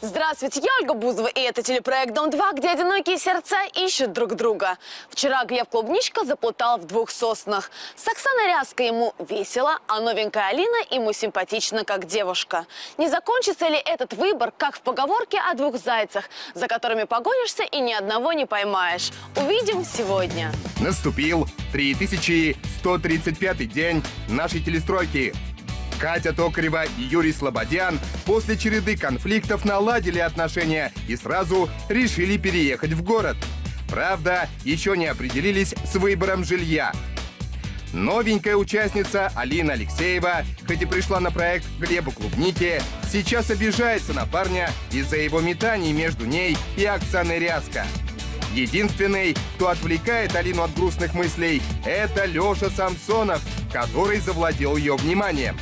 Здравствуйте, я Ольга Бузова, и это телепроект «Дом-2», где одинокие сердца ищут друг друга. Вчера Глеб Клубничка заплутал в двух соснах. С Оксаной Ряской ему весело, а новенькая Алина ему симпатична, как девушка. Не закончится ли этот выбор, как в поговорке о двух зайцах, за которыми погонишься и ни одного не поймаешь? Увидим сегодня. Наступил 3135 день нашей телестройки. Катя Токарева и Юрий Слободян после череды конфликтов наладили отношения и сразу решили переехать в город. Правда, еще не определились с выбором жилья. Новенькая участница Алина Алексеева, хоть и пришла на проект Глеба Клубники, сейчас обижается на парня из-за его метаний между ней и Оксаной Ряска. Единственный, кто отвлекает Алину от грустных мыслей, это Леша Самсонов, который завладел ее вниманием.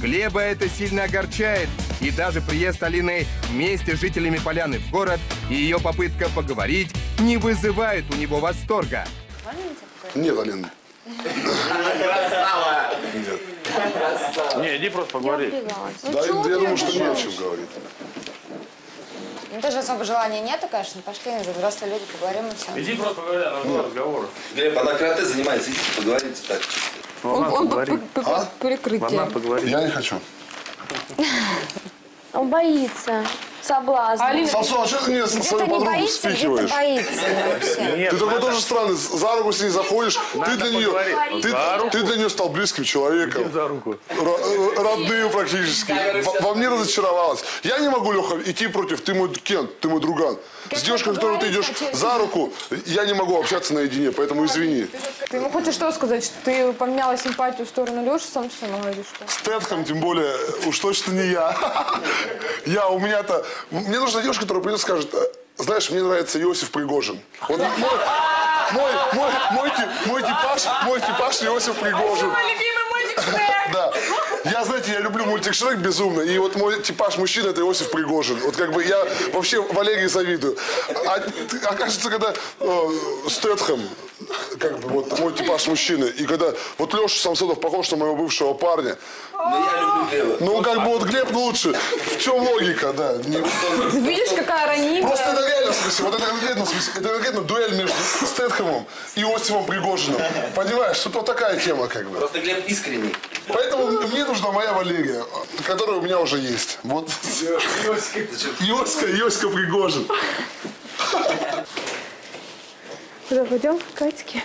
Глеба это сильно огорчает, и даже приезд Алины вместе с жителями Поляны в город и ее попытка поговорить не вызывает у него восторга. Нет, Алина. Не, иди просто поговори. Да, я думаю, что не о чем говорить. Ну, тоже особо желания нету, конечно. Пошли, взрослые люди, поговорим и все. Иди просто поговори, а разговор. Глеб, она карате занимается, идите поговорите так. Он, он поговори. А? Она поговори. Я не хочу. Он боится. Соблазн. Самсон, а что ты мне свою не подругу боится, где-то спихиваешь? боится вообще. Ты такой надо- тоже странный, за руку с ней заходишь, ты для нее, поговорить. ты, За руку. ты для нее стал близким человеком, За руку. ро- родным практически. Во, во мне разочаровалась. Я не могу, Леха, идти против, ты мой Кент, ты мой друган. С девушкой, которой ты идешь за руку, я не могу общаться наедине, поэтому извини. Ты ему хочешь что сказать, что ты поменяла симпатию в сторону Леши Самсонова или что? Стэтхэм, тем более, уж точно не я. Я, у меня-то... Мне нужна девушка, которая придет и скажет, «Э, знаешь, мне нравится Иосиф Пригожин. Вот мой, мой, мой, мой, ти- мой типаж, мой типаж Иосиф Пригожин. Да. Я, знаете, я люблю мультик Шрек безумно, и вот мой типаж мужчины это Иосиф Пригожин. Вот как бы я вообще Валерии завидую. А, окажется, когда э, Стэтхэм, как бы вот мой типаж мужчины, и когда вот Леша Самсонов похож на моего бывшего парня, Но я люблю Глеба. ну, как бы вот Глеб лучше. В чем логика, да? Не- Видишь, какая ранимая. Просто это реально в смысле, вот это конкретно, в смысле, это конкретно дуэль между Стэтхэмом и Иосифом Пригожиным. Понимаешь, тут вот такая тема как бы. Просто Глеб искренний. Поэтому мне нужна моя Валерия, которая у меня уже есть. Вот. Йоська, Йоська Пригожин. Куда пойдем? К Катьке.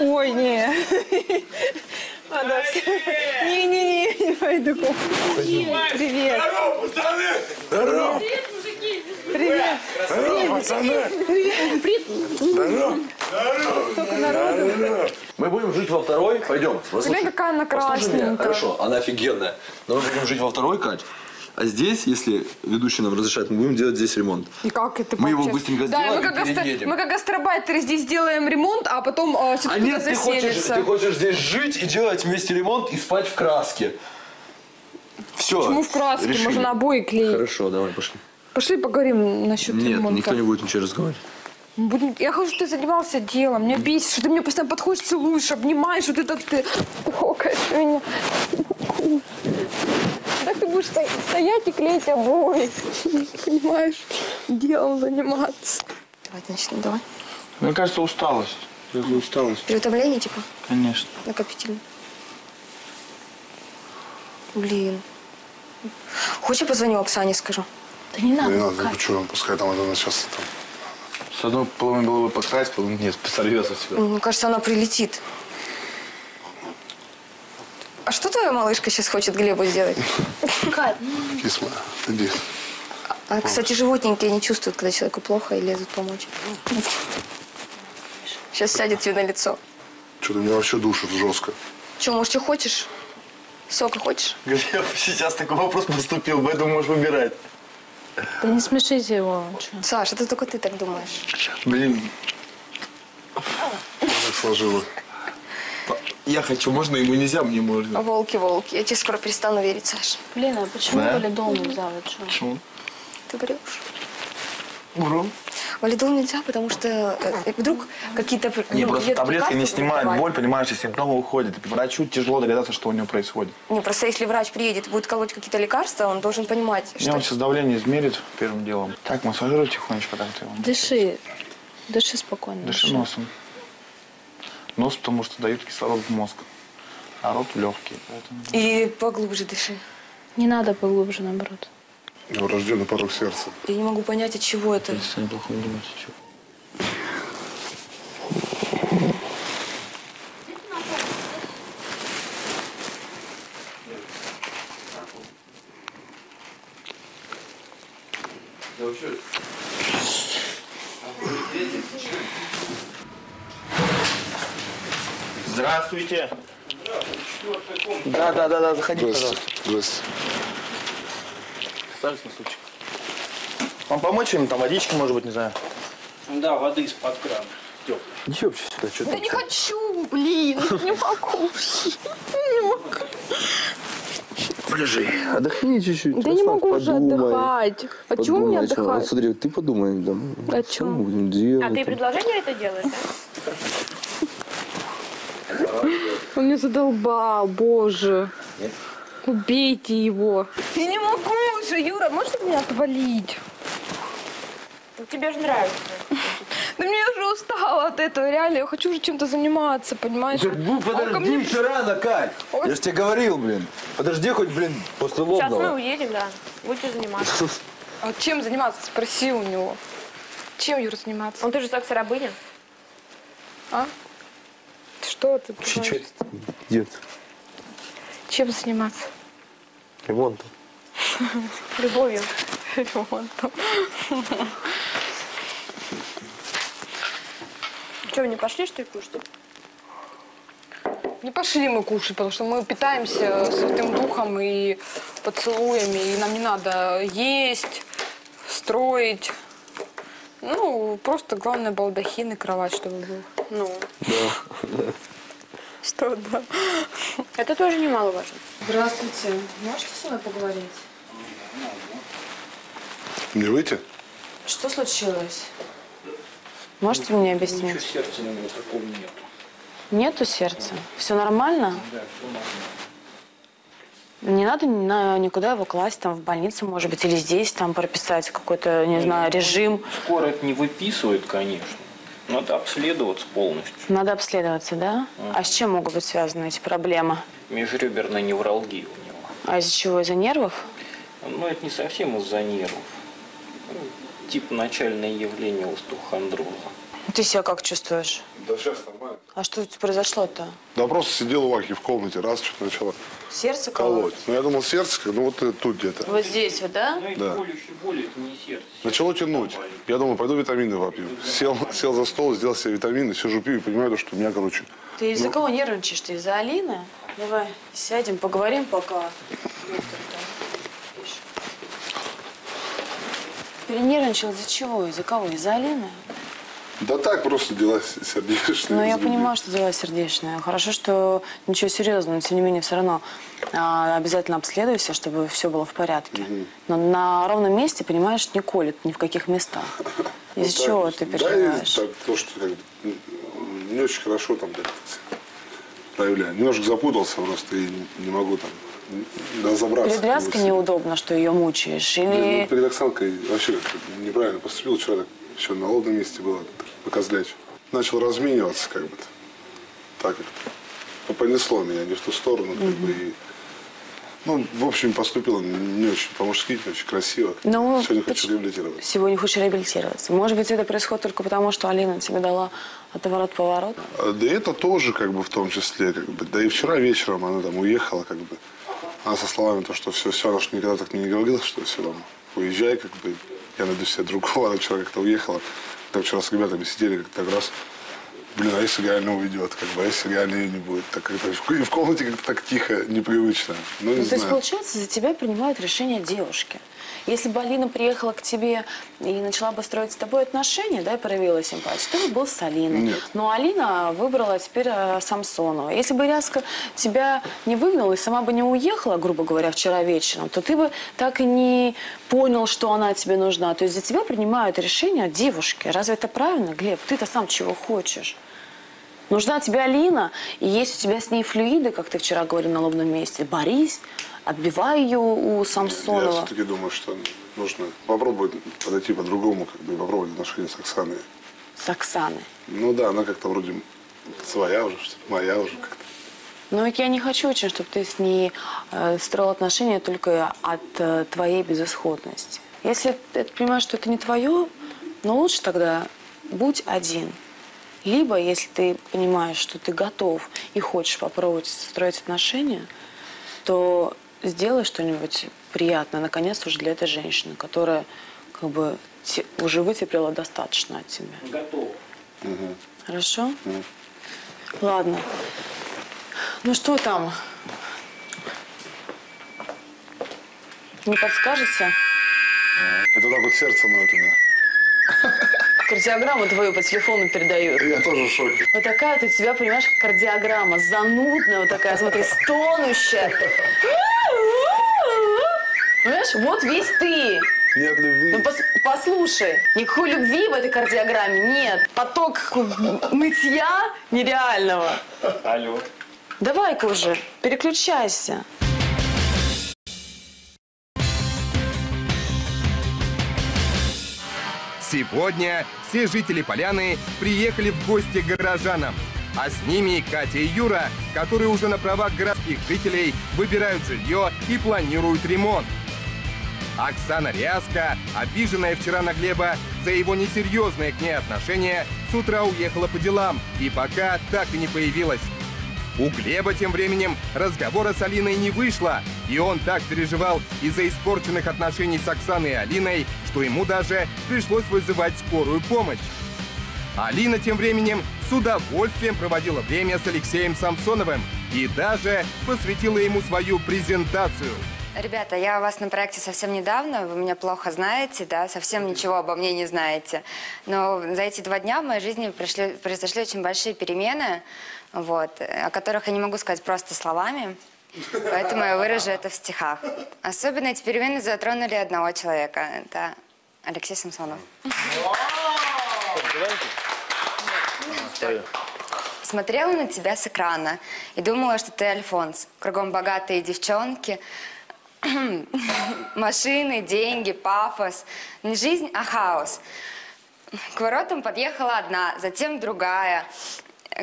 Ой, не. Ладно, все. Не-не-не, не пойду. Привет. Привет. Привет. Мы будем жить во второй. Пойдем. Глянь, какая она красненькая. Хорошо, она офигенная. Но мы будем жить во второй, Кать. А здесь, если ведущий нам разрешает, мы будем делать здесь ремонт. И как это Мы его получается? быстренько да, сделаем мы как, и гастро- переедем. мы как гастробайтеры здесь сделаем ремонт, а потом э, А все-таки нет, ты хочешь, ты хочешь здесь жить и делать вместе ремонт и спать в краске. Все. Почему в краске? Можно обои клеить. Хорошо, давай пошли. Пошли поговорим насчет Нет, ремонта. никто не будет ничего разговаривать. Будем- Я хочу, чтобы ты занимался делом. Меня бесит, что ты мне постоянно подходишь, целуешь, обнимаешь, вот это ты трогаешь меня. Так ты будешь сто- стоять и клеить обои. Понимаешь? Делом заниматься. Давай, начнем, давай. Мне кажется, усталость. Это усталость, Приготовление, типа, конечно. накопительное. Блин. Хочешь, я позвоню Оксане, скажу? Да не Не надо. надо, ну что, пускай там это сейчас там. С одной половины было бы покрасить, половины нет, сорвется все. Мне кажется, она прилетит. А что твоя малышка сейчас хочет Глебу сделать? Кать, Кисма, иди. А, кстати, животненькие не чувствуют, когда человеку плохо и лезут помочь. Сейчас сядет тебе на лицо. Что-то меня вообще душит жестко. Че, может, что хочешь? Сока хочешь? Глеб, сейчас такой вопрос поступил, поэтому можешь выбирать. Да не смешите его. Саша, это только ты так думаешь. Блин, Так сложилось. я хочу, можно, ему нельзя, мне можно. Волки, волки. Я тебе скоро перестану верить, Саш. Блин, а почему Да? были дома взяли? Чё? Почему? Ты врешь. Вру. Валидол нельзя, потому что э, вдруг какие-то... Не, ну, просто едкие таблетка не будут боль, понимаешь, и симптомы уходят. Врачу тяжело догадаться, что у него происходит. Не, просто если врач приедет и будет колоть какие-то лекарства, он должен понимать, Мне что... он сейчас давление измерит первым делом. Так, массажируй тихонечко так ты его. Дыши. Дыши спокойно. Дыши носом. Нос, потому что дают кислород в мозг, а рот в легкие. Поэтому... И поглубже дыши. Не надо поглубже, наоборот. Врожденный порог сердца. Я не могу понять, от чего это. Если неплохо не думать, чё. Здравствуйте. Да, да, да, да, заходи, Здрасте. пожалуйста. Здрасте. Сажись на стульчик. Вам помочь им, там водички, может быть, не знаю. Да, воды из-под крана. Теплой. Иди вообще сюда, что Да ты? не хочу, блин, не могу. Не могу. Полежи, отдохни чуть-чуть. Да не могу уже отдыхать. А чего мне о отдыхать? Вот смотри, ты подумай, там, О что чём? мы будем делать. А ты там. предложение это делаешь, да? Он меня задолбал, боже. Убейте его. Я не могу уже, Юра, можешь меня отвалить? Ну, Тебе же нравится. Да мне уже устала от этого, реально. Я хочу уже чем-то заниматься, понимаешь? Ну, Он ко подожди, мне еще рано, Кать. Ой. Я же тебе говорил, блин. Подожди хоть, блин, после Сейчас мы лобного. уедем, да. Будете заниматься. А чем заниматься? Спроси у него. Чем, Юра, заниматься? Он ты же секс-рабыня. А? Что ты? Че, думаешь? че это? Дед, Чем заниматься? ремонт. Любовью. Ремонтом. Что, вы не пошли, что ли, кушать? Не пошли мы кушать, потому что мы питаемся Святым Духом и поцелуями, и нам не надо есть, строить. Ну, просто главное балдахин и кровать, чтобы был. Ну, Что, да? это тоже немаловажно. Здравствуйте. Можете со мной поговорить? Мне выйти? Что случилось? Можете мне объяснить? Ничего сердца у него такого нет. Нету сердца? Все нормально? Да, все нормально. Не надо ни на- никуда его класть, там, в больницу, может быть, или здесь, там, прописать какой-то, не знаю, режим. Скоро это не выписывают, конечно. Надо обследоваться полностью. Надо обследоваться, да? А с чем могут быть связаны эти проблемы? Межреберная невралгия у него. А из-за чего? Из-за нервов? Но это не совсем из-за нервов. Ну, Типа начальное явление остеохондроза. Ты себя как чувствуешь? Да сейчас нормально. А что тут произошло-то? Да просто сидел у Ваки в комнате, раз что-то начало Сердце колоть? колоть. Ну я думал сердце, ну вот тут где-то. Вот здесь вот, да? Ну и Да. колющая боль это не сердце. Начало тянуть. Я думаю, пойду витамины попью. Сел, сел за стол, сделал себе витамины, сижу пью и понимаю, что у меня, короче, Ты из-за кого нервничаешь? Ты из-за Алины? Давай сядем, поговорим пока. Перенервничал из-за чего? Из-за кого? Из-за Алины? да так просто дела сердечные. Ну, я понимаю, что дела сердечные. Хорошо, что ничего серьезного, но тем не менее все равно а, обязательно обследуйся, чтобы все было в порядке. Но на ровном месте, понимаешь, не колет ни в каких местах. Из-за так чего вот. ты Да, переживаешь? так, то, что как не очень хорошо там как-то проявляю. Немножко запутался просто и не- могу там разобраться. Бы, неудобно, что ее мучаешь? Не, ну, Или перед Оксанкой вообще как-то неправильно поступил. Вчера так еще на лобном месте было покозлячь. Начал размениваться как бы. Так как ну, понесло меня не в ту сторону. Как бы, и, ну, в общем, поступило не очень по-мужски, не очень красиво. Ну, Сегодня хочу поч- реабилитировать. сегодня хочешь реабилитироваться? Может быть, это происходит только потому, что Алина тебе дала отворот-поворот? Да это тоже, как бы, в том числе, как бы, да и вчера вечером она там уехала, как бы, она со словами то, что все, все, она же никогда так мне не говорила, что все там, уезжай, как бы, я найду себе другого, она вчера как-то уехала, так вчера с ребятами сидели, как-то раз, Блин, а если реально уйдет, как бы, а если реально ее не будет? Так как-то в- и в комнате как-то так тихо, непривычно. Ну, не Ну, то есть, знаю. получается, за тебя принимают решение девушки. Если бы Алина приехала к тебе и начала бы строить с тобой отношения, да, и проявила симпатию, ты бы был с Алиной. Нет. Но Алина выбрала теперь э, Самсонова. Если бы Ряска тебя не выгнала и сама бы не уехала, грубо говоря, вчера вечером, то ты бы так и не понял, что она тебе нужна. То есть за тебя принимают решение девушки. Разве это правильно, Глеб? Ты-то сам чего хочешь? Нужна тебе Алина, и есть у тебя с ней флюиды, как ты вчера говорил на лобном месте. Борись, отбивай ее у Я Самсонова. все-таки думаю, что нужно попробовать подойти по-другому, как бы попробовать отношения с Оксаной. С Оксаной. Ну да, она как-то вроде своя уже, моя уже как-то. Но я не хочу очень, чтобы ты с ней э, строил отношения только от э, твоей безысходности. Если ты понимаешь, что это не твое, ну лучше тогда будь один. Либо, если ты понимаешь, что ты готов и хочешь попробовать строить отношения, то сделай что-нибудь приятное, наконец, уже для этой женщины, которая как бы те- уже вытерпела достаточно от тебя. Готово. Хорошо? Ладно. Ну что там? Не подскажете? Это так вот сердце ноет у меня. Кардиограмму твою по телефону передают. Я тоже в шоке. Вот такая вот у тебя, понимаешь, кардиограмма. Занудная вот такая, смотри, стонущая. Понимаешь, вот весь ты. Нет любви. Ну пос- послушай, никакой любви в этой кардиограмме нет. Поток нытья нереального. Алло. Давай-ка уже, переключайся. Сегодня все жители Поляны приехали в гости к горожанам. А с ними Катя и Юра, которые уже на правах городских жителей выбирают жилье и планируют ремонт. Оксана Ряска, обиженная вчера на Глеба за его несерьезное к ней отношение, с утра уехала по делам и пока так и не появилась. У Глеба тем временем разговора с Алиной не вышло, и он так переживал из-за испорченных отношений с Оксаной и Алиной, что ему даже пришлось вызывать скорую помощь. Алина тем временем с удовольствием проводила время с Алексеем Самсоновым и даже посвятила ему свою презентацию. Ребята, я у вас на проекте совсем недавно, вы меня плохо знаете, да, совсем ничего обо мне не знаете. Но за эти два дня в моей жизни пришли, произошли очень большие перемены, вот, о которых я не могу сказать просто словами, поэтому я выражу это в стихах. Особенно эти перемены затронули одного человека, это Алексей Самсонов. Смотрела на тебя с экрана и думала, что ты Альфонс. Кругом богатые девчонки, машины, деньги, пафос. Не жизнь, а хаос. К воротам подъехала одна, затем другая.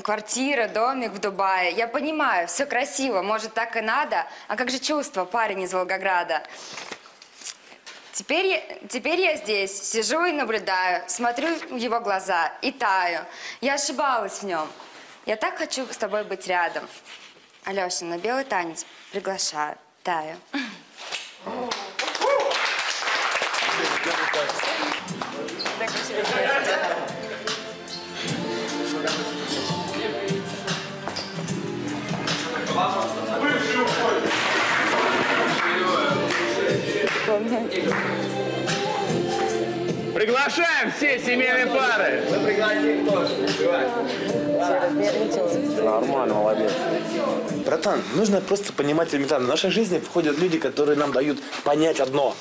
Квартира, домик в Дубае. Я понимаю, все красиво, может, так и надо. А как же чувство, парень из Волгограда? Теперь я, теперь я здесь, сижу и наблюдаю, смотрю в его глаза и таю. Я ошибалась в нем. Я так хочу с тобой быть рядом. Алеша, на белый танец приглашаю. Таю. Приглашаем все семейные пары. Нормально, молодец. Братан, нужно просто понимать элементарно. В нашей жизни входят люди, которые нам дают понять одно.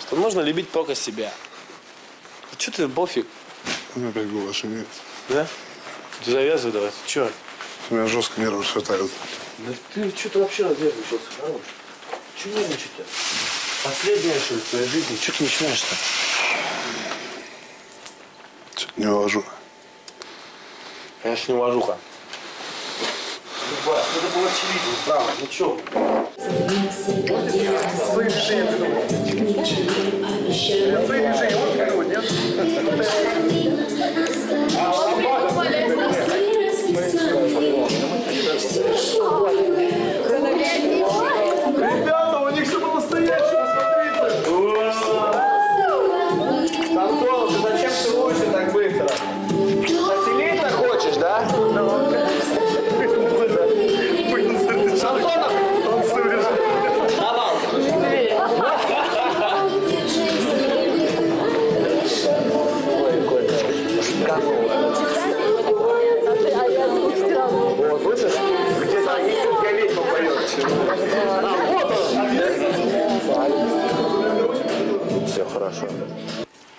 Что нужно любить только себя. Че ты, пофиг, У меня опять голос нет. да? Ты завязывай давай. Че? У меня жестко нервы шатают. Да ты что-то вообще развязываешься, хорош. Че нервничать-то? Последняя что ли, в твоей жизни? Че ты начинаешь-то? Что-то не вывожу. Конечно, не уважуха. Любас, это было очевидно, правда. Ну че? Ребята,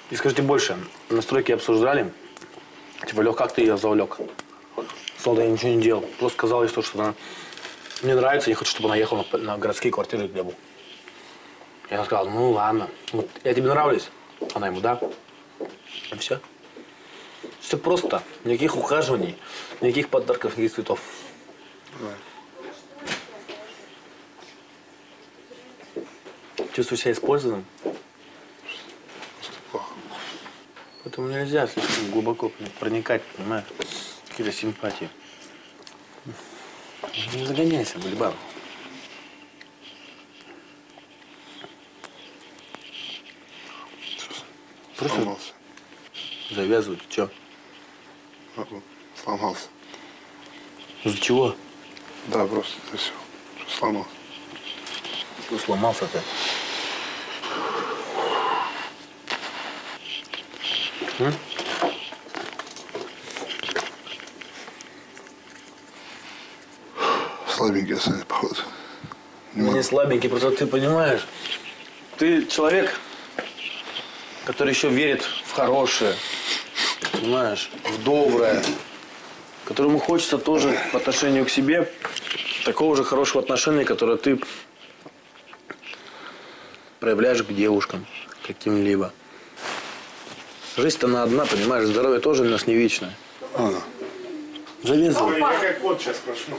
И скажите больше, на стройке обсуждали, типа, Лех, как ты ее завлек? Сказал, да я ничего не делал. Просто сказал ей, что что она мне нравится, я хочу, чтобы она ехала на, на городские квартиры к Глебу. Я сказал, ну ладно, вот я тебе нравлюсь. Она ему, да. И все. Все просто. Никаких ухаживаний, никаких подарков, никаких цветов. Чувствую себя использованным. Поэтому нельзя слишком глубоко проникать, понимаешь, какие-то симпатии. Не загоняйся, Бульбар. Просто Сломался. завязывать, что? Вот, Сломался. Из-за чего? Да, просто это все. Сломался. Что сломался М? Слабенький Саня, походу. Ну, не слабенький, просто ты понимаешь, ты человек, который еще верит в хорошее, понимаешь, в доброе, которому хочется тоже по отношению к себе такого же хорошего отношения, которое ты проявляешь к девушкам каким-либо. Жизнь-то она одна, понимаешь, здоровье тоже у нас не вечное. Ага. Завязывай. Я как кот сейчас прошу.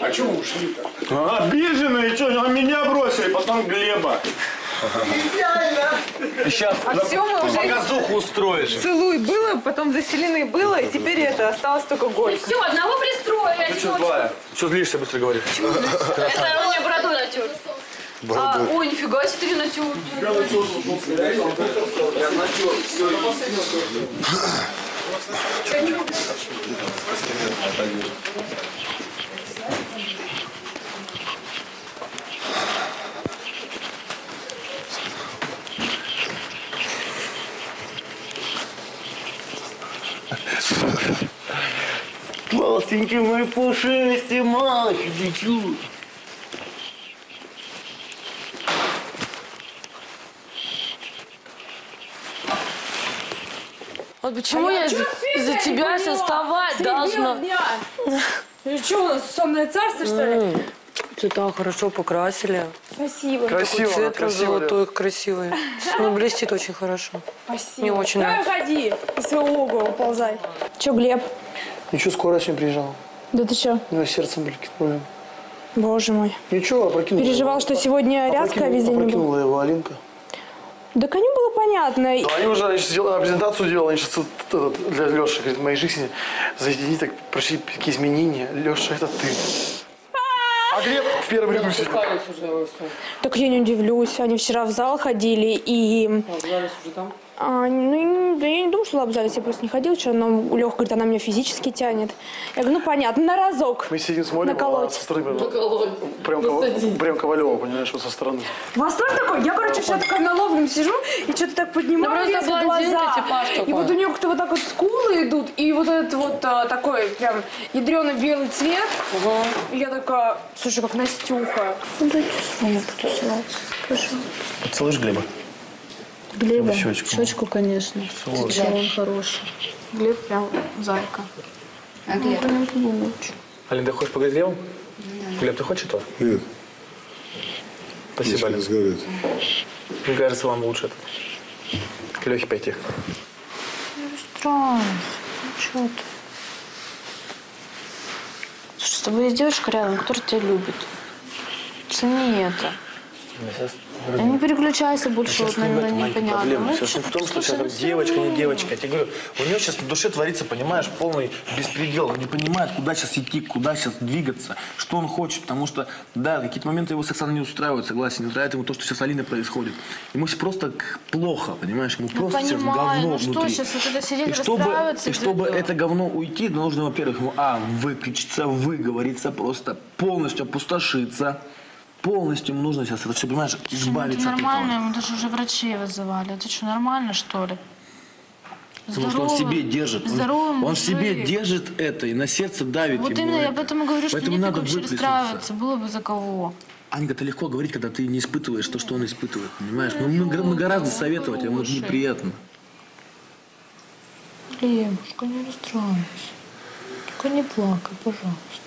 А что мы ушли-то? А, Обиженные, что, а меня бросили, потом Глеба. Сейчас А всё мы уже- показуху устроишь. Целуй было, потом заселены было, и теперь это, осталось только горько. Все, одного пристроили, Ты что злая? Что злишься, быстро говори. Это у меня бороду натер. А, ой, нифига себе ты натер. Толстенький мой пушистый малый дичу. Вот почему я из- из-за тебя сейчас вставать должна? Ну что, у нас сонное царство, что ли? Ты так хорошо покрасили. Спасибо. Красиво, Такой цвет красиво, золотой, красивый. Ну, блестит очень хорошо. Спасибо. Мне очень Давай нравится. уходи из своего угла, уползай. Че, Глеб? Ничего, скоро сегодня приезжал. Да ты что? У него сердцем проблемы. Боже мой. Ничего, опрокинула. Переживал, что сегодня а Опрокинула- везде не было. Опрокинула его Алинка. Да коню было понятно. Ну, Они уже значит, сделали презентацию делали, они сейчас вот этот, для Леши, говорит, в моей жизни за эти дни так прошли такие изменения. Леша, это ты. А Глеб в первом ряду сидит. Так я не удивлюсь. Они вчера в зал ходили и... А, ну, и- да я не думаю, что лобзались, я просто не ходила вчера, но Леха говорит, она меня физически тянет. Я говорю, ну понятно, на разок. Мы сидим, смотрим, Наколоть. а со стороны прям, Кова- прям Ковалева, понимаешь, вот со стороны. Восторг такой? Я, короче, вчера такая на лобном сижу и что-то так поднимаю Да резко блондинка, глаза. типаж такой. И вот у нее как-то вот так вот скулы идут, и вот этот вот а, такой прям ядреный белый цвет. И я такая, слушай, как Настюха. Ну, дайте свою потусоваться. Пожалуйста. Целуешь Глеба? Глеба, Щечку. щечку, конечно. Что он хороший. Глеб прям зайка. А Глеб? Алин, ты хочешь поговорить с Глебом? Глеб, ты хочешь этого? Нет, Спасибо, нечего Алин. разговаривать. Мне кажется, вам лучше это. к Лехе пойти. Странно. Ну, что ты? Слушай, с тобой есть девушка рядом, которая тебя любит. Цени это. Да не переключайся больше вот на, на непонятно. Ну, Сейчас не в том, что сейчас ну, там девочка, не девочка. Я тебе говорю, у нее сейчас в душе творится, понимаешь, полный беспредел. Он не понимает, куда сейчас идти, куда сейчас двигаться, что он хочет. Потому что, да, какие-то моменты его сексуально не устраивают, согласен, не устраивает ему то, что сейчас с Алиной происходит. Ему сейчас просто плохо, понимаешь, ему Ну, просто сейчас понимаю, говно ну что внутри. сейчас вот это сидеть, и чтобы, и чтобы это говно уйти, нужно, во-первых, ему, а, выключиться, выговориться, просто полностью опустошиться. Полностью нужно сейчас это все, понимаешь, это избавиться от этого. нормально? Ему даже уже врачей вызывали. Это что, нормально, что ли? Потому что он в себе держит. Он, здоровый он в себе держит это и на сердце давит Вот ему именно я это. об этом и говорю, что Поэтому надо расстраиваться. Было бы за кого. Анька, это легко говорить, когда ты не испытываешь то, что он испытывает, понимаешь? Мы, мы, мы гораздо советовать, ему это неприятно. Глебушка, не расстраивайся. Только не плакай, пожалуйста.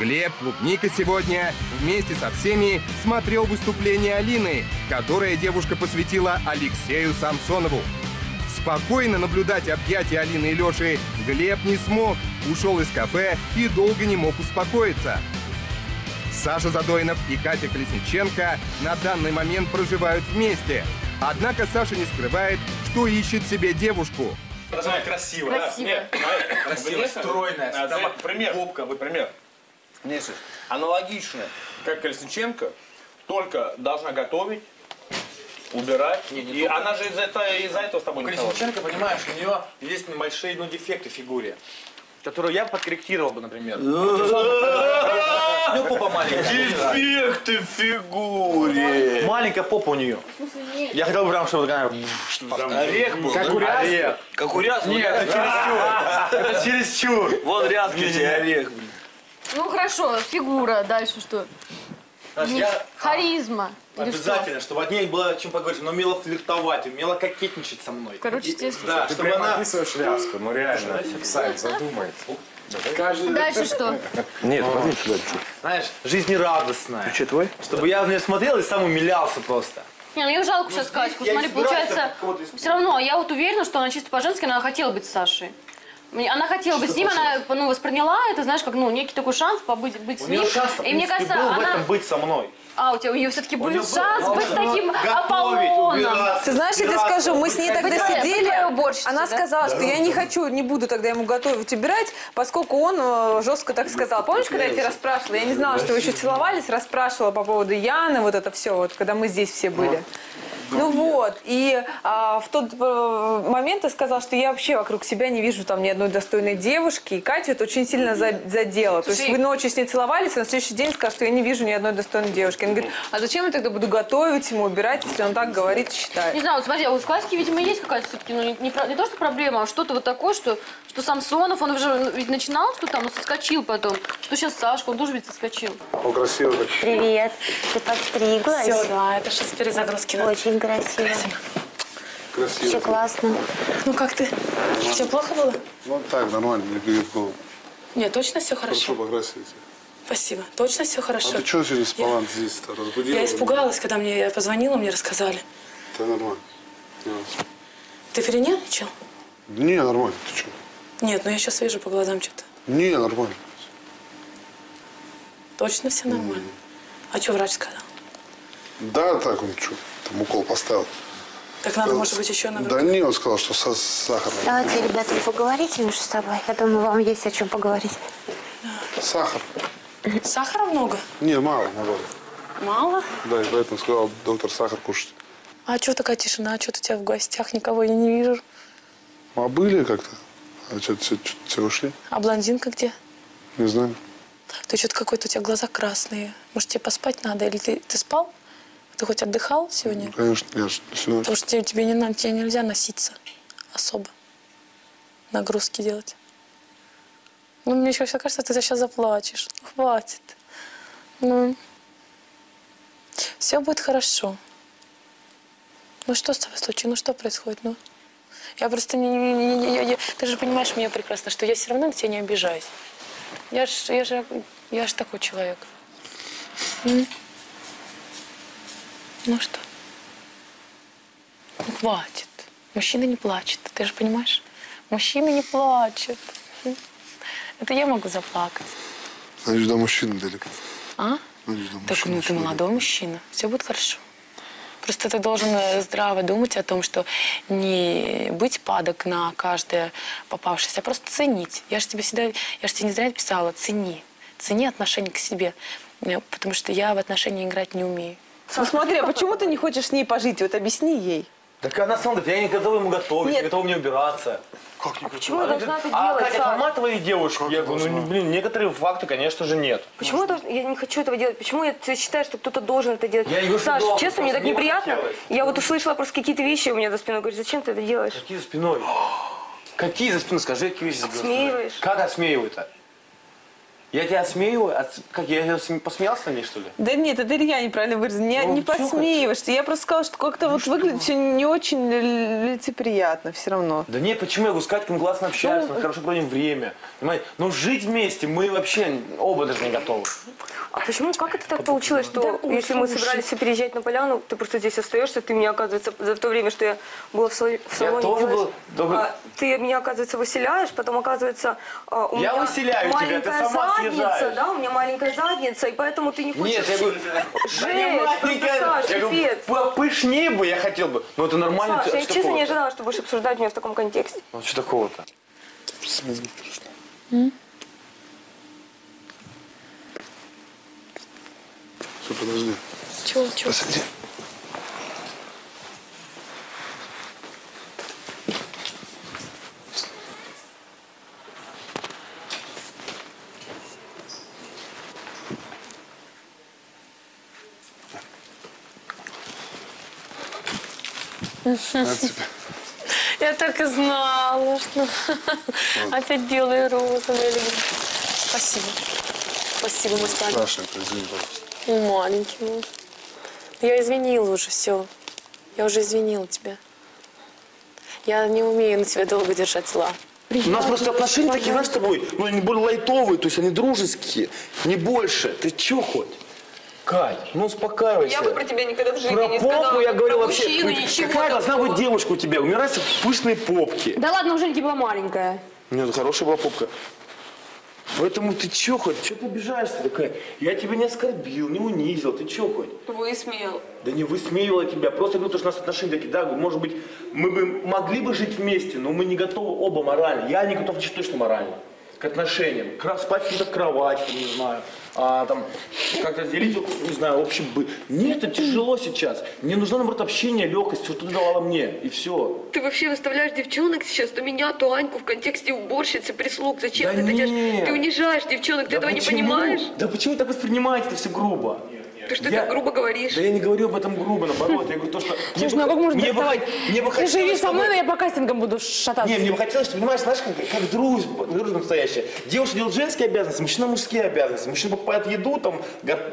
Глеб Клубника сегодня вместе со всеми смотрел выступление Алины, которое девушка посвятила Алексею Самсонову. Спокойно наблюдать объятия Алины и Леши Глеб не смог, ушел из кафе и долго не мог успокоиться. Саша Задоинов и Катя Колесниченко на данный момент проживают вместе. Однако Саша не скрывает, что ищет себе девушку. Должна красиво. Красиво. Нет, красиво, стройная. А, пример. Попка, вот пример. Несешь. Аналогично, как Колесниченко, только должна готовить, убирать. и она же из-за этого, из-за этого с тобой не. Колесниченко, понимаешь, у нее есть небольшие ну, дефекты в фигуре, которые я подкорректировал бы, например. Ну, попа маленькая. Дефекты в фигуре. Маленькая попа у нее. Я хотел бы прям, чтобы такая... Орех был, Как у. Как у. Нет, это чересчур. Это чересчур. Вон рязкий орех, блин. Ну хорошо, фигура. Дальше что? Знаешь, я- Харизма. Или что? Обязательно, чтобы от ней было о чем поговорить. Она умела флиртовать, умела кокетничать со мной. Короче, И- тебе Да, Ты чтобы прям она... описываешь ряску, ну реально. Сайт, задумай. Дальше что? Нет, смотри сюда, Знаешь, жизнерадостная. Ты что, твой? Чтобы я в нее смотрел и сам умилялся просто. Не, мне жалко сейчас Катьку. я Смотри, получается, кого-то все равно, я вот уверена, что она чисто по-женски, она хотела быть с Сашей. Она хотела быть с ним, она ну, восприняла это, знаешь, как ну, некий такой шанс побыть быть У с нее ним. шанс, в И мне кажется, был в она... этом быть со мной. А, у тебя у нее все-таки был нее был. шанс Она быть таким Аполлоном. Ты знаешь, я тебе скажу, мы с ней тогда твоя- сидели, она да? сказала, что я не хочу, не буду тогда ему готовить, убирать, поскольку он э, жестко так сказал. Помнишь, когда я тебя расспрашивала? Я не знала, что вы еще целовались, расспрашивала по поводу Яны, вот это все, вот, когда мы здесь все были. Ну вот, и а, в тот э, момент ты сказал, что я вообще вокруг себя не вижу там ни одной достойной девушки, и Катю это очень сильно за- задело. То есть Слушай, вы ночью с ней целовались, а на следующий день сказал, что я не вижу ни одной достойной девушки. Он говорит, а зачем я тогда буду готовить ему, убирать, если он так говорит и считает? Не знаю, вот смотри, а у Складки, видимо, есть какая-то все-таки, ну, не, не про- не то, что проблема, а что-то вот такое, что, что Самсонов, он уже ну, ведь начинал, что там, но соскочил потом. Что сейчас Сашка, он тоже ведь соскочил. Он красивый. Привет. Ты подстриглась? Все, да, это сейчас перезагрузки. да. Очень красиво. Красивый. Все классно. Ну как ты? Тебе плохо было? Ну так, нормально, не бери в голову. Нет, точно все хорошо? Хорошо покрасили. Спасибо. Точно все хорошо? А ты что сегодня спала здесь-то? Разбудила? Я испугалась, когда мне я позвонила, мне рассказали. Да нормально. Не, Ты перенервничал? Не, нормально, ты что? Нет, ну я сейчас вижу по глазам что-то. Не, нормально. Точно все нормально. А что врач сказал? Да, так он что, там укол поставил. Так надо, может быть, еще на Да не, он сказал, что со сахаром. Давайте, ребята, поговорите между собой. Я думаю, вам есть о чем поговорить. Сахар. Сахара много? Не, мало, мало. Мало? Да, и поэтому сказал доктор сахар кушать. А что такая тишина? А что у тебя в гостях никого я не вижу? А были как-то? А что, все, все ушли? А блондинка где? Не знаю. Ты что-то какой-то у тебя глаза красные. Может, тебе поспать надо? Или ты, ты спал? Ты хоть отдыхал сегодня? Ну, конечно, я же всю ночь. Потому что тебе, тебе не тебе нельзя носиться особо. Нагрузки делать. Ну, мне еще кажется, ты сейчас заплачешь. Ну, хватит. Ну, все будет хорошо. Ну, что с тобой случилось? Ну, что происходит? Ну, я просто не... не- не- не- я- я- ты же понимаешь меня прекрасно, что я все равно на тебя не обижаюсь. Я ж, я же, я ж такой человек. М? Ну что? Ну, хватит. Мужчина не плачет, ты же понимаешь? Мужчина не плачет. Это я могу заплакать. Значит, до мужчины далеко. А? Значит, до Так, мужчины ну ты молодой мужчина, все будет хорошо. Просто ты должен э, здраво думать о том, что не быть падок на каждое попавшееся, а просто ценить. Я же тебе всегда, я же тебе не зря писала, цени. Цени отношение к себе, Э, потому что я в отношения играть не умею. Ну смотри, а почему ты не хочешь с ней пожить? Вот объясни ей. Так она сама я не готова ему готовить, не готова мне убираться. Как не почему я должна это а делать, Катя Саш? сама твоя девушка? Я говорю, ну, блин, некоторые факты, конечно же, нет. Почему я, должна- я не хочу этого делать? Почему я считаю, что кто-то должен это делать? Я Саш, должен, честно, мне так неприятно. хотелось. Я вот услышала просто какие-то вещи у меня за спиной. Говорю, зачем ты это делаешь? Какие за спиной? Какие за спину? Скажи, какие вещи за спину? Отсмеиваешь. Как отсмеиваю-то? Я тебя отсмеиваю? От- Как, я я сме- посмеялся на ней, что ли? Да нет, это Илья неправильно выразил. Не, Ну, не чё посмеиваешься. Я просто сказала, что как-то вот выглядит все не очень ли- лицеприятно все равно. Да нет, почему я говорю, с Катькой мы классно общаемся, мы хорошо проводим время. Понимаете? Но жить вместе мы вообще оба даже не готовы. А почему, как это так получилось, что если мы собирались все переезжать на поляну, ты просто здесь остаешься, ты меня, оказывается, за то время, что я была в, салоне- в салоне, тоже делаешь, был- добрый- а, ты меня, оказывается, выселяешь, потом, оказывается, а, у Я меня выселяю тебя, ты маленькая сама задница, да, у меня маленькая задница, и поэтому ты не хочешь... Нет, я говорю, Жесть, просто, Саш, я говорю, пипец. по- пышнее бы я хотел бы, но это нормально. Саш, ты- я честно не ожидала, что будешь обсуждать меня в таком контексте. Ну что такого-то? Все, подожди. Чего, чего? Посиди. Я так и знала, что опять белые розы. Спасибо. Спасибо, мой старый. Страшненько, извини, пожалуйста. Ну, маленький мой. Я извинила уже все. Я уже извинила тебя. Я не умею на тебя долго держать зла. У нас просто отношения такие, знаешь, с тобой, ну, они более лайтовые, то есть они дружеские, не больше. Ты чё хоть? Кать, ну успокаивайся. Я бы про тебя никогда в жизни Про не попу сказала. я как говорю про вообще. мужчину, ну, ничего Какая должна быть девушка у тебя? У меня нравятся пышные попки. Да ладно, уже не была маленькая. Нет, хорошая была попка. Поэтому ты чё хоть? Чё ты обижаешься такая? Я тебя не оскорбил, не унизил, ты чё хоть? Высмеял. Да не высмеивала тебя, просто говорю, что у нас отношения такие, да, может быть, мы бы могли бы жить вместе, но мы не готовы оба морально. Я не готов жить точно морально к отношениям, Кра- спать где-то в кровати, там, не знаю, а, там, как-то делить, не знаю, общий быт. Нет, это тяжело сейчас. Мне нужно, наоборот, общение, легкость, что ты давала мне, и все. Ты вообще выставляешь девчонок сейчас, то меня, то Аньку в контексте уборщицы, прислуг. Зачем Да ты это делаешь? Ты унижаешь девчонок, ты Да этого не почему? понимаешь? Да почему так воспринимаете это все грубо? Ты что Я- так грубо говоришь? Да я не говорю об этом грубо, наоборот, я говорю то, что... Слушай, бы- ну а как можно мне бы трактовать? хот- мне бы Ты живи со мной, но я по кастингам буду шататься. Не, мне бы хотелось, что, понимаешь, знаешь, как, как дружба, дружба настоящая. Девушка делает женские обязанности, мужчина мужские обязанности. Мужчина покупает еду, там,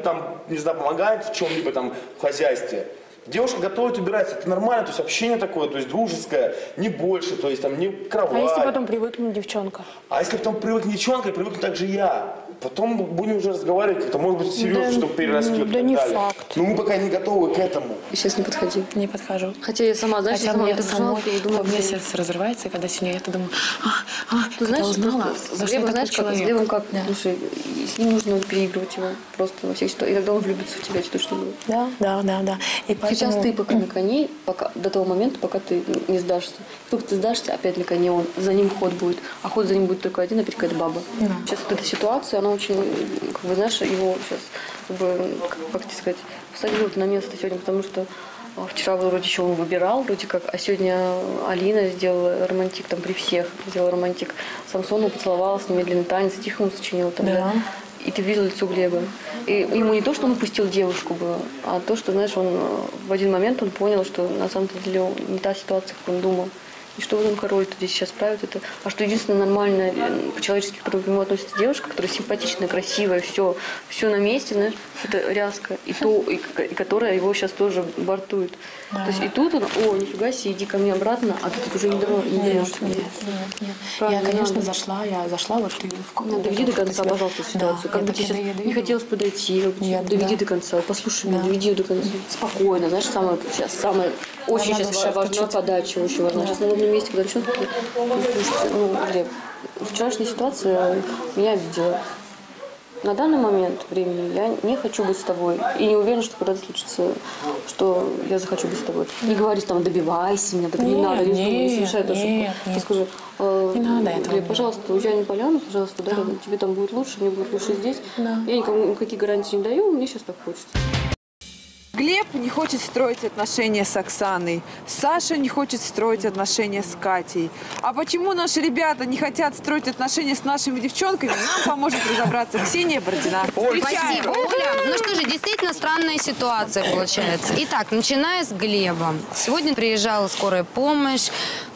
там не знаю, помогает в чем-либо там в хозяйстве. Девушка готовит, убирается, это нормально, то есть общение такое, то есть дружеское, не больше, то есть там не кровать. А если потом привыкнет девчонка? А если потом привыкнет девчонка, и привыкнет также я. Потом будем уже разговаривать, как-то может быть серьезно, Да, чтобы перерастет. да и так не далее. факт. Но мы пока не готовы к этому. Сейчас не подходи. Не подхожу. Хотя я сама, знаешь, Хотя я сама мне самой, и думаю, у меня сердце разрывается, и когда сегодня я это думаю, а, а, Ты знаешь, узнала, за что я знаешь, как, с человек. Глебом как, слушай, с ним нужно переигрывать его просто во всех ситуациях, и тогда он влюбится в тебя, это точно будет. Да, да, да, да. И Сейчас поэтому- ты пока на коне, пока, до того момента, пока ты не сдашься. Только ты сдашься, опять на коне он, за ним ход будет. А ход за ним будет только один, опять какая-то баба. Да. Сейчас вот эта ситуация, она очень, как бы, знаешь, его сейчас, как бы, как, как сказать, посадила на место сегодня, потому что а, Вчера вроде еще он выбирал, вроде как, а сегодня Алина сделала романтик там при всех, сделала романтик. Самсону поцеловалась, немедленный танец, тихо ему сочинила там, Да. да. И ты видел лицо Глеба. И ему не то, что он упустил девушку было, а то, что, знаешь, он э, в один момент он понял, что на самом деле не та ситуация, как он думал. И что в этом король здесь сейчас правит это. А что единственное нормальное, э, по-человечески, к нему относится девушка, которая симпатичная, красивая, все, все на месте, знаешь, это ряска. И то, и, и которая его сейчас тоже бортует. Да. То есть и тут он, о, нифига себе, иди ко мне обратно, а ты тут уже не, дано- не Нет, нет, нет, нет. Правильно, я, конечно, надо. зашла, я зашла, вот ты в Ну, доведи до конца, пожалуйста, ситуацию. как бы тебе сейчас не хотелось подойти, бы тебе- доведи до конца, послушай меня, доведи до конца. Спокойно, знаешь, самое сейчас самое очень надо сейчас важна учить. подача, очень важна. Сейчас на ровном месте, когда начнется, слушайте, ну, Глеб, вчерашняя ситуация меня обидела. На данный момент времени я не хочу быть с тобой. И не уверена, что когда-то случится, что я захочу быть с тобой. Не говори там, добивайся меня, так не Нет, надо, не не совершай эту ошибку. Ты скажи, э, Не надо этого делать. пожалуйста, уезжай на поляну, пожалуйста, да, рядом. тебе там будет лучше, мне будет лучше здесь. Я никому никакие гарантии не даю, мне сейчас так хочется. Глеб не хочет строить отношения с Оксаной. Саша не хочет строить отношения с Катей. А почему наши ребята не хотят строить отношения с нашими девчонками, нам поможет разобраться Ксения Бородина. Спасибо, Оля. Ну что же, действительно странная ситуация получается. Итак, начиная с Глеба. Сегодня приезжала скорая помощь,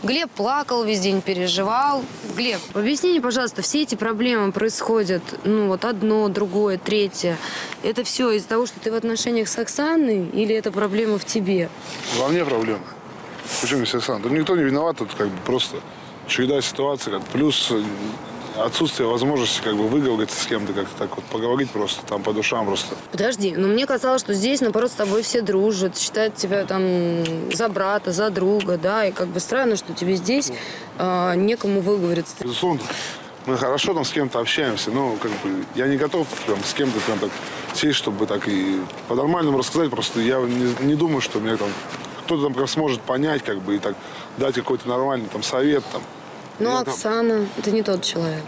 Глеб плакал весь день, переживал. Глеб, объясни мне, пожалуйста, все эти проблемы происходят, ну вот одно, другое, третье. Это все из-за того, что ты в отношениях с Оксаной или это проблема в тебе? Во мне проблема. Почему здесь Оксана? Тут никто не виноват, тут как бы просто череда ситуаций, как плюс э, отсутствие возможности как бы выговориться с кем-то, как-то так вот поговорить просто, там по душам просто. Подожди, но мне казалось, что здесь, наоборот, с тобой все дружат, считают тебя там за брата, за друга, да, и как бы странно, что тебе здесь а, некому выговориться. Безусловно, мы хорошо там с кем-то общаемся, но как бы я не готов прям с кем-то прям так сесть, чтобы так и по-нормальному рассказать, просто я не, не думаю, что меня там кто-то там прям сможет понять, как бы, и так дать какой-то нормальный там совет там. Ну, Я там- Оксана, это не тот человек.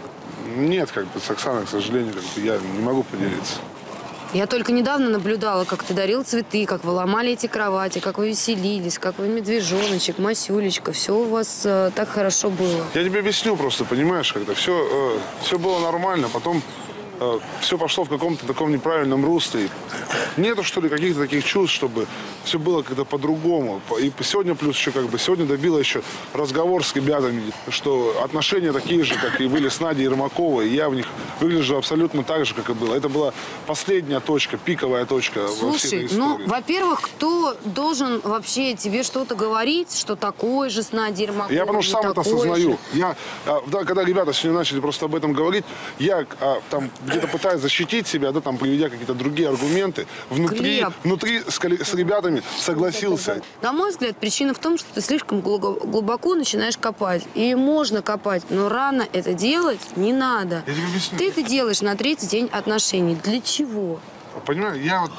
Нет, как бы с Оксаной, к сожалению, как бы я не могу поделиться. Я только недавно наблюдала, как ты дарил цветы, как вы ломали эти кровати, как вы веселились, как вы медвежоночек, Масюлечка. Все у вас э, так хорошо было. Я тебе объясню просто, понимаешь, когда все, все было нормально, потом все пошло в каком-то таком неправильном русле. Нету, что ли, каких-то таких чувств, чтобы все было как-то по-другому. И сегодня плюс еще как бы, сегодня добила еще разговор с ребятами, что отношения такие же, как и были с Надей Ермаковой, и я в них выгляжу абсолютно так же, как и было. Это была последняя точка, пиковая точка во всей Слушай, этой ну, истории. во-первых, кто должен вообще тебе что-то говорить, что такой же с Надей Ермаковой, Я потому что сам это осознаю. же? Я, а, да, когда ребята сегодня начали просто об этом говорить, я а, там где-то пытаюсь защитить себя, да, там приведя какие-то другие аргументы. Внутри, Глеб. внутри с, с ребятами согласился. На мой взгляд, причина в том, что ты слишком глубоко, начинаешь копать. И можно копать, но рано это делать не надо. Ты это делаешь на третий день отношений. Для чего? Понимаешь, я вот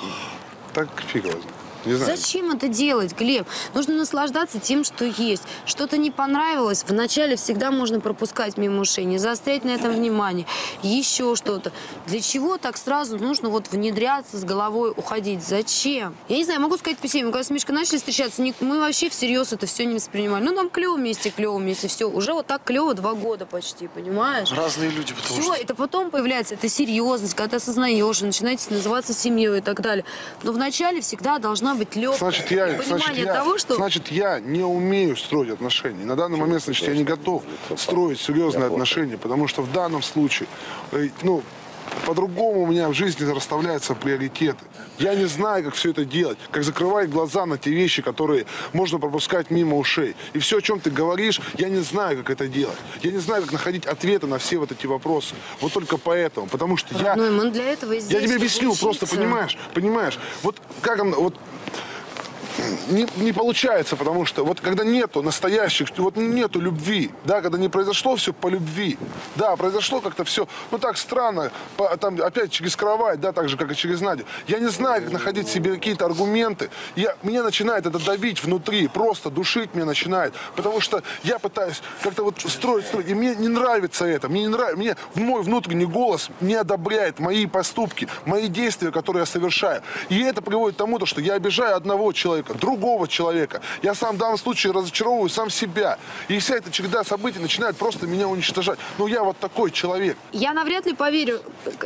так фиг знает. Не знаю. Зачем это делать, Глеб? Нужно наслаждаться тем, что есть. Что-то не понравилось, вначале всегда можно пропускать мимо ушей, не заострять на этом внимание. Еще что-то. Для чего так сразу нужно вот внедряться с головой, уходить? Зачем? Я не знаю, могу сказать по себе. Мы когда с Мишкой начали встречаться, мы вообще всерьез это все не воспринимали. Ну, нам клево вместе, клево вместе, все. Уже вот так клево два года почти, понимаешь? Разные люди, потому Все, что... это потом появляется, это серьезность, когда ты осознаешь, начинаете называться семьей и так далее. Но вначале всегда должна быть легкость. Значит, я, понимание значит, я, того, что... значит, я не умею строить отношения. На данный момент, значит, я не готов строить серьезные отношения, потому что в данном случае, э, ну, по-другому у меня в жизни расставляются приоритеты. Я не знаю, как все это делать, как закрывать глаза на те вещи, которые можно пропускать мимо ушей. И все, о чем ты говоришь, я не знаю, как это делать. Я не знаю, как находить ответы на все вот эти вопросы. Вот только поэтому. Потому что я... Родной, мы для этого и здесь, Я тебе объясню, просто учиться. понимаешь, понимаешь, вот как он, вот не, не получается, потому что вот когда нету настоящих, вот нету любви, да, когда не произошло все по любви, да, произошло как-то все, ну так странно, по- там опять через кровать, да, так же, как и через Надю. Я не знаю, как находить себе какие-то аргументы. Я, меня начинает это давить внутри, просто душить меня начинает, потому что я пытаюсь как-то вот строить, строить, и мне не нравится это, мне не нравится, мне мой внутренний голос не одобряет мои поступки, мои действия, которые я совершаю. И это приводит к тому, то, что я обижаю одного человека, другого человека. Я сам в данном случае разочаровываю сам себя. И вся эта череда событий начинает просто меня уничтожать. Ну, я вот такой человек. Я навряд ли поверю,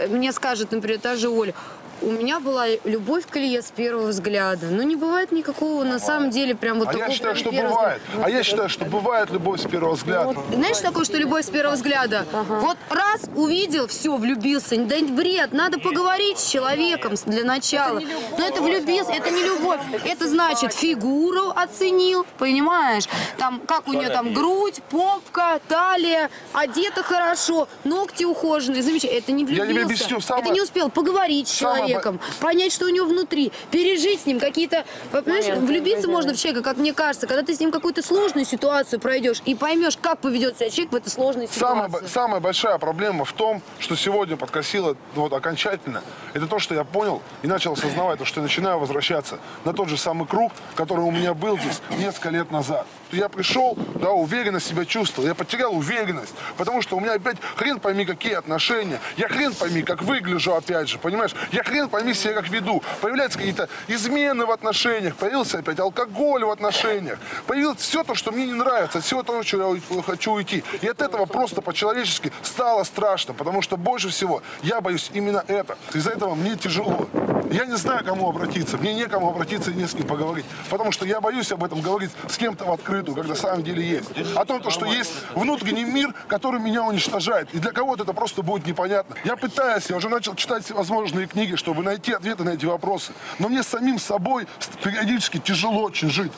мне скажет, например, та же Оля, у меня была любовь к Илье с первого взгляда. Но не бывает никакого, на самом деле, прям вот а такого я считаю, что бывает. взгляда. А я считаю, что бывает любовь с первого взгляда. Знаешь, такое, что любовь с первого взгляда? Вот раз увидел, все, влюбился. Да бред, надо поговорить с человеком для начала. Но это влюбился, это не любовь. Это значит, фигуру оценил, понимаешь? Там, как у нее там грудь, попка, талия, одета хорошо, ногти ухоженные, замечательно. Это не Я влюбился. тебе объясню, самое- Это не успел поговорить с самое человеком, понять, что у него внутри, пережить с ним какие-то... Понимаешь, влюбиться да. можно в человека, как мне кажется, когда ты с ним какую-то сложную ситуацию пройдешь и поймешь, как поведет себя человек в этой сложной Самая, ситуации. бо- самая большая проблема в том, что сегодня подкосило вот окончательно, это то, что я понял и начал осознавать, то, что я начинаю возвращаться на тот же самый круг, который у меня был здесь несколько лет назад. Я пришел, да, уверенно себя чувствовал, я потерял уверенность, потому что у меня опять хрен пойми какие отношения, я хрен пойми как выгляжу опять же, понимаешь, я хрен пойми себя как веду, появляются какие-то измены в отношениях, появился опять алкоголь в отношениях, появилось все то, что мне не нравится, от всего того, я хочу уйти. И от этого просто по-человечески стало страшно, потому что больше всего я боюсь именно это. Из-за этого мне тяжело. Я не знаю, кому обратиться. Мне некому обратиться и не с кем поговорить. Потому что я боюсь об этом говорить с кем-то в открытую, когда на самом деле есть. О том, то, что есть внутренний мир, который меня уничтожает. И для кого-то это просто будет непонятно. Я пытаюсь, я уже начал читать всевозможные книги, чтобы найти ответы на эти вопросы. Но мне самим собой периодически тяжело очень жить.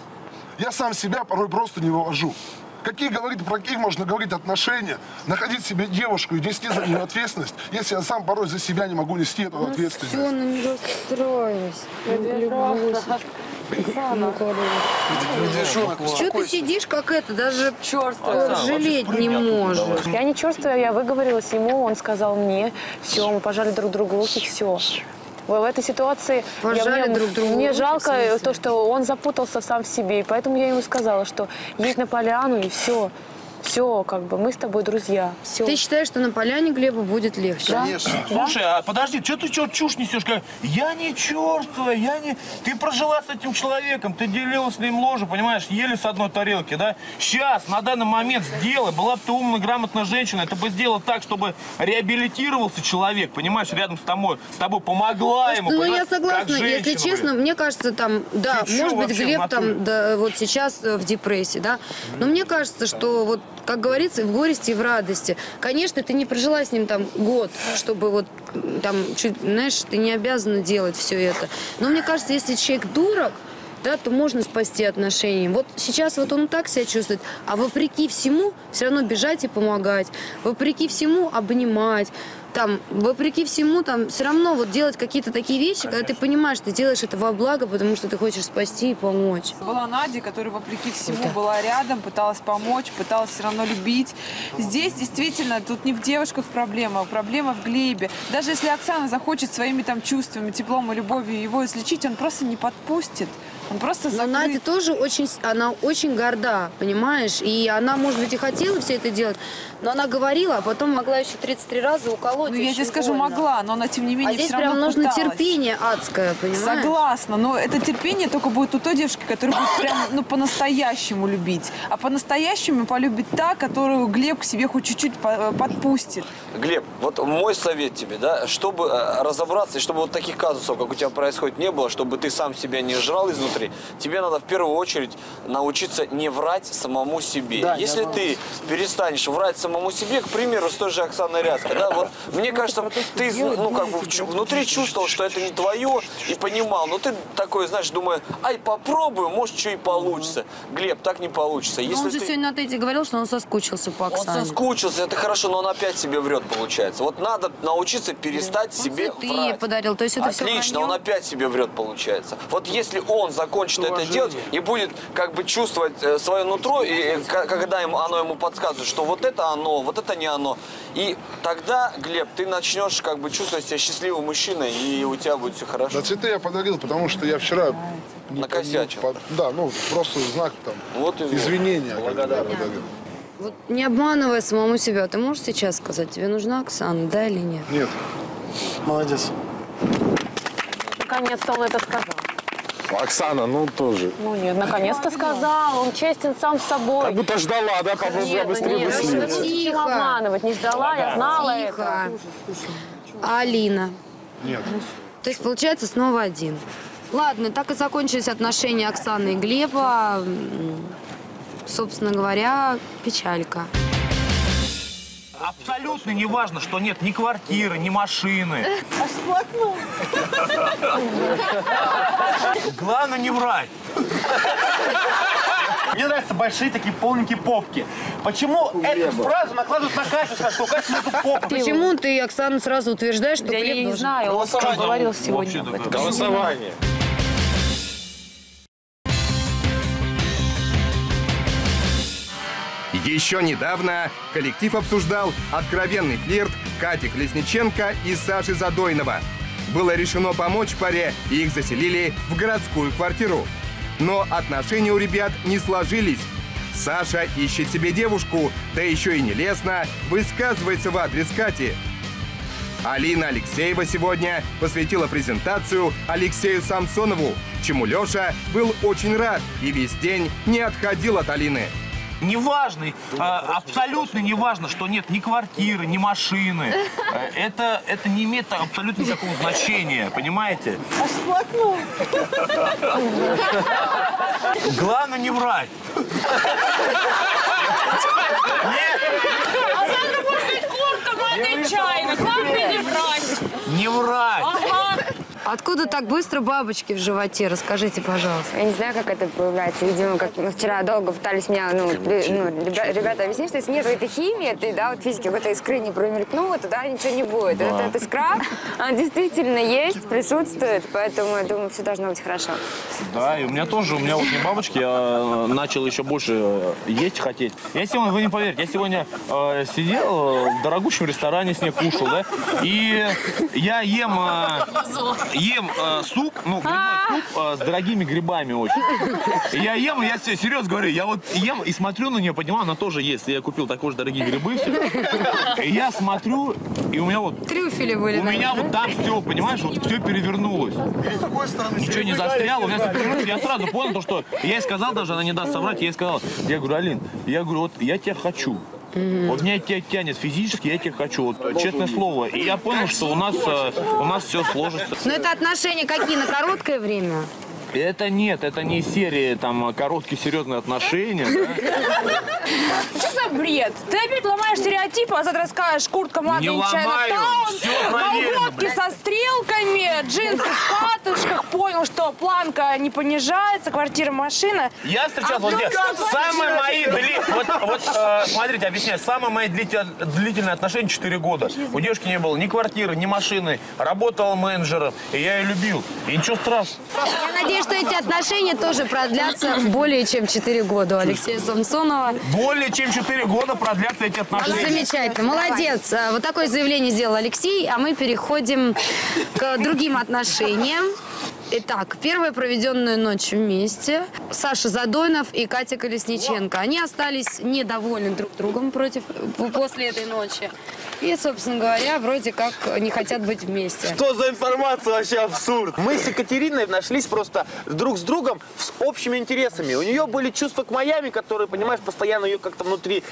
Я сам себя порой просто не вывожу. Какие говорить, про какие можно говорить отношения, находить себе девушку и нести за нее ответственность, если я сам порой за себя не могу нести эту ответственность. Все, ну не расстраивайся. Что ты сидишь, как это, даже Чёрствая. жалеть не можешь. Я не чувствую, я выговорилась ему, он сказал мне, все, мы пожали друг другу руки, все. В этой ситуации я, мне, друг другу мне жалко то, что он запутался сам в себе, и поэтому я ему сказала, что едь на поляну и все, все, как бы мы с тобой друзья, все. Ты считаешь, что на поляне Глебу будет легче? Слушай, а подожди, что ты чё чушь несешь? Как, Я не черствая, я не... Ты прожила с этим человеком, ты делила с ним ложу, понимаешь, ели с одной тарелки, да? Сейчас, на данный момент сделай, была бы ты умная, грамотная женщина, это бы сделала так, чтобы реабилитировался человек, понимаешь, рядом с тобой, с тобой помогла ему, Ну, я согласна, если честно, блин. мне кажется, там, да, Ты может быть, Глеб там, да, вот сейчас э, в депрессии, да, но мне кажется, что вот, как говорится, в горести, и в радости. Конечно, ты не прожила с ним там год, чтобы вот там, чуть, знаешь, ты не обязана делать все это. Но мне кажется, если человек дурак, да, то можно спасти отношения. Вот сейчас вот он так себя чувствует, а вопреки всему все равно бежать и помогать, вопреки всему обнимать, там, вопреки всему, там, все равно вот делать какие-то такие вещи, когда ты понимаешь, ты делаешь это во благо, потому что ты хочешь спасти и помочь. Была Надя, которая вопреки всему была рядом, пыталась помочь, пыталась все равно любить. Здесь действительно, тут не в девушках проблема, проблема в Глебе. Даже если Оксана захочет своими там чувствами, теплом и любовью его излечить, он просто не подпустит. Он просто Но закрыт. Надя тоже очень, она очень горда, понимаешь? И она, может быть, и хотела все это делать, но она говорила, а потом могла еще 33 раза уколоть. Ну, я тебе скажу, больно. могла, но она, тем не менее, А здесь все прям равно нужно пыталась. терпение адское, понимаешь? Согласна, но это терпение только будет у той девушки, которая будет прям, ну, по-настоящему любить. А по-настоящему полюбит та, которую Глеб к себе хоть чуть-чуть по- подпустит. Глеб, вот мой совет тебе, да, чтобы э, разобраться, и чтобы вот таких казусов, как у тебя происходит, не было, чтобы ты сам себя не жрал изнутри, тебе надо в первую очередь научиться не врать самому себе. Да, Если ты перестанешь врать самому себе, к примеру, с той же Оксаной Ряской, да, вот мне кажется, ты, ну, как бы внутри чувствовал, что это не твое, и понимал, но ты такой, знаешь, думаю, ай, попробую, может, что и получится. Глеб, так не получится. Если он же ты... сегодня на Тете говорил, что он соскучился по Он Оксане. соскучился, это хорошо, но он опять себе врет, получается. Вот надо научиться перестать себе цветы ей врать. подарил, то есть это Отлично, вранье? он опять себе врет, получается. Вот если он закончит это Уважение. делать и будет как бы чувствовать э, свое нутро, и э, когда ему, оно ему подсказывает, что вот это оно, вот это не оно. И тогда, Глеб, ты начнешь как бы чувствовать себя счастливым мужчиной, и у тебя будет все хорошо. Да цветы я подарил, потому что я вчера... не Накосячил. по- Да, ну просто знак там, Вот и извинения. Вот не обманывая самому себя, ты можешь сейчас сказать, тебе нужна Оксана, да или нет? Нет. Молодец. Наконец-то он это сказал. Оксана, ну тоже. Ну нет, наконец-то сказал, он честен сам с собой. Как будто ждала, да, попробуй Нет, ну быстрее нет, быстрее. ну зачем обманывать, не ждала, я знала это. А Алина? Нет. То есть, получается, снова один. Ладно, так и закончились отношения Оксаны и Глеба. Собственно говоря, печалька. Абсолютно не важно, что нет ни квартиры, ни машины. Главное не врать. Мне нравятся большие такие полненькие попки. Почему эту фразу накладывают на качество, что у Кати нету попки? Почему ты, Оксана, сразу утверждаешь, что Я не знаю, он Голосование. говорил сегодня об этом. Голосование. Еще недавно коллектив обсуждал откровенный флирт Кати Колесниченко и Саши Задойного. Было решено помочь паре, и их заселили в городскую квартиру. Но отношения у ребят не сложились. Саша ищет себе девушку, да еще и нелестно высказывается в адрес Кати. Алина Алексеева сегодня посвятила презентацию Алексею Самсонову, чему Леша был очень рад и весь день не отходил от Алины. Неважно, а, абсолютно неважно, что нет ни квартиры, ни машины. Э, Это, это не имеет абсолютно никакого значения, понимаете? Главное не врать. А завтра быть куртка, мать чайна. Главное не врать. Не врать. Откуда так быстро бабочки в животе? Расскажите, пожалуйста. Я не знаю, как это появляется. Видимо, как мы вчера долго пытались меня, ну, ну, ребя- ребята объяснить, что если нет этой химии, этой, да, вот физики, какой-то искры не промелькнуло, тогда ничего не будет. Да. Это, эта искра, она действительно есть, присутствует, поэтому я думаю, все должно быть хорошо. Да, и у меня тоже, у меня вот не бабочки, я э, начал еще больше э, есть хотеть. Я сегодня, вы не поверите, я сегодня э, сидел э, в дорогущем ресторане, с ней кушал, да, и я ем, э, ем э, суп, ну, грибной суп э, с дорогими грибами очень. И я ем, я се- серьезно говорю, я вот ем и смотрю на нее, понимаю, она тоже ест. Я купил такой же дорогие грибы, все. И я смотрю, и у меня вот Трюфели были. у меня вот там все, понимаешь, вот все перевернулось. Ничего не застряло, у меня всё перевернулось. Я сразу понял, то, что я ей сказал даже, она не даст соврать, я ей сказал, я говорю, Алин, я говорю, вот я тебя хочу. Вот меня тебя тянет физически, я тебя хочу, вот, честное слово. И я понял, что у нас, э, у нас все сложится. Но это отношения какие? На короткое время? Это нет, это не серия там короткие серьезные отношения. да. Что за бред? Ты опять ломаешь стереотипы, а завтра скажешь, куртка Не Мадин ломаю, Чайна всё проверено, колготки со стрелками, джинсы в катышках, понял, что планка не понижается, квартира, машина. Я встречал А вот здесь самые мои понижается? дли... вот, вот э, смотрите, объясняю, самые мои длительные, длительные отношения 4 года. У девушки не было ни квартиры, ни машины, работала менеджером, и я ее любил. И ничего страшного. Я надеюсь, что эти отношения тоже продлятся более чем 4 года у Алексея Самсонова. Более чем 4 года продлятся эти отношения. Замечательно, молодец. А, Вот такое заявление сделал Алексей, а мы переходим к другим отношениям. Итак, первая проведенная ночь вместе. Саша Задойнов и Катя Колесниченко. Они остались недовольны друг другом против, после этой ночи. И, собственно говоря, вроде как не хотят быть вместе. Что за информация вообще абсурд? Мы с Екатериной нашлись просто друг с другом с общими интересами. У нее были чувства к Майами, которые, понимаешь, постоянно ее как-то внутри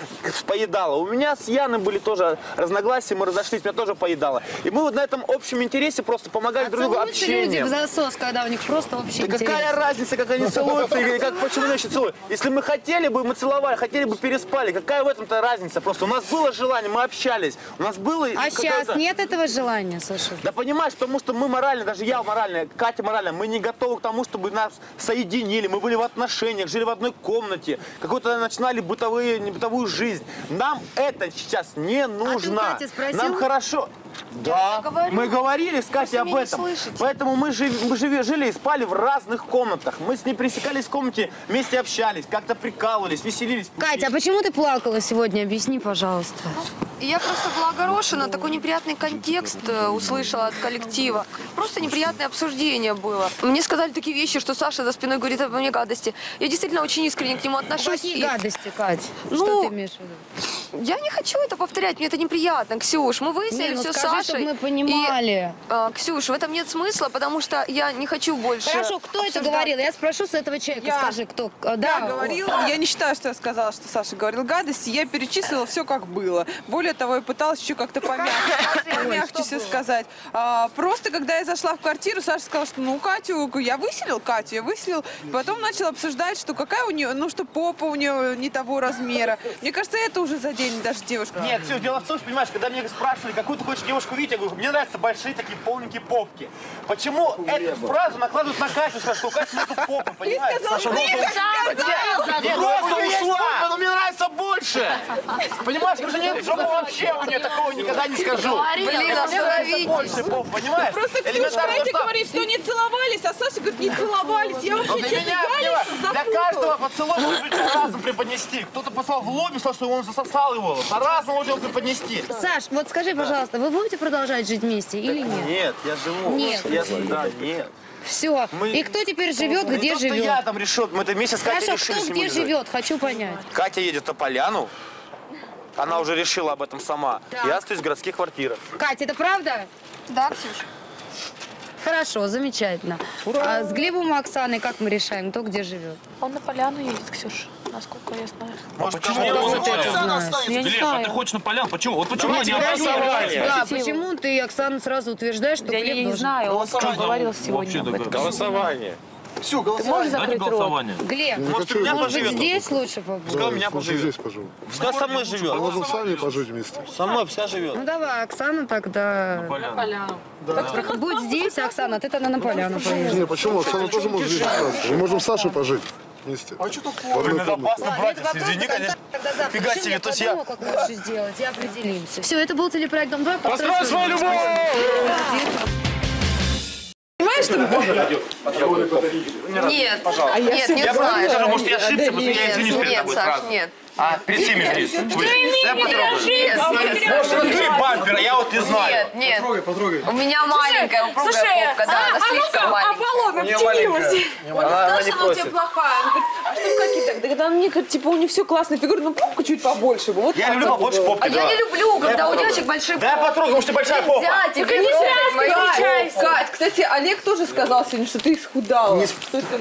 поедало. У меня с Яной были тоже разногласия, мы разошлись, меня тоже поедало. И мы вот на этом общем интересе просто помогали друг другу Целуются люди общением. в засос, когда у них просто общий Да какая разница, как они целуются или как, почему они еще целуют? Если мы хотели бы, мы целовали, хотели бы, переспали. Какая в этом-то разница? Просто у нас было желание, мы общались. У нас было... А сейчас нет этого желания, Саша? да понимаешь, потому что мы морально, даже я морально, Катя морально, мы не готовы к тому, чтобы нас соединили. Мы были в отношениях, жили в одной комнате, какой-то начинали бытовые, не бытовую жизнь. Нам это сейчас не нужно. Катя спросил? Нам хорошо. Да, говорю. мы говорили с Катей об этом. Поэтому мы, жи- мы живи- жили и спали в разных комнатах. Мы с ней пересекались в комнате, вместе общались, как-то прикалывались, веселились. Катя, а почему ты плакала сегодня? Объясни, пожалуйста. Я просто была огорошена, такой неприятный контекст э, услышала от коллектива. Просто неприятное обсуждение было. Мне сказали такие вещи, что Саша за спиной говорит обо мне гадости. Я действительно очень искренне к нему отношусь. Какие и- гадости, Кать? Ну, Что ты имеешь в виду? Я не хочу это повторять, мне это неприятно, Ксюш. Мы выяснили Не, ну все с скажи, Сашей. чтобы мы понимали. И, э, Ксюш, в этом нет смысла, потому что я не хочу больше Хорошо, кто это обсуждать. говорил? Я спрошу с этого человека. Я. Скажи, кто? А, Я Да, говорила, я не считаю, что я сказала, что Саша говорил гадости. Я перечислила все, как было. Более того, я пыталась еще как-то помягче, помягче все сказать. А, просто, когда я зашла в квартиру, Саша сказал, что ну, Катю, я выселил Катю, я выселил. Потом начал обсуждать, что какая у нее, ну, что попа у нее не того размера. Мне кажется, это уже заденет даже девушку. Нет, все, дело в том, что, понимаешь, когда меня спрашивали, какую ты хочешь девушку видеть, я говорю, мне нравятся большие такие полненькие попки. Почему эту фразу накладывают на Катю, что у Кати нету попы, понимаешь? сказал, Саша, ты сказал! Роза Роза есть ушла, но мне нравится больше. Понимаешь, что нет жопы вообще у нее такого никогда не скажу. Блин, а видите. больше поп, понимаешь? Просто Катя что- говорит, что не целовались, а Саша говорит, не целовались. Я Ну, вообще, для честно понимаешь, для каждого может быть по-разному преподнести. Кто-то послал в лоб и сказал, что он засосал его. По-разному можно преподнести. Саш, вот скажи, пожалуйста, вы будете продолжать жить вместе или нет? Нет, я живу. Нет. Я, да, нет. Все. Мы- И кто теперь живет, Не где то, что живет? я там решил, мы это вместе с Катей Хорошо, решили, кто где живет? Хочу понять. Катя едет на поляну. Она уже решила об этом сама. Так. Я остаюсь в городских квартирах. Катя, это правда? Да, Ксюша. Хорошо, замечательно. А с Глебом и Оксаной как мы решаем, кто где живет? Он на поляну едет, Ксюша. насколько я знаю. Может, почему останется? Я не Глеб, а ты хочешь на поляну? Почему? Вот почему Давайте не голосование. Да, почему ты, Оксана, сразу утверждаешь, что Я Глеб не должен? знаю, он говорил сегодня об этом. Голосование. Все, Ты можешь закрыть рот? Глеб, Может, у меня может быть, поживет здесь лучше побудь? Пускай у меня Лучше поживет. здесь поживу. Пускай со мной живет. Мы можем сами пожить вместе. Со мной пускай живет. Ну давай, Оксана тогда... поляну. поляну. Так, будь здесь, Оксана, ты тогда на поляну поедешь. Не, почему? Оксана тоже может здесь остаться. Мы можем с Сашей пожить вместе. А что такое? Безопасно, братец, извини, конечно. Фига себе, я то есть я- как лучше сделать, и определимся. Все, это был телепроект «Дом 2». Построй свою любовь! Понимаешь, что... Нет, нет, не Я просто знаю. может, я ошибся, потому что я Нет, извинюсь перед нет, тобой Саш, сразу. нет. А, перед всеми здесь. Может, внутри бампера, я вот не знаю. Нет, нет. Потрогай, потрогай. У меня маленькая упругая слушай, попка, да, а- она а слишком ну-ка, маленькая. Аполлон У маленькая. Он сказал, что она у тебя плохая. Он говорит, а что какие так? Да когда мне, типа, у нее все классная фигура, ну попку чуть побольше. бы. Вот Я люблю побольше попки, А я да. не люблю, когда у девочек большие Да я потрогаю, потому что большая попа. Нельзя тебе не мои Кать, кстати, Олег тоже сказал сегодня, что ты исхудала.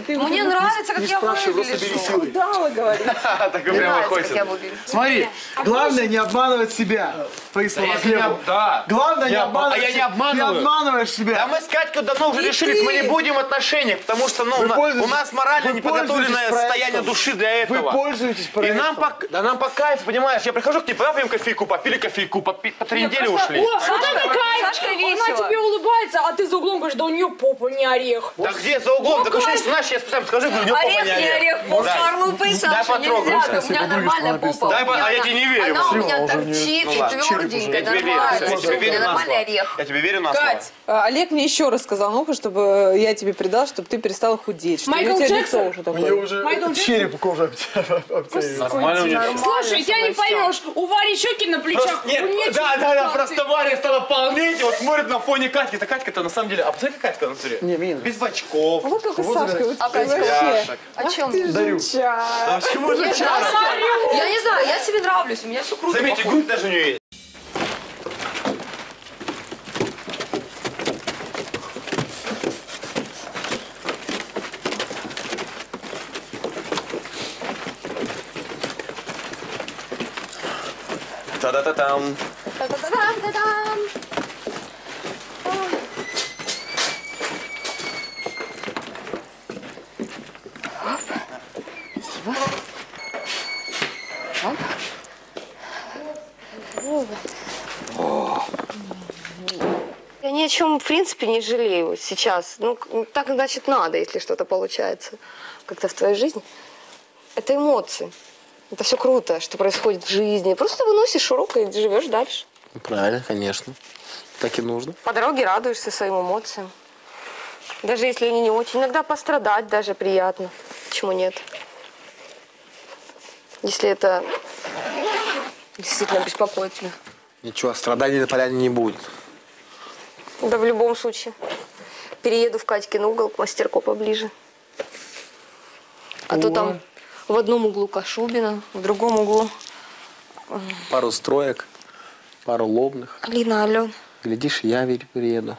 Мне нравится, как я выгляжу. Исхудала, говорит. Так и Мне выгляжу. Смотри, главное не обманывать себя. Твои Да слова Глебу. Да. Главное не обманывать А я не обманываю. Ты обманываешь Да себя. мы с Катькой давно уже И решили, мы не будем в отношениях, потому что ну, Вы у пользуетесь- нас морально вы неподготовленное пользуетесь состояние души для Вы этого. пользуетесь И проектом. нам по, да нам по кайфу, понимаешь? Я прихожу к тебе, попьем кофейку, попили кофейку, по, три недели ушли. О, ты такая? Сашка Она тебе улыбается, а ты за углом говоришь, да у нее попа не орех. Да где за углом? Так ощущение, что знаешь, я специально скажу, говорю, у него попа Орех не не орех, орех. пол Да. шарлупы, Саша, нельзя, у меня нормальная попа. Дай У а я тебе не верю. Она у меня торчит и тверденькая, Я тебе верю, нормально. я У тебе верю меня на нормальный слово. орех. Я тебе верю на слово. Кать, а, Олег мне еще раз сказал, ну чтобы я тебе передал, чтобы ты перестала худеть. Майкл у Джексон? уже У такое. уже Майкл череп кожа обтягивает. Нормально у нее. Слушай, тебя не поймешь, у Вари щеки на плечах. Нет, у да, да, да, просто. Варя стала полнеть, вот смотрит на фоне Катьки. Это Катька-то на самом деле, а посмотри, Катька на натуре. Не, не Без очков. Вот как Вот Сашка. А Катька? О чем? Ты Дарю. А почему же Я чара? Я не знаю, я тебе нравлюсь, у меня все круто. Заметьте, грудь даже у нее есть. Та-да-та-там. Та-та-та-дам-та-дам. Я ни о чем, в принципе, не жалею сейчас. Ну, так, значит, надо, если что-то получается как-то в твоей жизни. Это эмоции. Это все круто, что происходит в жизни. Просто выносишь урок и живешь дальше. Правильно, конечно. Так и нужно. По дороге радуешься своим эмоциям. Даже если они не очень. Иногда пострадать даже приятно. Почему нет? Если это действительно беспокоит тебя. Ничего, страданий на поляне не будет. Да в любом случае. Перееду в Катькин угол к мастерку поближе. А то там в одном углу Кашубина, в другом углу Пару строек, пару лобных. Алина Ален. Глядишь, я ведь приеду.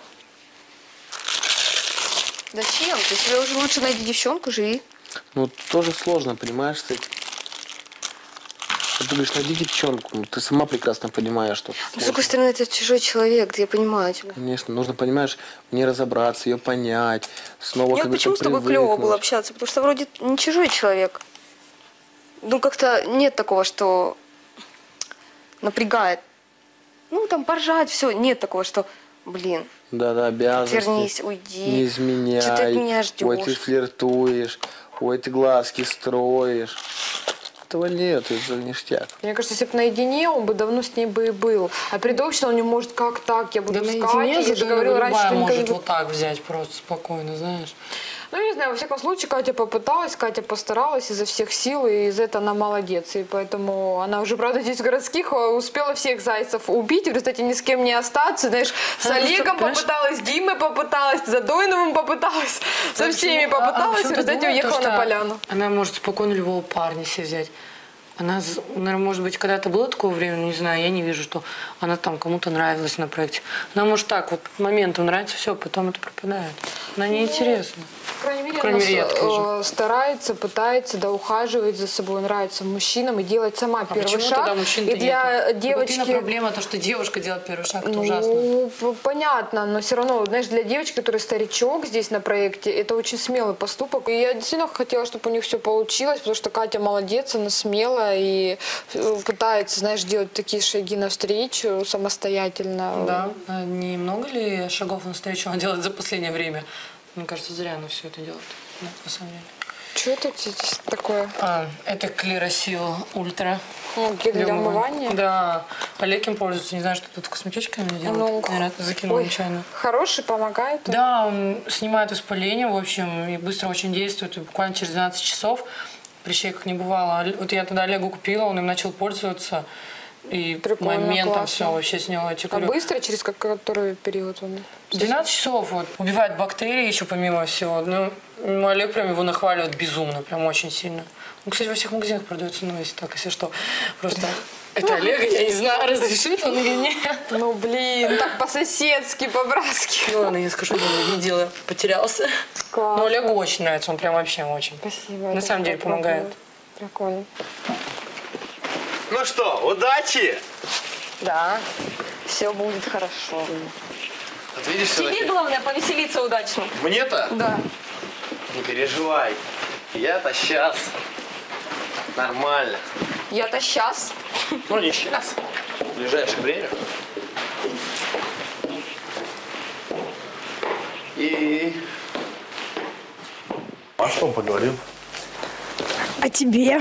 Зачем? Ты себе уже лучше найди девчонку, живи. Ну, тоже сложно, понимаешь, с этим. Ты говоришь, найди девчонку. Ну, ты сама прекрасно понимаешь, что Но, с другой стороны, это чужой человек, я понимаю тебя. Конечно, нужно, понимаешь, мне разобраться, ее понять, снова вот почему с тобой клево было общаться? Потому что вроде не чужой человек. Ну, как-то нет такого, что напрягает. Ну, там поржать, все. Нет такого, что, блин, Да-да, обязанности. Вернись, уйди. Не изменяй. Что ты от меня Ой, ты ждешь? флиртуешь. Ой, ты глазки строишь. Этого нет, это ништяк. Мне кажется, если бы наедине, он бы давно с ней бы и был. А предобщина он не может, как так, я буду Да искать. наедине Я же говорила любая раньше, что никогда может не вот так взять просто спокойно, знаешь. Ну, я не знаю, во всяком случае, Катя попыталась, Катя постаралась изо всех сил, и из этого она молодец. И поэтому она уже, правда, здесь городских а, успела всех зайцев убить, в результате ни с кем не остаться. Знаешь, с просто, Олегом попыталась, с Димой попыталась, с Задойновым попыталась, со всеми почему- а- а попыталась, в результате то, уехала на поляну. Она может спокойно любого парня себе взять. Она, наверное, может быть, когда-то было такое время, не знаю, я не вижу, что она там кому-то нравилась на проекте. Она может так, вот моментом нравится, все, потом это пропадает. Она неинтересна. Крайней мере, крайней она же. э, старается, пытается, да, ухаживать за собой, нравится мужчинам и делать сама А первый шаг. тогда мужчин и для девочки... Вот проблема, то, что девушка делает первый шаг, это Ну, ужасно. понятно, но все равно, знаешь, для девочки, которая старичок здесь на проекте, это очень смелый поступок. И я действительно хотела, чтобы у них все получилось, потому что Катя молодец, она смелая и э, пытается, знаешь, делать такие шаги навстречу самостоятельно. Да, а немного ли шагов навстречу она делает за последнее время? Мне кажется, зря она все это делает, да, на самом деле. Что это здесь такое? А, это Клиросил Ультра. Ну, гель для умывания? Да. Олег им пользуется. Не знаю, что тут косметичкой мне делают. Ну, Наверное, закинул ой, нечаянно. Хороший, помогает? он? Да, он снимает воспаление, в общем, и быстро очень действует. И буквально через 12 часов прыщей как не бывало. Вот я тогда Олегу купила, он им начал пользоваться. И Прикольно, моментом классно. все вообще с него А текли. быстро, через который период он? 12 часов вот. Убивает бактерии еще помимо всего. Ну, Олег прям его нахваливает безумно, прям очень сильно. Ну, кстати, во всех магазинах продается, ну, если так, если что. Просто это Олега, я не знаю, разрешит он или нет. Ну, блин, так по-соседски, по-братски. Ну, ладно, я скажу, не, не дело, потерялся. Но Олегу очень нравится, он прям вообще очень. Спасибо. На самом деле помогает. Прикольно. Ну что, удачи! Да, все будет хорошо. Вот видишь, Тебе главное повеселиться удачно. Мне-то? Да. Не переживай. Я-то сейчас. Нормально. Я-то сейчас. Ну, не сейчас. В ближайшее время. И... А что поговорим? А тебе?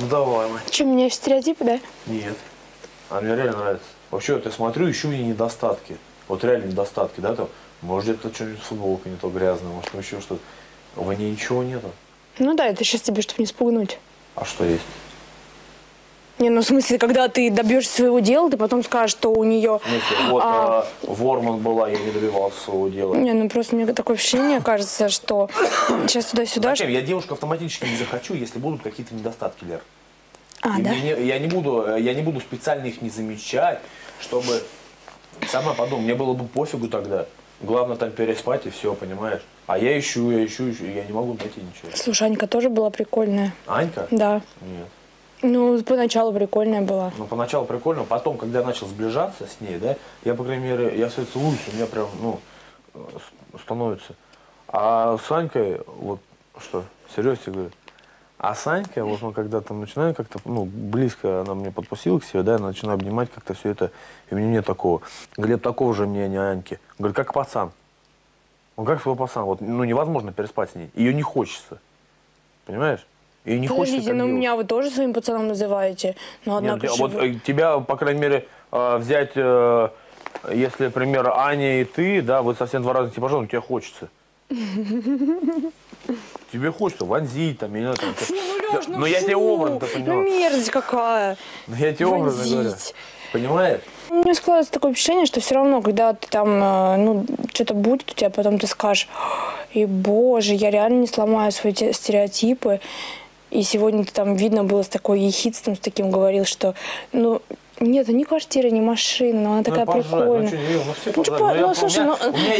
Ну давай, мать. Что, у меня есть стереотипы, да? Нет. А мне реально нравится. Вообще, вот я смотрю, ищу мне недостатки. Вот реально недостатки, да, там. Может, где-то что-нибудь футболка не то грязная, может, еще что-то. В ней ничего нету. Ну да, это сейчас тебе, чтобы не спугнуть. А что есть? Не, ну в смысле, когда ты добьешься своего дела, ты потом скажешь, что у нее... В смысле, вот А. а, Ворман была, я не добивался своего дела. Не, ну просто мне такое ощущение, кажется, что сейчас туда-сюда... Зачем? Я девушку автоматически не захочу, если будут какие-то недостатки, Лер. А, И да? мне не- я, не буду, я не буду специально их не замечать, чтобы... Сама подумай, мне было бы пофигу тогда. Главное там переспать и все, понимаешь? А я ищу, я ищу, ищу, и я не могу найти ничего. Слушай, Анька тоже была прикольная. Анька? Да. Нет. Ну, поначалу прикольная была. Ну, поначалу прикольно, потом, когда я начал сближаться с ней, да, я, по крайней мере, я ней целуюсь, у меня прям, ну, э, становится. А с Анькой, вот, что, серьезно тебе говорю, а с Анькой, вот мы когда там начинаем как-то, ну, близко она мне подпустила к себе, да, я начинаю обнимать как-то все это, и меня нет такого. Глеб такого же мнения Аньки. Говорит, как пацан. Он как свой пацан. Вот, ну, невозможно переспать с ней. Ее не хочется. Понимаешь? Ее не хочется Подождите, как ну девушку. меня вы тоже своим пацаном называете. Ну, Нет, однако я- же вот вы- э, тебя, по крайней мере, э, взять, э, если, например, Аня и ты, да, вы совсем два разных типажа, но тебе хочется. Тебе хочется вонзить там, или там. Лёш, ну Но я тебе фу, образно Ну понимаю. мерзость какая. Но я тебе образно говорю. Вонзить. Понимаешь? У меня складывается такое ощущение, что все равно, когда ты там, э, ну, что-то будет у тебя, потом ты скажешь, и боже, я реально не сломаю свои те- стереотипы. И сегодня там видно было с такой ехидством, с таким говорил, что, ну, нет, ни квартиры, ни машины, но она такая ну, прикольная. Ну, что, ну, Ну, пожалуй. ну, я- слушай, ну, ну, я,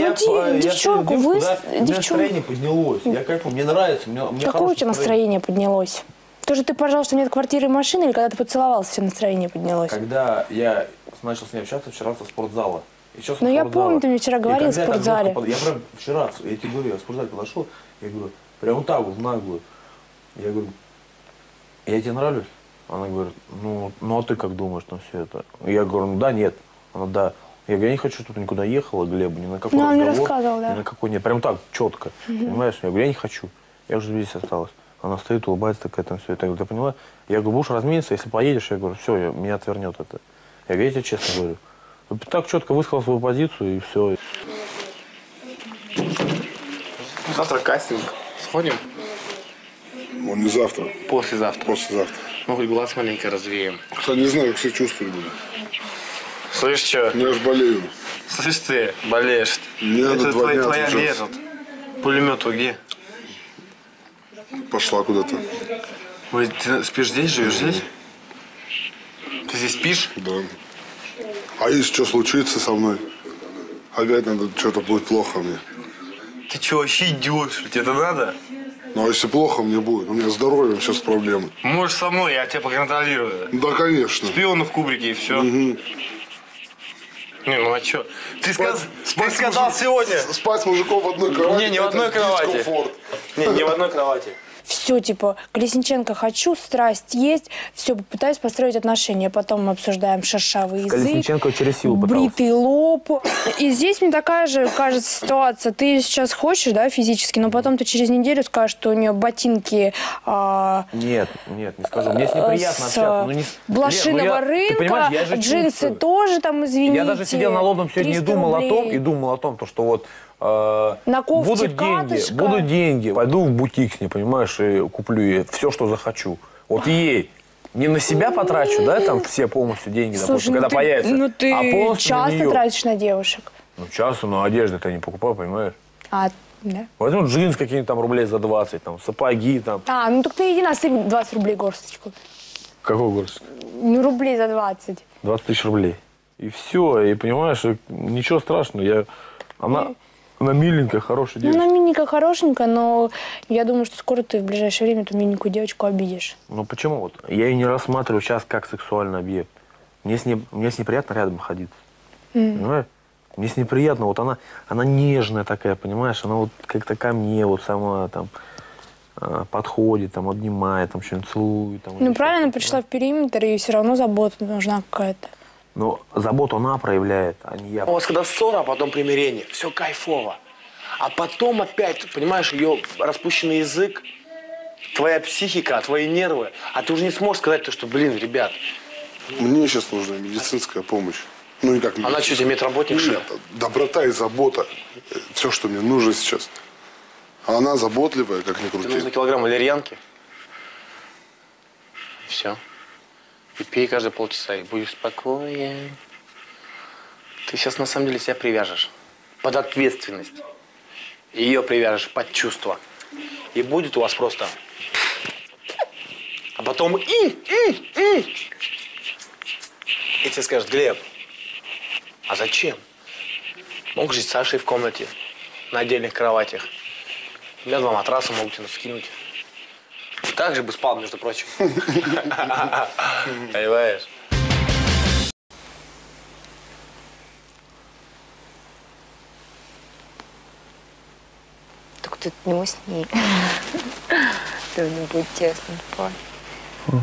я девчонку вы- да, девчонку- настроение поднялось. Я кайфую, мне нравится. Мне, мне Какое у тебя настроение поднялось? То, что ты пожалуй, что нет квартиры и машины, или когда ты поцеловался, все настроение поднялось? Когда я начал с ней общаться вчера со спортзала. Еще со Ну, я спортзала. помню, ты мне вчера говорил в я спортзале. под- Я прям вчера, я тебе говорю, я в спортзале подошел, я говорю, прям вот так вот, наглую. Я говорю, я тебе нравлюсь? Она говорит, ну, ну а ты как думаешь на все это? Я говорю, ну да, нет. Она, да. Я говорю, я не хочу, чтобы ты никуда ехала, Глеб, ни на какой Ну, она мне разговор, рассказывала, да. ни на какой нет. Прям так, четко. Мгм. Понимаешь? Я говорю, я не хочу. Я уже здесь осталась. Она стоит, улыбается такая, там все. Я говорю, ты поняла? Я говорю, будешь размениться, если поедешь, я говорю, все, меня отвернет это. Я говорю, я тебе честно говорю. Ну, Так четко высказал свою позицию, и все. Завтра кастинг. Сходим? Он не завтра. Послезавтра. Послезавтра. Ну, хоть глаз маленько развеем. Кстати, не знаю, как себя чувствовать буду. Слышь, что? Я же болею. Слышь ты, болеешь. Мне Это твоя, дня твоя этот? Пулемет твой где? Пошла куда-то. Ой, ты спишь здесь, живешь здесь? Ты здесь спишь? Да. А если что случится со мной? Опять надо, что-то будет плохо мне. Ты что, вообще ли? Тебе это надо? Ну, а если плохо мне будет? У меня с здоровьем сейчас проблемы. Можешь со мной, я тебя поконтролирую. Да, конечно. Шпиона в кубрике и все. Не, ну а что? Ты, сказ... ты сказал мужик- сегодня. Спать с мужиком в одной кровати. Не, не в одной кровати. дискомфорт. Не, не в одной кровати. Все, типа, Колесниченко хочу, страсть есть, все, попытаюсь построить отношения. Потом мы обсуждаем шершавый язык, Колесниченко через силу пытался. бритый лоб. И здесь мне такая же, кажется, ситуация. Ты сейчас хочешь, да, физически, но потом ты через неделю скажешь, что у нее ботинки а, Нет, нет, не скажу. Мне с ней приятно с общаться. Ну, не... блошиного Лен, ну я- рынка, я же джинсы чувствую. тоже там, извините. Я даже сидел на лобном сегодня и 300 думал о том, рублей. и думал о том, то, что вот э, На кофте будут деньги, катышка. будут деньги, пойду в бутик с ней, понимаешь, и куплю ей все, что захочу. Вот ей. Не на себя потрачу, да, там все полностью деньги, Слушай, допустим, ну когда ты, появится, ну ты а полностью на часто неё. тратишь на девушек. Ну, часто, но одежды-то я не покупаю, понимаешь? А, да? Возьму джинс какие-нибудь там рублей за 20, там, сапоги там. А, ну так ты иди насыпь 20 рублей горсточку. Какой горсть? Ну, рублей за 20. 20 тысяч рублей. И все, и понимаешь, и ничего страшного. Я, она, она миленькая, хорошая Ну, девочка. она миленькая, хорошенькая, но я думаю, что скоро ты в ближайшее время эту миленькую девочку обидишь. Ну почему вот? Я ее не рассматриваю сейчас как сексуальный объект. Мне с ней, мне с ней приятно рядом ходить. М. Понимаешь? Мне с ней приятно, вот она, она нежная такая, понимаешь, она вот как-то ко мне вот сама там а, подходит, там обнимает, там что-нибудь целует. Там, Ну, правильно, что-то. пришла в периметр, и все равно забота нужна какая-то. Но заботу она проявляет, а не я. У вас когда ссора, а потом примирение, все кайфово. А потом опять, понимаешь, ее распущенный язык, твоя психика, твои нервы, а ты уже не сможешь сказать то, что, блин, ребят, Мне сейчас нужна медицинская помощь. Ну, не как Она медицинская. что, тебе медработник, что доброта и забота. Все, что мне нужно сейчас. А она заботливая, как ни тебе крути. нужно килограмм валерьянки. Все. И пей каждые полчаса, и будешь спокоен. Ты сейчас на самом деле себя привяжешь под ответственность. Ее привяжешь под чувство. И будет у вас просто... А потом... И, и, и. И тебе скажет, Глеб, а зачем? Мог жить с Сашей в комнате, на отдельных кроватях. Меня два матраса могут тебе скинуть. Так же бы спал, между прочим. Понимаешь? Только тут не усни. Сегодня будет тесно спать. У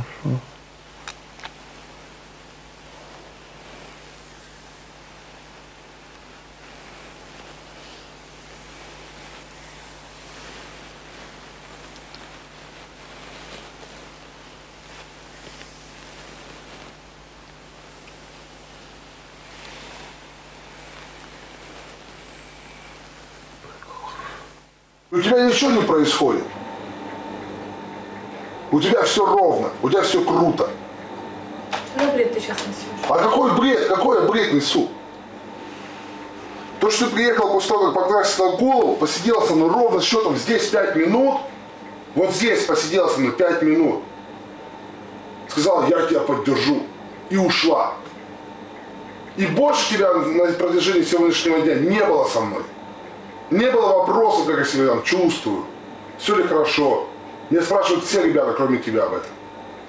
тебя ничего не происходит. У тебя все ровно, у тебя все круто. Что бред ты сейчас несешь? А какой бред? Какой я бред несу? То, что ты приехал после того, как покрасила голову, посидела со мной ровно счетом здесь 5 минут, вот здесь посидела со мной 5 минут. Сказала, я тебя поддержу. И ушла. И больше тебя на протяжении сегодняшнего дня не было со мной. Не было вопросов, как я себя там чувствую. Все ли хорошо. Меня спрашивают все ребята, кроме тебя об этом.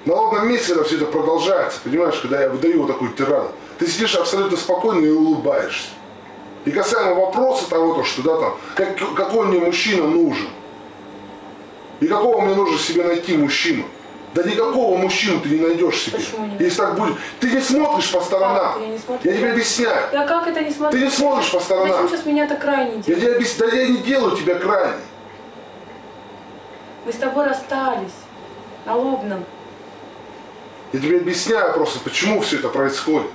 На ровном месте, когда все это продолжается, понимаешь, когда я выдаю вот такую тираду, ты сидишь абсолютно спокойно и улыбаешься. И касаемо вопроса того, то, что да, там, как, какой мне мужчина нужен. И какого мне нужно себе найти мужчину. Да никакого мужчину ты не найдешь себе. Почему не Если так будет. Ты не смотришь по сторонам. Как? Я не смотрю. Я тебе объясняю. Да как это не смотреть? Ты не смотришь по сторонам. Зачем сейчас меня так крайне Я делать? тебе объясняю, да я не делаю тебя крайней. Мы с тобой расстались. На лобном. Я тебе объясняю просто, почему все это происходит.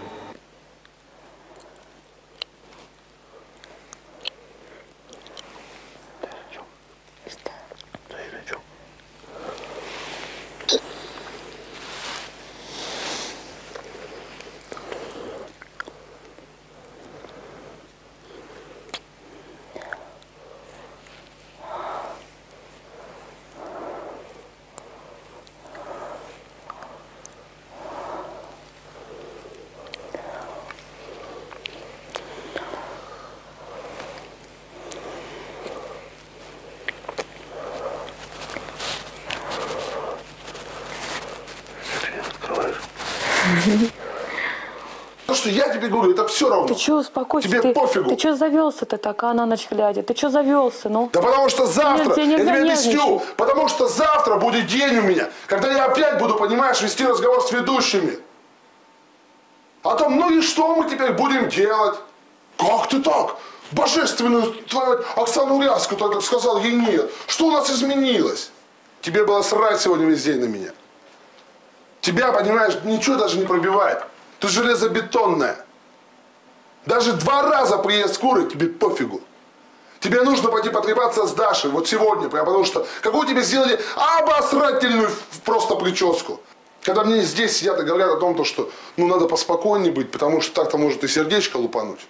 Все равно. Ты что, успокойся. Тебе ты, пофигу. Ты что завелся-то так, а на ночь глядя? Ты что завелся, ну? Да потому что завтра, Нет, тебе я тебе объясню, нервничать. потому что завтра будет день у меня, когда я опять буду, понимаешь, вести разговор с ведущими. О том, ну и что мы теперь будем делать? Как ты так? Божественную твою Оксану Ряску так сказал, ей нет. Что у нас изменилось? Тебе было срать сегодня весь день на меня. Тебя, понимаешь, ничего даже не пробивает. Ты железобетонная. Даже два раза приезд куры тебе пофигу. Тебе нужно пойти потрепаться с Дашей вот сегодня, прям потому что какую тебе сделали обосрательную просто прическу. Когда мне здесь сидят и говорят о том, то, что ну надо поспокойнее быть, потому что так-то может и сердечко лупануть.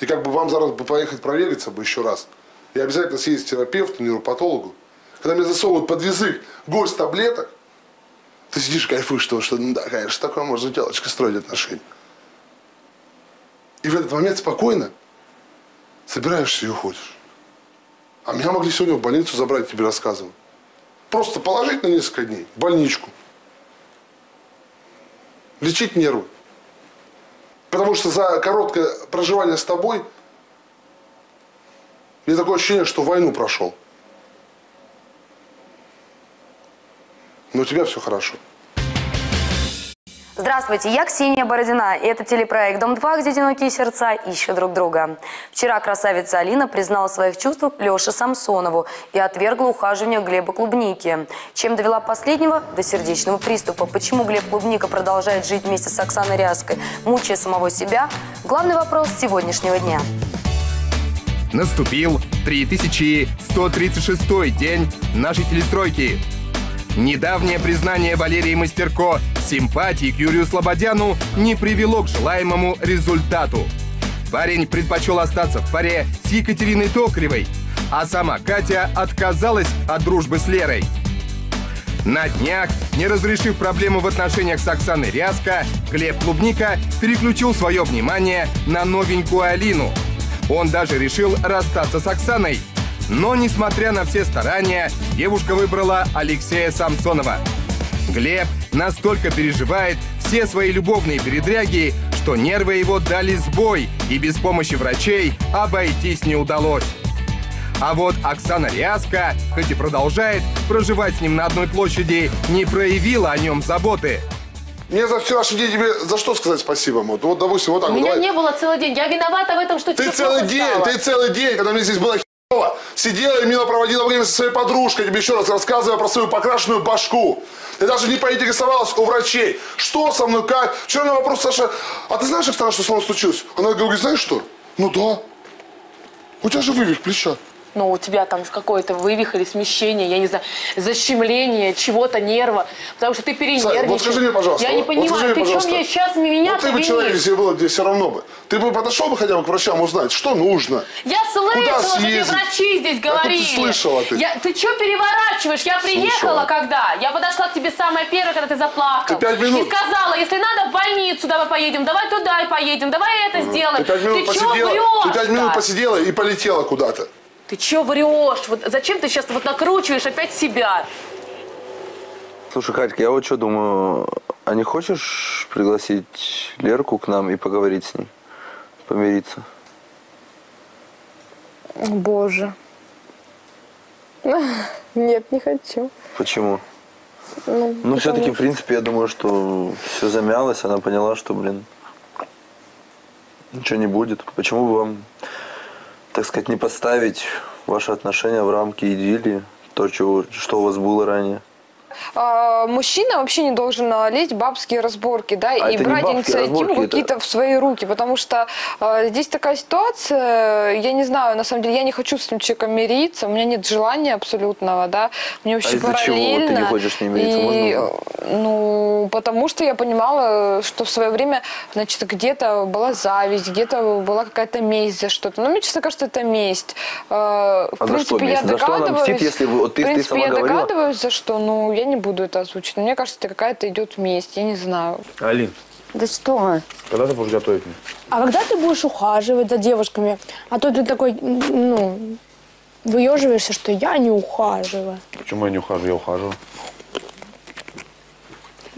И как бы вам зараз бы поехать провериться бы еще раз. И обязательно съездить к терапевту, нейропатологу. Когда мне засовывают под язык горсть таблеток, ты сидишь кайфуешь того, что ну да, конечно, такое можно с телочкой строить отношения. И в этот момент спокойно собираешься и уходишь. А меня могли сегодня в больницу забрать, тебе рассказываю. Просто положить на несколько дней в больничку. Лечить нервы. Потому что за короткое проживание с тобой мне такое ощущение, что войну прошел. Но у тебя все хорошо. Здравствуйте, я Ксения Бородина, и это телепроект «Дом-2», где одинокие сердца ищут друг друга. Вчера красавица Алина признала своих чувствах Леше Самсонову и отвергла ухаживание Глеба Клубники. Чем довела последнего? До сердечного приступа. Почему Глеб Клубника продолжает жить вместе с Оксаной Ряской, мучая самого себя? Главный вопрос сегодняшнего дня. Наступил 3136 день нашей телестройки. Недавнее признание Валерии Мастерко симпатии к Юрию Слободяну не привело к желаемому результату. Парень предпочел остаться в паре с Екатериной Токаревой, а сама Катя отказалась от дружбы с Лерой. На днях, не разрешив проблему в отношениях с Оксаной Ряско, Глеб Клубника переключил свое внимание на новенькую Алину. Он даже решил расстаться с Оксаной. Но, несмотря на все старания, девушка выбрала Алексея Самсонова. Глеб настолько переживает все свои любовные передряги, что нервы его дали сбой, и без помощи врачей обойтись не удалось. А вот Оксана Ряска, хоть и продолжает проживать с ним на одной площади, не проявила о нем заботы. Мне за вчерашний день тебе за что сказать спасибо, вот, вот допустим, вот так вот, Меня давай. не было целый день. Я виновата в этом, что Ты тебе целый день, стало. ты целый день, когда мне здесь было сидела и мило проводила время со своей подружкой, тебе еще раз рассказывая про свою покрашенную башку. Ты даже не поинтересовалась у врачей, что со мной, как. Вчера на вопрос, Саша, а ты знаешь, Оксана, что со мной случилось? Она говорит, знаешь что? Ну да. У тебя же вывих плеча. Ну, у тебя там какое-то вывих или смещение, я не знаю, защемление чего-то нерва, потому что ты перенервничал. Вот скажи мне, пожалуйста. Я не вот понимаю, мне, ты мне сейчас меня Вот ты бы человек, если было где все равно бы. Ты бы подошел бы хотя бы к врачам узнать, что нужно. Я слышала, что тебе врачи здесь ты говорили. слышала ты? Я, ты что переворачиваешь? Я приехала Слышала. когда? Я подошла к тебе самая первая, когда ты заплакал. Ты пять минут. И сказала, если надо в больницу, давай поедем, давай туда и поедем, давай это сделаем. Ты пять минут ты посидела, ты пять минут посидела и полетела куда-то. Ты что врешь? Вот зачем ты сейчас вот накручиваешь опять себя? Слушай, Катька, я вот что думаю, а не хочешь пригласить Лерку к нам и поговорить с ней? Помириться? Боже. Нет, не хочу. Почему? Ну, Ну, все-таки, в принципе, я думаю, что все замялось, она поняла, что, блин, ничего не будет. Почему бы вам, так сказать, не поставить ваши отношения в рамки идиллии, то, чего, что у вас было ранее? А, мужчина вообще не должен а, лезть в бабские разборки, да, А и брать инициативу разборки, это- какие-то в свои руки, потому что а, здесь такая ситуация, я не знаю, на самом деле, я не хочу с этим человеком мириться, у меня нет желания абсолютного, да, мне вообще А из-за чего параллельно. ты не хочешь с ним мириться? И, Можно ну, потому что я понимала, что в свое время, значит, где-то была зависть, где-то была какая-то месть за что-то. Ну, мне, честно кажется, это месть. А, В А за что принципе, я месть? За что она мстит, догадываюсь. если вы- вот ты- в ты принципе, сама я говорила? догадываюсь, за что, но я не буду это озвучить. Но мне кажется, это какая-то идет месть, я не знаю. Алин, Да что? когда ты будешь готовить мне? А когда ты будешь ухаживать за девушками? А то ты такой, ну, выеживаешься, что я не ухаживаю. Почему я не ухожу? Я ухожу.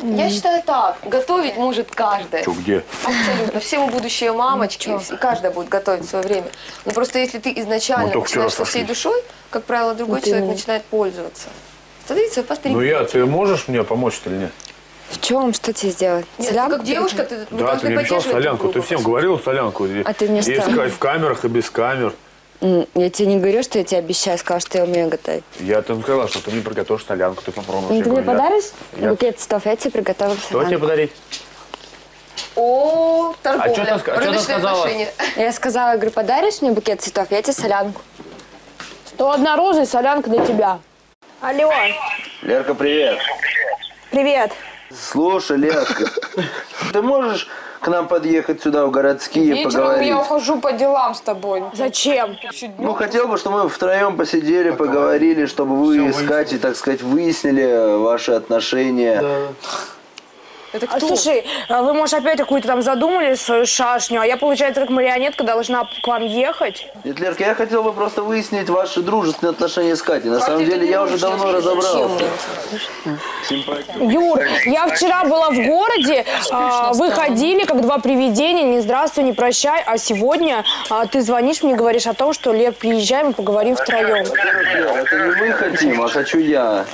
Я считаю так, готовить может каждая. Что, где? Абсолютно. Все мы будущие мамочки, и каждая будет готовить в свое время. Но просто если ты изначально начинаешь со всей сошлись. душой, как правило, другой Вот человек начинает пользоваться. Смотрите, посмотри. Ну я, ты можешь мне помочь или нет? В чем? Что тебе сделать? Нет, ты Солянку как девушка, ты, вы Да, ты должны мне обещал поддерживать солянку. Ты друга. всем говорил солянку. И- А ты мне и что? сказать в камерах и без камер. М, Я тебе не говорю, что я тебе обещаю, сказала, что я умею готовить. Я тебе сказал, что ты мне приготовишь солянку, ты попробуешь. Ну, Я ты мне говорю, я- подаришь я- букет цветов? Я тебе приготовила Что тебе солянку. подарить? О, торговля, А чё ты ска- чё ты рыночные сказала? отношения. Я сказала, я говорю, подаришь мне букет цветов? Я тебе солянку. Сто одна роза и солянка для тебя. Алло, Лерка, привет. привет. Слушай, Лерка, ты можешь к нам подъехать сюда в городские Вечером поговорить? я ухожу по делам с тобой. Зачем? Ну, хотел бы, чтобы мы втроем посидели, поговорили, чтобы вы с Катей, так сказать, выяснили ваши отношения. Это кто? слушай, а вы, может, опять какую-то там задумали свою шашню, а я, получается, как марионетка должна к вам ехать? Нет, Лерка, я хотел бы просто выяснить ваши дружественные отношения с Катей. На самом деле, я уже давно разобрался. Юр, я вчера была в городе, а, вы ходили как два привидения, не здравствуй, не прощай, а сегодня а, ты звонишь мне, говоришь о том, что Лер, приезжай, мы поговорим втроем. Это не мы хотим, а хочу я.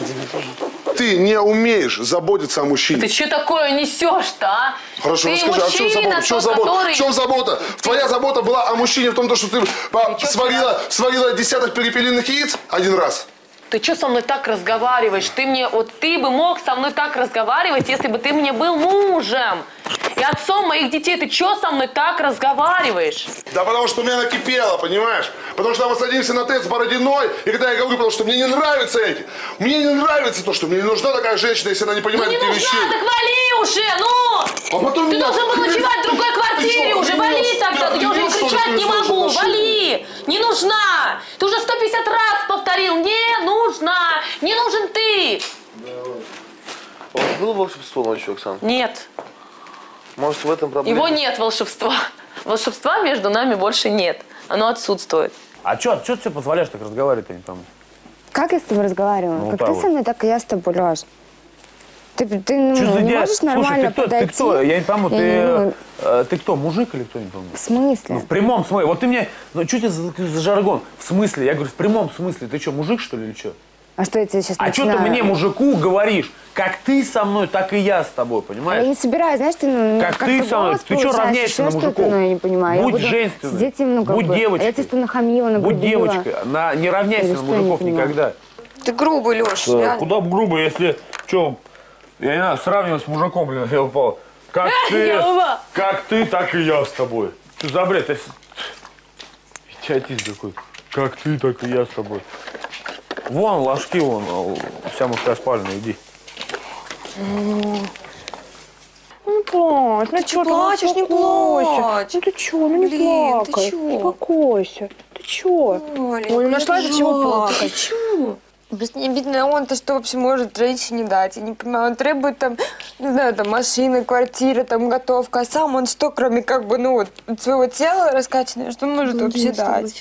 Ты не умеешь заботиться о мужчине. Ты что такое несешь-то, а? Хорошо, ты расскажи, а в чем забота? В чем забота? который- В чем забота? Твоя забота была о мужчине в том, то, что ты а, сварила, сварила десяток перепелиных яиц один раз. Ты что со мной так разговариваешь? Ты мне, вот ты бы мог со мной так разговаривать, если бы ты мне был мужем. И отцом моих детей. Ты что со мной так разговариваешь? Да потому что у меня накипело, понимаешь? Потому что мы садимся на тест с Бородиной, и когда я говорю, потому что мне не нравятся эти. Мне не нравится то, что мне не нужна такая женщина, если она не Ну понимает не этих нужна, вещей. так вали уже, ну! А потом Ты меня- должен был ночевать в другой квартире уже, вали тогда, я уже кричать не могу, вали! Не нужна! Ты уже 150 раз повторил, не нужна! Не нужен ты! У вас было волшебство ночью, Оксана? Нет, Может, в этом проблема? его нет волшебства. Волшебства между нами больше нет. Оно отсутствует. А что ты себе позволяешь так разговаривать, я не пойму? Как я с тобой разговариваю? Ну, как так ты вот. со мной, так и я с тобой, Леш. Ты, ты ну, за не дядя? можешь Слушай, нормально ты кто, подойти? ты кто? Я не пойму, Я ты, не- э, ты кто, мужик или кто, не пойму? в смысле? Ну, в прямом смысле. Вот ты мне, ну, что тебе за, за жаргон? В смысле? Я говорю, в прямом смысле. Ты что, мужик, что ли, или что? А что я тебе сейчас А что ты начинаю? мне, мужику, говоришь? Как ты со мной, так и я с тобой, Я понимаешь? не собираюсь, знаешь, ты ну, Как как-то ты со мной? Ты повышаешь, равняешься на мужиков? Ну, я не понимаю. Будь я женственной. Ну, как Будь бы. девочкой. Я тебе что нахамила, Будь нагрубила. девочкой, на, не равняйся Или на что, я мужиков никогда. Ты грубый, Леш, Да, реально. Куда бы грубо, если, что, я не знаю, сравнивать с мужиком, блин, я упал. Как ты, Я как ты, так и я с тобой. Ты за бред, я... Идиотизм такой. Как ты, так и я с тобой. Вон, ложки вон, а, вся мужская спальня, иди. Ну, плачь, ну ты плачешь, не плачь. Ну ты чё, ну не Блин, ты плакай. чё? Успокойся. Ты чё? Ой, ну нашла из-за чего плакать. Почему? Просто не обидно, он-то что вообще может женщине дать? Я не понимаю, он требует там, не знаю, там машины, квартира, там готовка, а сам он что, кроме как бы, ну вот, от своего тела раскачанного, что он может вообще дать?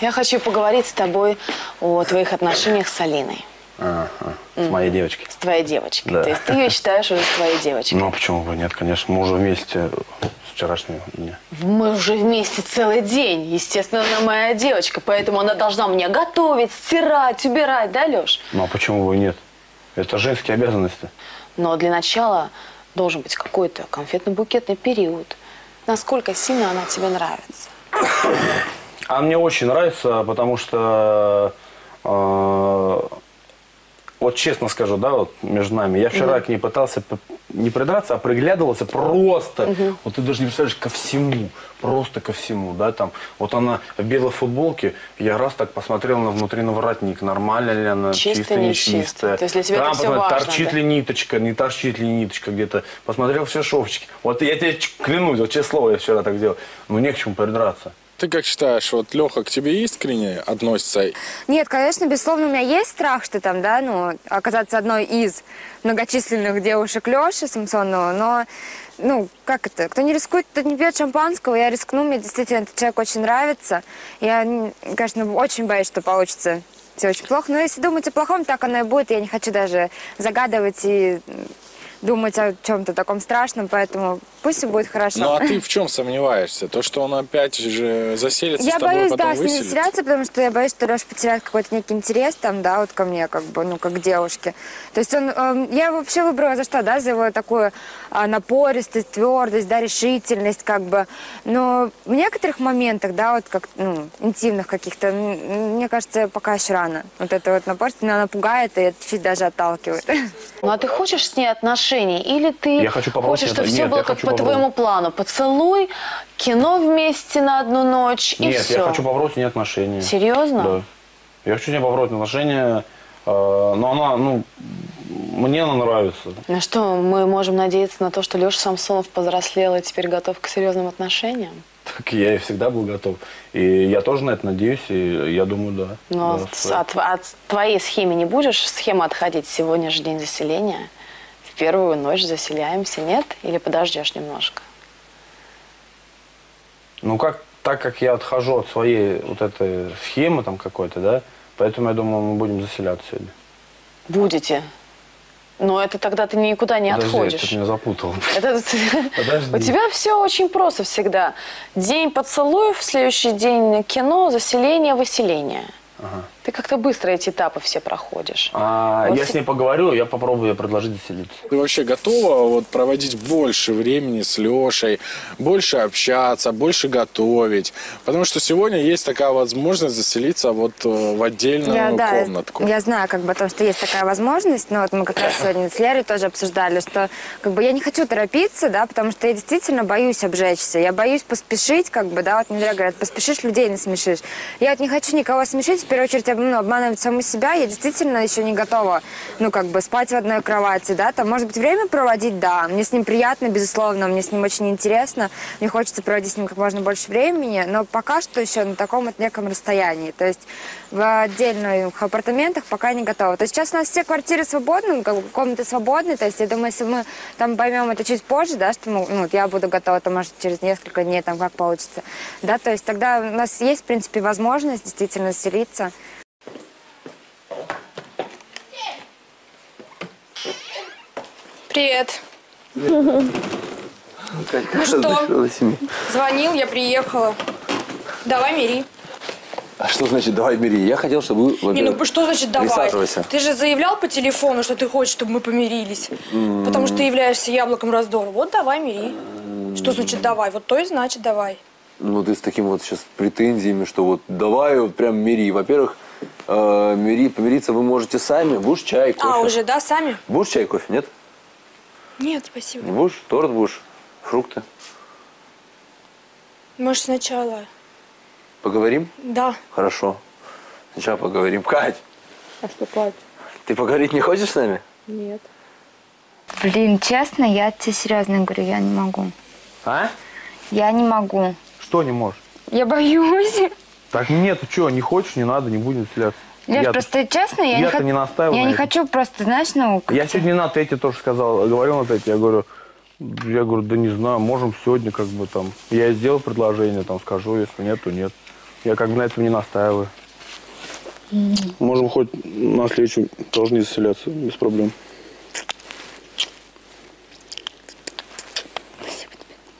Я хочу поговорить с тобой о твоих отношениях с Алиной, Ага, с моей девочкой. с твоей девочкой. Да. То есть ты ее считаешь уже своей девочкой. Ну, а почему бы нет, конечно. Мы уже вместе с вчерашнего дня. Мы уже вместе целый день. Естественно, она моя девочка, поэтому она должна мне готовить, стирать, убирать, да, Леш? Ну, а почему бы нет? Это женские обязанности. Но для начала должен быть какой-то конфетно-букетный период. Насколько сильно она тебе нравится? А мне очень нравится, потому что, э, вот честно скажу, да, вот между нами, я вчера Мгм. к ней пытался не придраться, а приглядывался просто. Мгм. Вот ты даже не представляешь, ко всему, просто ко всему, да, там. Вот она в белой футболке, я раз так посмотрел на внутренний воротник, нормально ли она, Чисто, чистая, не чисто. То есть для тебя это Там всё посмотрел, важно, торчит да? ли ниточка, не торчит ли ниточка где-то. Посмотрел все шовчики. Вот я тебе клянусь, вот честное слово, я вчера так сделал. Ну, не к чему придраться. Ты как считаешь, вот Леха к тебе искренне относится? Нет, конечно, безусловно, у меня есть страх, что там, да, ну, оказаться одной из многочисленных девушек Леши Самсонова, но, ну, как это, кто не рискует, тот не пьет шампанского, я рискну, мне действительно этот человек очень нравится. Я, конечно, очень боюсь, что получится все очень плохо. Но если думать о плохом, так оно и будет. Я не хочу даже загадывать и думать о чем-то таком страшном, поэтому пусть все будет хорошо. Ну а ты в чем сомневаешься? То, что он опять же заселится Я с тобой, боюсь, потом да, с ним заселяться, потому что я боюсь, что Леша потеряет какой-то некий интерес там, да, вот ко мне, как бы, ну, как к девушке. То есть он, эм, я вообще выбрала за что, да, за его такую напористость, твердость, да, решительность, как бы. Но в некоторых моментах, да, вот как, ну, интимных каких-то, мне кажется, пока еще рано. Вот это вот напористость, она пугает и чуть даже отталкивает. Ну а ты хочешь с ней отношений? Или ты Я хочу хочешь, чтобы это. все Нет, было как по попробовать. твоему плану? Поцелуй, кино вместе на одну ночь и Нет, все. я хочу попробовать с ней отношения. Серьезно? Да. Я хочу с ней попробовать отношения, э, но она, ну, мне она нравится. На что мы можем надеяться на то, что Леша Самсонов повзрослел и теперь готов к серьезным отношениям? Так я и всегда был готов. И я тоже на это надеюсь, и я думаю, да. Но Да, от, что- от- от твоей схемы не будешь схема отходить? Сегодня же день заселения. В первую ночь заселяемся, нет? Или подождешь немножко? Ну, как, так как я отхожу от своей вот этой схемы там какой-то, да, поэтому я думаю, мы будем заселяться сегодня. Будете. Но это тогда ты никуда не Подожди, отходишь. ты меня запутал. Это- Подожди. У тебя все очень просто всегда. День поцелуев, следующий день кино, заселение, выселение. Ага. Ты как-то быстро эти этапы все проходишь. А, Вот я с- с ней поговорю, я попробую предложить заселиться. Ты вообще готова вот проводить больше времени с Лешей, больше общаться, больше готовить? Потому что сегодня есть такая возможность заселиться вот э, в отдельную Я, да, комнатку. я знаю, как бы, о том, что есть такая возможность, но вот мы как раз сегодня с Лерой тоже обсуждали, что как бы я не хочу торопиться, да, потому что я действительно боюсь обжечься, я боюсь поспешить, как бы, да, вот не зря говорят, поспешишь, людей насмешишь. Я вот не хочу никого смешить, в первую очередь ну, обманывать саму себя, я действительно еще не готова, ну, как бы, спать в одной кровати, да, там, может быть, время проводить, да, мне с ним приятно, безусловно, мне с ним очень интересно, мне хочется проводить с ним как можно больше времени, но пока что еще на таком вот неком расстоянии, то есть в отдельных апартаментах пока не готова. То есть сейчас у нас все квартиры свободны, комнаты свободны, то есть я думаю, если мы там поймем это чуть позже, да, что мы, ну, я буду готова, то может через несколько дней там как получится, да, то есть тогда у нас есть, в принципе, возможность действительно селиться. Привет. Ну что? Звонил, я приехала. Давай мири. А что значит давай бери? Я хотел, чтобы вы... Не, ну что значит давай? Ты же заявлял по телефону, что ты хочешь, чтобы мы помирились. М. Потому что ты являешься яблоком раздора. Вот давай мири. Что значит давай? Вот то и значит давай. Ну, ты с таким вот сейчас претензиями, что вот давай вот прям мири. Во-первых, э, мири, помириться вы можете сами. Будешь чай, кофе? А, уже, да, сами? Будешь чай, кофе, нет? Нет, спасибо. Не будешь? Торт будешь? Фрукты? Может, сначала. Поговорим? Да. Хорошо. Сначала поговорим. Кать, А что, Кать? ты поговорить не хочешь с нами? Нет. Блин, честно, я тебе серьезно говорю, я не могу. А? Я не могу. Что не можешь? Я боюсь. Так нет, ты что, не хочешь, не надо, не будем селяться. Леш, Я-то- просто честно, я, я-то не, не хот- настаивал Я на не этом. хочу просто, знаешь, ну... Я сегодня на Тете тоже сказал, говорил на Тете, я говорю, я говорю, да не знаю, можем сегодня как бы там, я сделал предложение, там скажу, если нет, то нет. Я как бы на этом не настаиваю. Можем хоть на следующем тоже не заселяться, без проблем.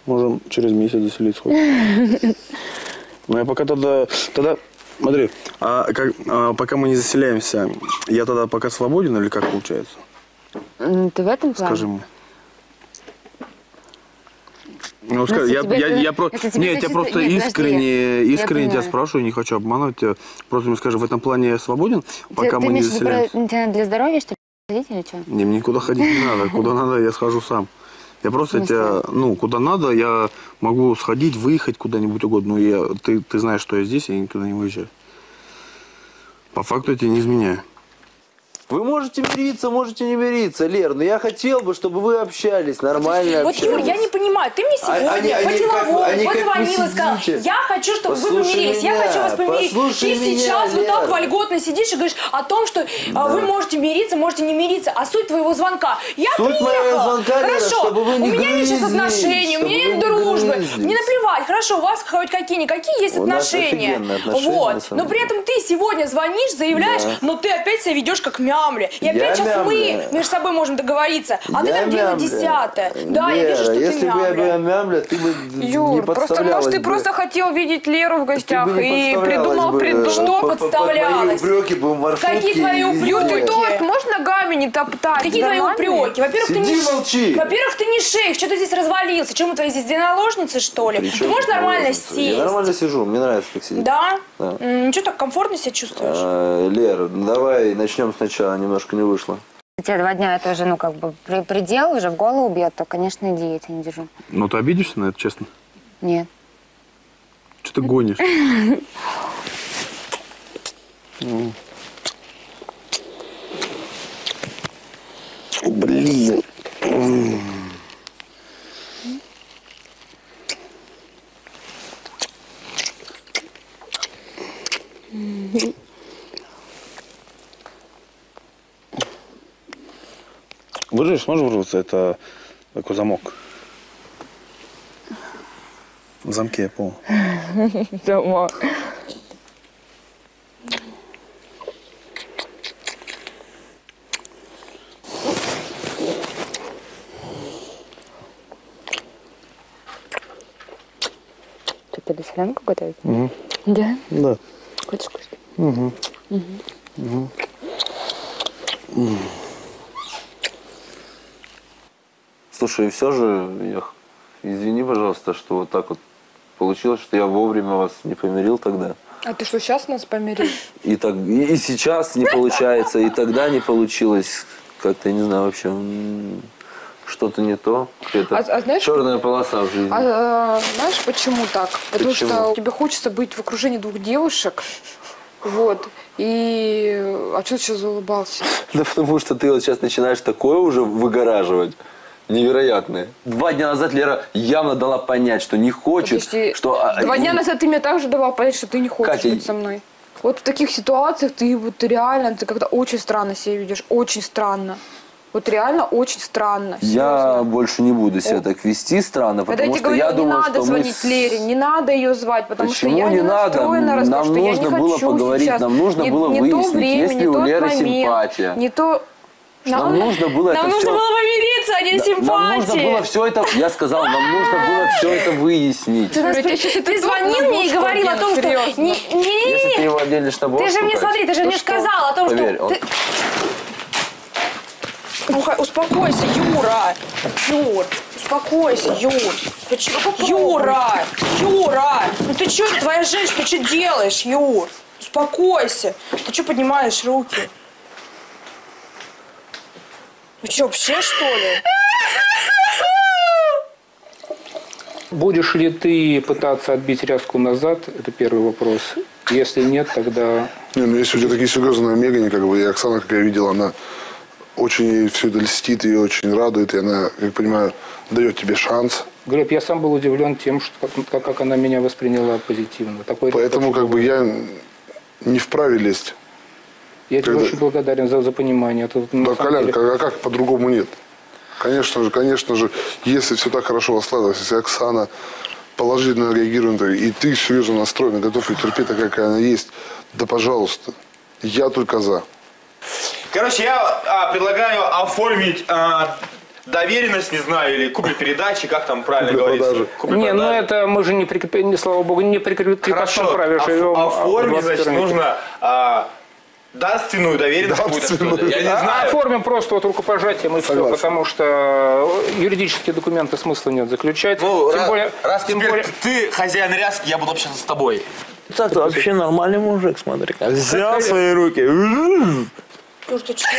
Можем через месяц заселиться хоть. Ну я пока тогда, тогда, смотри, а как, а пока мы не заселяемся, я тогда пока свободен или как получается? Ты в этом плане? Скажи мне. Ну, Ну, скажи, я, я, это- я про... Нет, я чисто- просто нет, подожди, искренне, я искренне тебя спрашиваю, не хочу обманывать тебя. Просто мне скажи, в этом плане я свободен, пока ты, мы ты не заселяемся? про- тебе для здоровья, что ли, ходить или что? Не, мне никуда ходить не надо. Куда надо, я схожу сам. Я просто тебя, ну, куда надо, я могу сходить, выехать куда-нибудь угодно. Но я, ты, ты знаешь, что я здесь, я никуда не выезжаю. По факту я тебе не изменяю. Вы можете мириться, можете не мириться, Лер, но я хотел бы, чтобы вы общались, нормально Вот, Юр, общались. я не понимаю, ты мне А- сегодня они- они как- по-деловому они как позвонил вы и сказал, я хочу, чтобы вы Послушай помирились, я меня, хочу вас помирить. ты меня, сейчас вот так Лер. вольготно сидишь и говоришь о том, что а, вы можете мириться, можете не мириться, а суть твоего звонка. Я Суть приехала. звонка, Лера, хорошо, чтобы вы не у меня нет сейчас отношений, у меня вы нет не дружбы. грызлись. Мне наплевать, хорошо, у вас хоть какие-никакие есть У отношения. отношения, вот. Но при этом ты сегодня звонишь, заявляешь, Да. но ты опять себя ведешь как мямля. И опять Я сейчас мы мямля. между собой можем договориться. А ты Я там дело мямля. десятое. Да, я Лера, вижу, что ты если бы я мямля. была мямля, ты бы не Юр, просто подставлялась может ты бы. просто хотел видеть Леру в гостях Ты бы не и придумал бы, придумал. Что под- под- под подставлялась? мои упреки бы в маршрутке. Какие твои упреки? Ты торт можешь ногами не топтать? Какие твои упреки? Во-первых, ты не молчи. Во-первых, ты не шейх, что ты здесь развалился? Чем мы твои здесь две наложницы, что ли? Ты можешь нормально сесть? Я нормально сижу, мне нравится так сидеть. Да? Ничего так комфортно себя чувствуешь? А, Лер, давай начнем сначала, немножко не вышло. Те два дня это уже, ну, как бы предел уже в голову бьет, то, конечно, иди, я тебя не держу. Ну, ты обидишься на это, честно? Нет. Что ты гонишь? Блин. Выживешь, сможешь вырваться? Это такой замок. В замке, я понял. Дома. Ты буду солянку готовить? Угу. Да? Да. Хочешь кушать? Угу. Угу. Угу. Слушай, и все же, я извини, пожалуйста, что вот так вот получилось, что я вовремя вас не помирил тогда. А ты что, сейчас нас помирил? И, так, и, и сейчас не получается, и тогда не получилось. Как-то, я не знаю, вообще что-то не то. Какая-то А- а знаешь- черная полоса в жизни. А, э, знаешь, почему так? Потому Почему? что тебе хочется быть в окружении двух девушек. Вот. И... А что ты сейчас заулыбался? Да потому что ты вот сейчас начинаешь такое уже выгораживать. Невероятное. Два дня назад Лера явно дала понять, что не хочет, Подожди, что... а, Два дня назад ты мне также давал понять, что ты не хочешь Катя, быть со мной. Вот в таких ситуациях ты вот реально, ты как-то очень странно себя ведешь. Очень странно. Вот реально очень странно. Я больше не буду себя так вести странно, Когда потому я что говорила, я не думаю, надо что мы... звонить с- Лере, не надо ее звать, потому Почему что я не не надо? Нам что я нужно не было хочу поговорить, сейчас. нам нужно не, было не то выяснить, время, есть ли не у Леры момент, симпатия. Не то... Нам нужно было Нам это нужно все... было помириться, а не Да, симпатии. Нам нужно было все это... Я сказал, нам нужно было все это выяснить. Ты, Говорю, я звонил мне и говорил о том, что... серьезно. Не, Если ты не, его отделишь на ты же мне, смотри, ты же то мне сказал о том, Поверь, что... он- Ну, успокойся, Юра. Юр, успокойся, Юр. Чё- Юра, Юра, ну ты что, твоя женщина, ты что делаешь, Юр? Успокойся. Ты что поднимаешь руки? Вы что, вообще, что ли? Будешь ли ты пытаться отбить ряску назад? Это первый вопрос. Если нет, тогда... Не, ну если у тебя такие серьезные намерения, как бы, и Оксана, как я видел, она очень ей все это льстит и очень радует, и она, как понимаю, дает тебе шанс. Глеб, я сам был удивлен тем, что, как, как она меня восприняла позитивно. Такой Поэтому как бы я не вправе лезть. Я тебе когда- очень благодарен за, за понимание. Это, Да, Колян, деле- как- а как по-другому нет? Конечно же, конечно же, если все так хорошо складывается, если Оксана положительно реагирует, и ты серьезно настроен, готов ее терпеть такая, какая она есть, да пожалуйста, я только за. Короче, я а, предлагаю оформить а, доверенность, не знаю, или купли-передачи, как там правильно говорится. Не, ну это мы же не прикрепили, слава богу, не прикрепили Хорошо, праве. оф- живем, а, оформить, значит, 21 веке. нужно а, дарственную доверенность ли. Я не А- знаю. Оформим просто вот рукопожатием и все, потому что юридические документы смысла нет заключать. Ну, тем раз, более, раз тем теперь более, ты хозяин ряски, я буду общаться с тобой. Так вообще нормальный мужик, смотри. Взял свои руки. Юр, ты чего?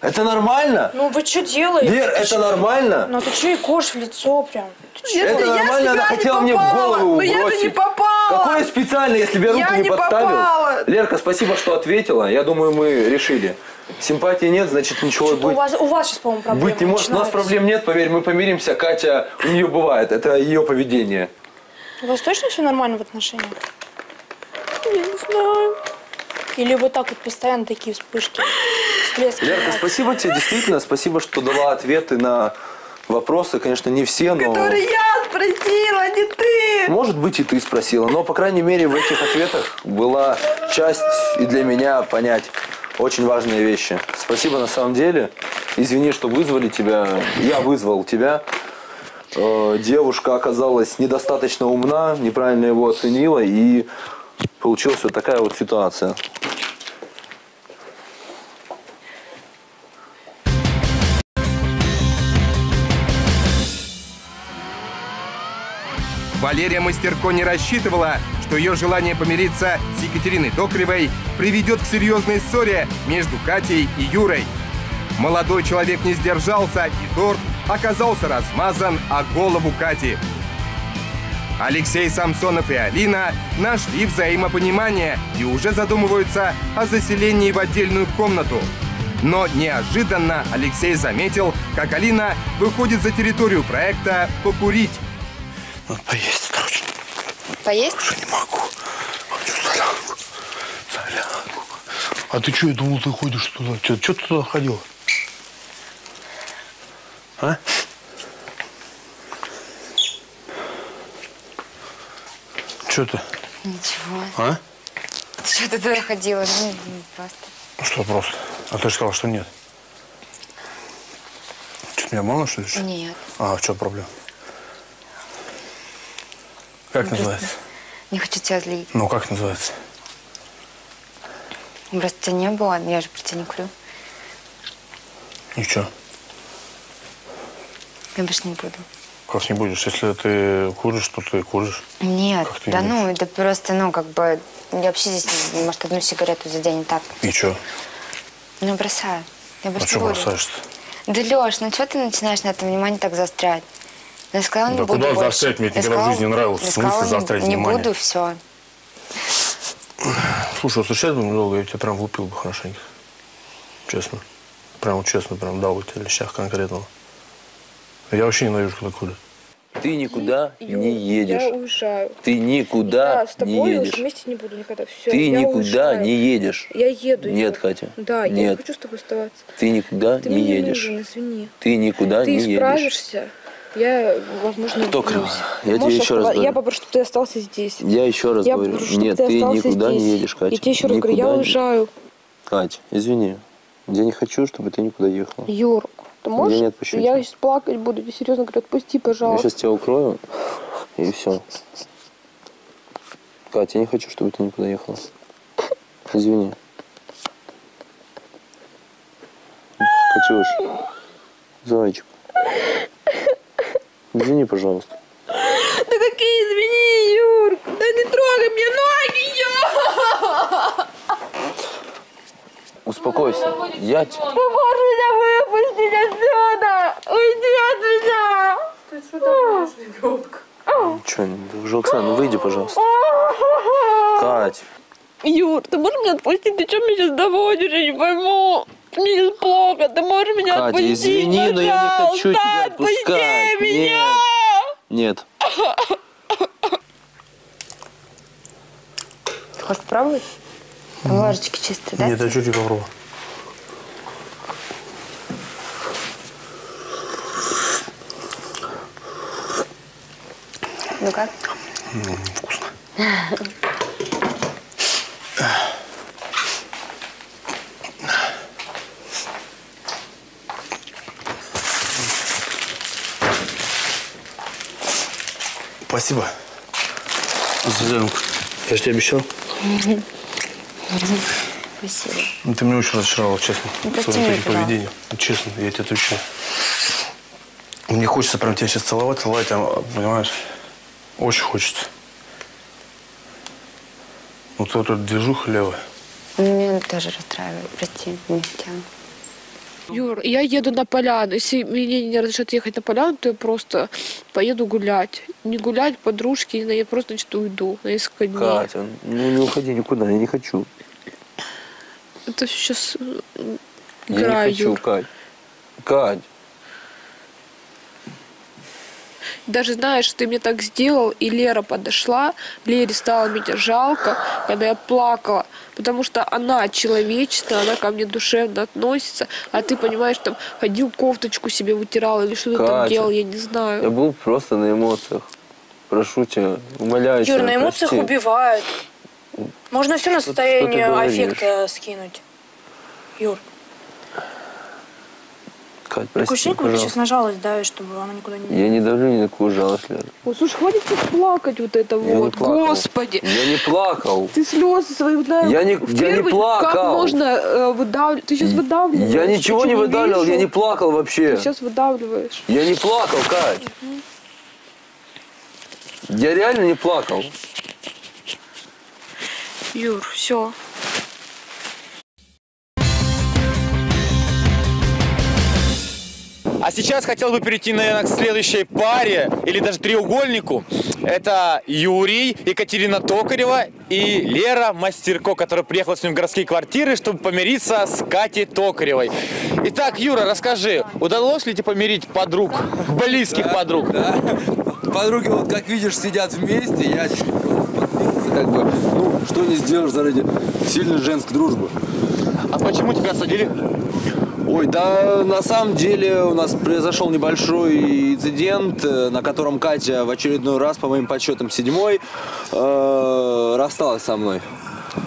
Это нормально? Ну вы что делаете? Лер, Ты это чё? нормально? Ну ты что и коешь в лицо прям? Чё? Это нормально, она хотела мне в голову я же бросить. не попала! попала! Какое специально, если бы я руку Я не, не подставил? попала! Лерка, спасибо, что ответила. Я думаю, мы решили. Симпатии нет, значит ничего У быть, вас, у вас сейчас, по-моему, проблемы быть не может. У нас проблем нет, поверь, мы помиримся. Катя, у нее бывает. Это ее поведение. У вас точно все нормально в отношениях? Я не знаю. Или вот так вот постоянно такие вспышки? Всплески. Лерка, спасибо тебе, действительно. Спасибо, что дала ответы на вопросы. Конечно, не все, но... Который я спросила, не ты! Может быть, и ты спросила, но, по крайней мере, в этих ответах была часть и для меня понять очень важные вещи. Спасибо на самом деле. Извини, что вызвали тебя. Я вызвал тебя. Э, Девушка оказалась недостаточно умна, неправильно его оценила, и получилась вот такая вот ситуация. Валерия Мастерко не рассчитывала, что ее желание помириться с Екатериной Токаревой приведет к серьезной ссоре между Катей и Юрой. Молодой человек не сдержался, и торт оказался размазан о голову Кати. Алексей Самсонов и Алина нашли взаимопонимание и уже задумываются о заселении в отдельную комнату. Но неожиданно Алексей заметил, как Алина выходит за территорию проекта покурить. Надо поесть срочно. Поесть? Уже не могу. Хочу солянку. Солянку. А ты что, я думал, ты ходишь туда. Что ты туда ходила? А? Что ты? Ничего. А? Что ты туда ходила? Ну, ну, просто. Ну что просто? А ты же сказал, что нет. Что, меня обманул, что ли? Нет. А, в чем проблема? Как Просто называется? Не хочу тебя злить. Ну, как называется? Просто тебя не было, я же про тебя не курю. Ничего. Я больше не буду. Как не будешь? Если ты куришь, то ты куришь. Нет, Как ты да ну, это просто, ну, как бы, я вообще здесь, может, одну сигарету за день и так. И что? Ну, бросаю. Я А больше что не буду. бросаешь-то? Да, Леш, ну что ты начинаешь на это внимание так заострять? Я сказала, не Да буду куда больше. заострять? Мне это никогда в сказала- жизни не нравилось. я В смысле сказала, заострять не, внимание? Не буду, все. Слушай, вот сейчас бы долго, я тебя прям влупил бы хорошенько. Честно. Прям честно, прям дал бы тебе лещах конкретного. Я вообще ненавижу, когда курят. Ты никуда не едешь. Я уезжаю. Ты никуда Да, с не тобой я уже едешь. вместе не буду никогда. Все, Ты я никуда уезжаю. не едешь. Я еду. Нет, Юр. Катя. Да, я не Нет. хочу с тобой оставаться. Ты никуда Ты не мне едешь. нужен, извини. Ты никуда ты не едешь. справишься. Я, возможно, Кто крыва? Я тебе Можешь еще раз оставаться? Я говорю. попрошу, чтобы ты остался здесь. Я еще раз я говорю. попрошу, Нет, ты ты никуда здесь. не едешь, Катя. Я тебе еще раз говорю, я Никуда не- уезжаю. Катя, извини. Я не хочу, чтобы ты никуда ехала. Юр, ты можешь? не отпущу я тебя. сейчас плакать буду. Я серьезно говорю, отпусти, Я пожалуйста. сейчас тебя укрою, и все. Катя, я не хочу, чтобы ты никуда ехала. Извини. Катюш, зайчик. Извини, пожалуйста. Да какие извини, Юр! Да не трогай мне ноги, Юр! Успокойся. Я... т- Ты можешь меня выпустить отсюда! Уйди от меня! Ты что ребенка? Че, Жоксан, ну выйди, пожалуйста. Кать, Юр, ты можешь меня отпустить? Ты что меня сейчас доводишь? Я не пойму. Мне сейчас плохо. Ты можешь меня Катя, отпустить, извини, но я не хочу пожалуйста? тебя Отпусти отпускать. меня! нет. Ты хочешь попробовать? Там ложечки чистые, да? Нет, я чуть-чуть попробую. Ну как? М, Вкусно. Спасибо. За зеленку. Я же тебе обещал. Спасибо. Ну, Ты меня очень разочаровал, честно. Ну, прости меня, таким поведением. Честно, я тебе отвечаю. Мне хочется прям тебя сейчас целовать, целовать, а, понимаешь? Очень хочется. Ну, вот эта движуха левая. Меня тоже расстраивает. Прости, не хотела. Юр, я еду на поляну. Если мне не разрешат ехать на поляну, то я просто поеду гулять. Не гулять, подружки, я просто значит, уйду на несколько дней. Катя, ну не уходи никуда, я не хочу. Это сейчас Я играю, не хочу, Юр. Кать. Кать. Даже знаешь, ты мне так сделал, и Лера подошла, Лере стало меня жалко, когда я плакала, потому что она человечная, она ко мне душевно относится, а ты, понимаешь, там ходил, кофточку себе вытирал или что-то там Катя, делал, я не знаю. Я был просто на эмоциях. Прошу тебя, умоляю Юр, тебя, на эмоциях прости. убивают. Можно все на Что- состояние что ты аффекта скинуть. Юр, Кать, такое прости, будто сейчас пожалуйста. на жалость давишь, чтобы она никуда не... Я не давлю ни на какую жалость, Лера. Ой, слушай, хватит тут плакать вот это Я не вот, господи. Я не плакал. Ты слезы свои выдавливаешь. Я не- я не плакал. Как можно э, выдавливать? Ты сейчас выдавливаешь. Я ничего не выдавливал, я не плакал вообще. Ты сейчас выдавливаешь. Я не плакал, Кать. Я реально не плакал. Юр, все. А сейчас хотел бы перейти, наверное, к следующей паре или даже треугольнику. Это Юрий, Екатерина Токарева и Лера Мастерко, которая приехала с ним в городские квартиры, чтобы помириться с Катей Токаревой. Итак, Юра, расскажи, удалось ли тебе помирить подруг, близких подруг? Подруги, вот как видишь, сидят вместе, я как бы, ну, что не сделаешь заради сильной женской дружбы. А почему тебя осадили? Ой, да на самом деле у нас произошел небольшой инцидент, э, на котором Катя в очередной раз, по моим подсчетам, седьмой, э, рассталась со мной.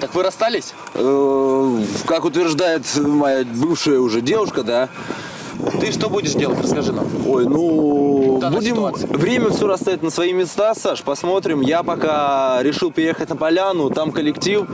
Так вы расстались? Э, как утверждает моя бывшая уже девушка, да. Ты что будешь делать? Расскажи нам. Ой, ну, данной будем ситуации. время все расставить на свои места, Саш, посмотрим. Я пока решил переехать на поляну, там коллектив,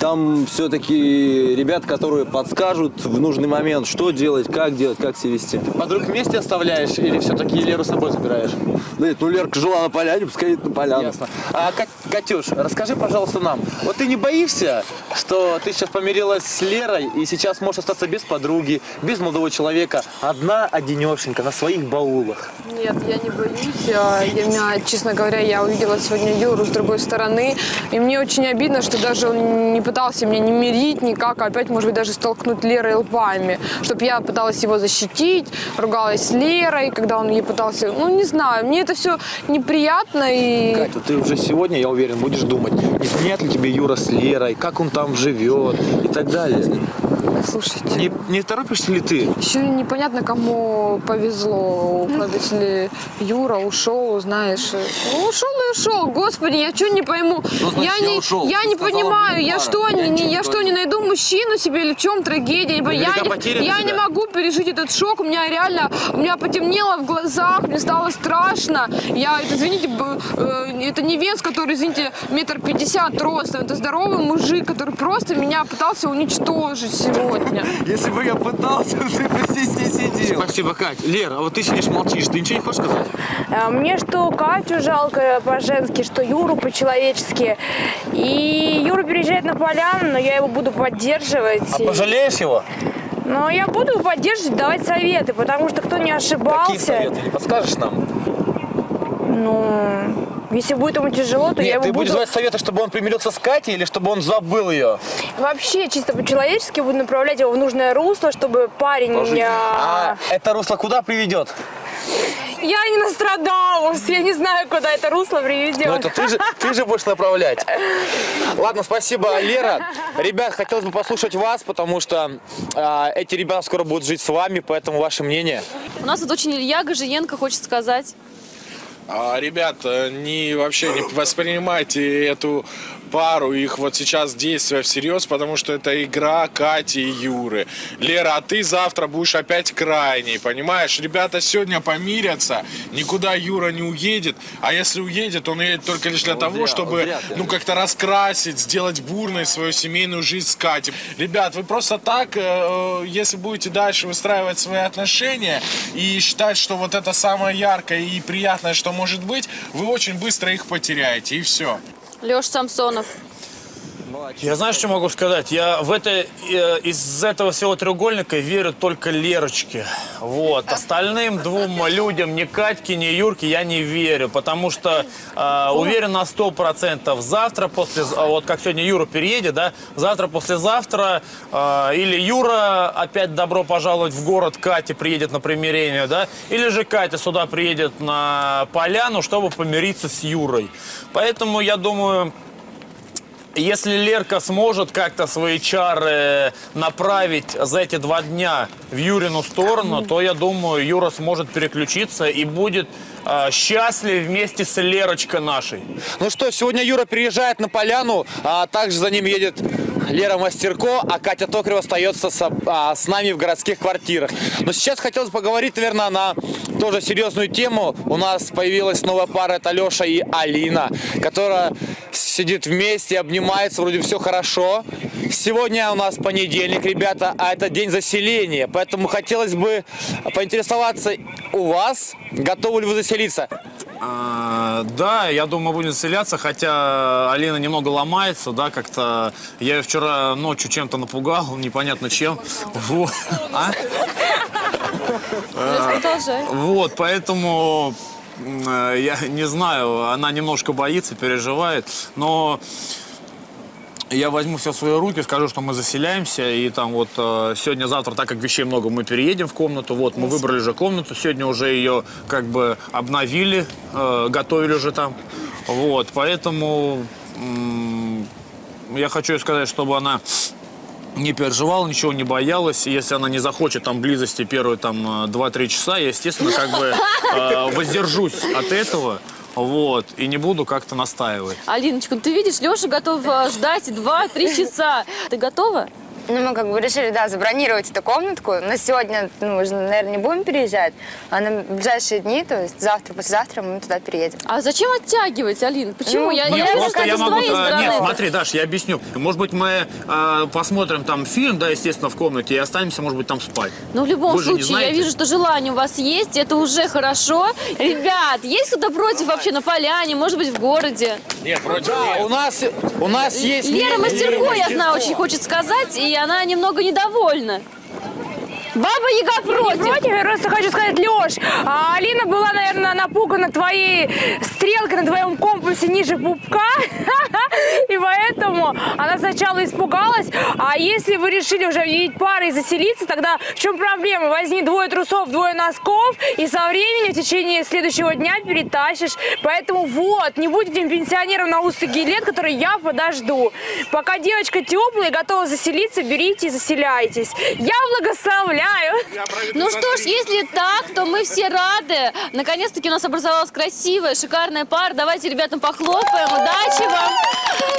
там все-таки ребят, которые подскажут в нужный момент, что делать, как делать, как себя вести. Подруг вместе оставляешь или все-таки Леру с собой забираешь? Нет, ну Лерка жила на поляне, пускай едет на поляну. Ясно. А, Катюш, расскажи, пожалуйста, нам. Вот ты не боишься, что ты сейчас помирилась с Лерой и сейчас можешь остаться без подруги, без молодого человека, одна, одинешенька, на своих баулах? Нет, я не боюсь. А, Я, меня, честно говоря, я увидела сегодня Юру с другой стороны. И мне очень обидно, что даже он не пытался меня не мирить никак, а опять, может быть, даже столкнуть Лерой лбами. Чтобы я пыталась его защитить, ругалась с Лерой, когда он ей пытался... Ну, не знаю, мне это все неприятно и... Катя, ты уже сегодня, я уверен, будешь думать, не изменяет ли тебе Юра с Лерой, как он там живет и так далее. Слушайте. Не, не торопишься ли ты? Еще непонятно, кому повезло, если Юра ушел, знаешь. Ушел и ушел, господи, я что не пойму. Ну, значит, я я не, ушел. я Ты не понимаю, я пара. Что, Я не, ничего я не что, не найду мужчину себе или в чем трагедия? Я, не я, не, я не могу пережить этот шок, у меня реально, у меня потемнело в глазах, мне стало страшно. Я, это, извините, э, это не вес, который, извините, метр пятьдесят ростом, это здоровый мужик, который просто меня пытался уничтожить сегодня. Если бы я пытался, ты бы здесь не сидел. Спасибо, Кать. Лера, а вот ты сидишь молчишь, ты ничего не хочешь сказать? А, Мне что Катю жалко по-женски, что Юру по-человечески. И Юра переезжает на поляну, но я его буду поддерживать. А пожалеешь его? Но я буду поддерживать, давать советы, потому что кто не ошибался... Какие советы? Не подскажешь нам? Ну, если будет ему тяжело, то я Нет, его ты буду... будешь давать советы, чтобы он примирился с Катей или чтобы он забыл ее? Вообще, чисто по-человечески буду направлять его в нужное русло, чтобы парень... А а, это русло куда приведет? Я не Нострадамус, я не знаю, куда это русло приведет. Ну это ты же, ты же будешь направлять. Ладно, спасибо, Лера. Ребят, хотелось бы послушать вас, потому что а, эти ребята скоро будут жить с вами, поэтому ваше мнение. У нас тут очень Илья Гожиенко хочет сказать. А, ребята, не вообще не воспринимайте эту пару, их вот сейчас действия всерьез, потому что это игра Кати и Юры. Лера, а ты завтра будешь опять крайней, понимаешь? Ребята сегодня помирятся, никуда Юра не уедет, а если уедет, он уедет только лишь для Вот того, чтобы вот ну как-то раскрасить, сделать бурной свою семейную жизнь с Катей. Ребят, вы просто так, э, если будете дальше выстраивать свои отношения и считать, что вот это самое яркое и приятное, что может быть, вы очень быстро их потеряете, и все. Леш Самсонов. Я знаешь, что могу сказать? Я в это, э, из этого всего треугольника верю только Лерочке. Вот. Остальным двум людям, ни Катьке, ни Юрке, я не верю. Потому что э, уверен на сто процентов, завтра после, вот как сегодня Юра переедет, да, завтра, послезавтра, э, или Юра опять добро пожаловать в город, Катя приедет на примирение, да, или же Катя сюда приедет на поляну, чтобы помириться с Юрой. Поэтому я думаю, если Лерка сможет как-то свои чары направить за эти два дня в Юрину сторону, то я думаю, Юра сможет переключиться и будет э, вместе с Лерочкой нашей. Ну что, сегодня Юра приезжает на поляну, а также за ним едет Лера Мастерко, а Катя Токарева остается с, а, с нами в городских квартирах. Но сейчас хотелось поговорить, наверное, на тоже серьезную тему. У нас появилась новая пара, это Леша и Алина, которая сидит вместе, обнимается, вроде все хорошо. Сегодня у нас понедельник, ребята, а это день заселения, поэтому хотелось бы поинтересоваться у вас, готовы ли вы заселиться? А, да, я думаю, будем заселяться, хотя Алина немного ломается, да, как-то я ее вчера ночью чем-то напугал, непонятно чем. Вот. А? Продолжай. Вот, поэтому э, я не знаю, она немножко боится, переживает, но я возьму все в свои руки, скажу, что мы заселяемся, и там вот э, сегодня-завтра, так как вещей много, мы переедем в комнату, вот, мы выбрали же комнату, сегодня уже ее как бы обновили, э, готовили уже там, вот, поэтому м, я хочу сказать, чтобы она не переживала, ничего не боялась. Если она не захочет там близости первые там э, 2-3 часа, я, естественно, как бы э, воздержусь от этого. Вот, и не буду как-то настаивать. Алиночка, ну ты видишь, Леша готов э, ждать 2-3 часа. Ты готова? Ну, мы как бы решили, да, забронировать эту комнатку. На сегодня, ну, мы же, наверное, не будем переезжать, а на ближайшие дни, то есть завтра, послезавтра мы туда переедем. А зачем оттягивать, Алин? Почему? Ну, я Нет, я просто я могу... стороны. Нет, смотри, Даш, я объясню. Может быть, мы э, посмотрим там фильм, да, естественно, в комнате, и останемся, может быть, там спать. Ну, в любом Вы случае, я вижу, что желание у вас есть, это уже хорошо. Ребят, есть кто-то против вообще на поляне, может быть, в городе? Нет, против да, у нас, у нас есть... Лера Мастерко, я знаю, очень хочет сказать, и она немного недовольна. Баба Яга против. против, я просто хочу сказать, Леш, а Алина была, наверное, напугана твоей стрелкой на твоем компасе ниже пупка, и поэтому она сначала испугалась, а если вы решили уже видеть пары и заселиться, тогда в чем проблема? Возьми двое трусов, двое носков, и со временем в течение следующего дня перетащишь. Поэтому вот, не будь этим пенсионером на узких лет, который я подожду. Пока девочка теплая и готова заселиться, берите и заселяйтесь. Я благословляю. Ну что ж, если так, то мы все рады. Наконец-таки у нас образовалась красивая, шикарная пара. Давайте ребятам похлопаем. Удачи вам.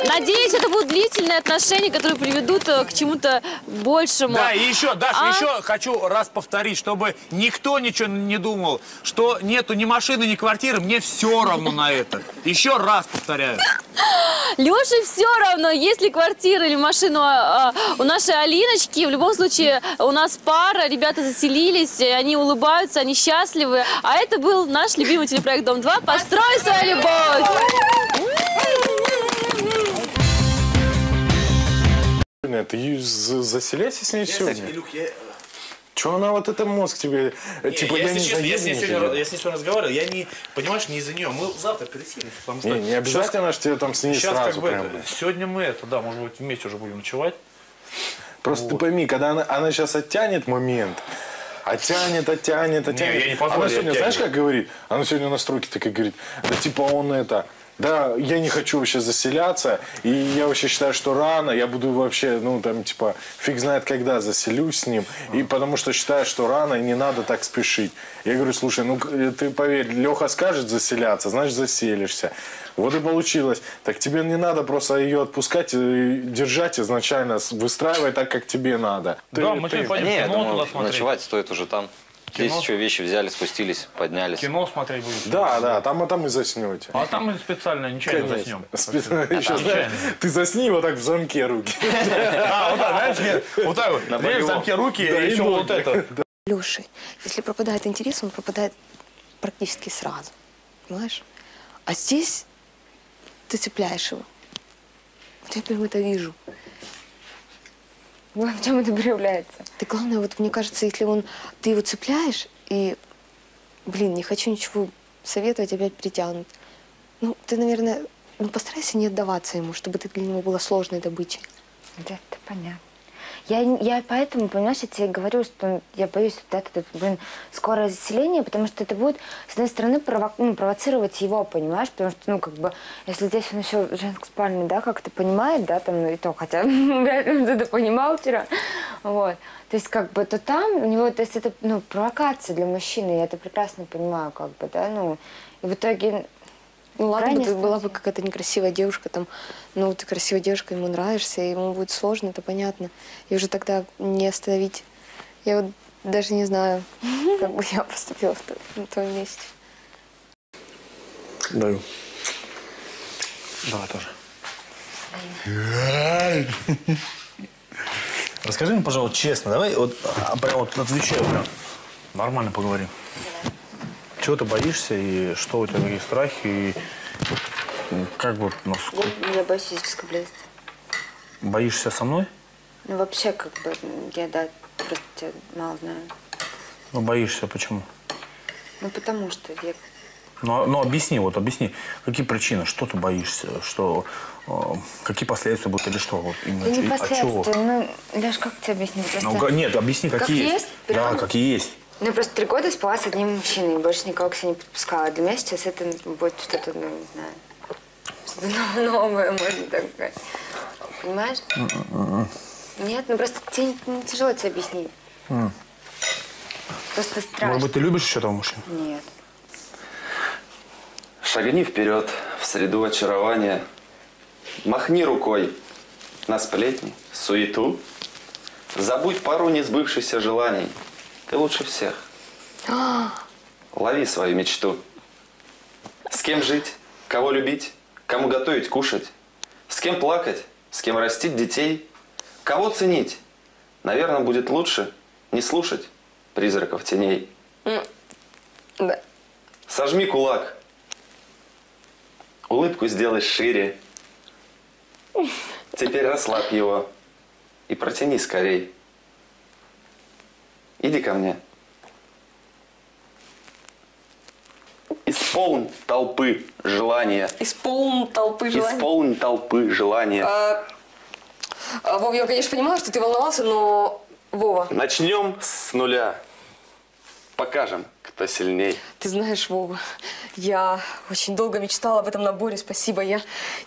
Надеюсь, это будут длительные отношения, которые приведут э, к чему-то большему. Да, и еще, Даша, А? еще хочу раз повторить, чтобы никто ничего не думал, что нету ни машины, ни квартиры, мне все равно на это. Еще раз повторяю. Леше все равно, есть ли квартира или машину а, а, у нашей Алиночки. В любом случае, у нас пара, ребята заселились, они улыбаются, они счастливы. А это был наш любимый телепроект «Дом-2». Построй свою любовь! Ты за- заселяйся с ней сегодня. Че она вот это мозг тебе, э, типа я не если, честно, я с ней не сегодня, я с ней сегодня разговаривал, я не, понимаешь, не из-за нее. Мы завтра потому что... Не, не обязательно, что тебе там с ней сейчас сразу как бы, прям. это, сегодня мы это, да, может быть, вместе уже будем ночевать. Просто ты пойми, когда она, она сейчас оттянет момент, оттянет, оттянет, Не, оттянет. я не позволю она сегодня, ей знаешь, как говорит? Она сегодня на стройке такая говорит, да типа он это, да, я не хочу вообще заселяться, и я вообще считаю, что рано, я буду вообще, ну, там, типа, фиг знает когда заселюсь с ним, и потому что считаю, что рано, и не надо так спешить. Я говорю, слушай, ну, к- ты поверь, Леха скажет заселяться, значит, заселишься. Вот и получилось. Так тебе не надо просто ее отпускать, и держать изначально, выстраивай так, как тебе надо. Ты- ты- Не, я думаю, ночевать стоит уже там. Здесь Кино? еще вещи взяли, спустились, поднялись. Кино смотреть будем. Да, да, там, а там и заснете. А там мы специально ничего не заснем. Спе- Еще, знаешь, ты засни вот так в замке руки. А, вот так, знаешь, вот так вот. В замке руки, и еще вот это. Леши, если пропадает интерес, он пропадает практически сразу. Понимаешь? А здесь ты цепляешь его. Я прям это вижу. Ну, в чем это проявляется? Да главное, вот мне кажется, если он, ты его цепляешь и, блин, не хочу ничего советовать, опять притянут. Ну, ты, наверное, ну постарайся не отдаваться ему, чтобы ты для него была сложной добычей. Да, это понятно. Я, я поэтому, понимаешь, я тебе говорю, что я боюсь вот это, блин, скорое заселение, потому что это будет, с одной стороны, прово ну, провоцировать его, понимаешь, потому что, ну, как бы, если здесь он еще женской спальне, да, как-то понимает, да, там, ну, и то, хотя он это понимал вчера, вот, то есть, как бы, то там у него, то есть, это, ну, провокация для мужчины, я это прекрасно понимаю, как бы, да, ну, и в итоге, Ну ладно, бы крайне ты была бы какая-то некрасивая девушка, там, ну ты красивая девушка, ему нравишься, и ему будет сложно, это понятно. И уже тогда не остановить. Я вот даже не знаю, как бы я поступила в то- на твоем месте. Даю. Давай тоже. Расскажи мне, пожалуйста, честно, давай вот а, прям вот отвечай прям. Нормально поговорим. Чего ты боишься и что у тебя какие страхи и как бы ну, ск- я боюсь физической близости. боишься со мной? Ну, вообще, как бы, я, да, просто тебя мало знаю. Ну боишься почему? Ну, потому что я Ну, а- ну объясни, вот объясни, какие причины, что ты боишься, что э, какие последствия будут или что? Вот, именно, Да не ч- от чего? последствия. Ну, Леш, как тебе объяснить? Просто... Ну, нет, объясни, Как какие есть? Да, какие есть. Ну, я просто три года спала с одним мужчиной, больше никого к себе не подпускала. Для меня сейчас это будет что-то, ну, не знаю, что-то новое, можно так сказать. Понимаешь? Нет, ну просто тебе не, не тяжело тебе объяснить. Просто страшно. Может быть, ты любишь еще того мужчину? Нет. Шагни вперед в среду очарования. Махни рукой на сплетни, суету. Забудь пару несбывшихся желаний. Ты лучше всех. Лови свою мечту. С кем жить, кого любить, кому готовить, кушать. С кем плакать, с кем растить детей. Кого ценить. Наверное, будет лучше не слушать призраков теней. Да. Сожми кулак. Улыбку сделай шире. Теперь расслабь его и протяни скорей. Иди ко мне. Исполнь толпы желания. Исполн толпы желаний. Исполнь толпы желания. А, а, Вов, я, конечно, понимала, что ты волновался, но... Вова, Начнем с нуля. Покажем, кто сильней. ты знаешь, Вова, я очень долго мечтала об этом наборе, спасибо. Я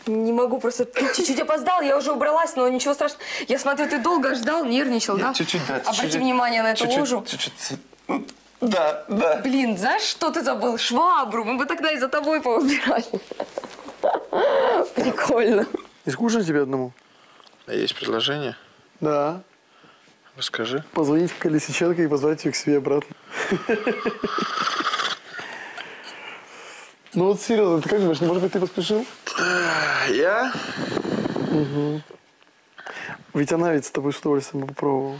не могу просто... Ты чуть-чуть опоздал, я уже убралась, но ничего страшного. Я смотрю, ты долго ждал, нервничал, да? Чуть-чуть, да. Обрати чуть-чуть. внимание на эту Чуть-чуть, лужу. Чуть-чуть. Ну, Да, да. Блин, знаешь, что ты забыл? Швабру. Мы бы тогда и за тобой поубирали. Прикольно. Не скучно тебе одному? А есть предложение? Да. Расскажи. Позвонить в Колесниченко и позвать ее к себе обратно. Ну вот серьезно, ты как думаешь, может быть, ты поспешил? Я? Угу. Ведь она ведь с тобой с удовольствием попробовала.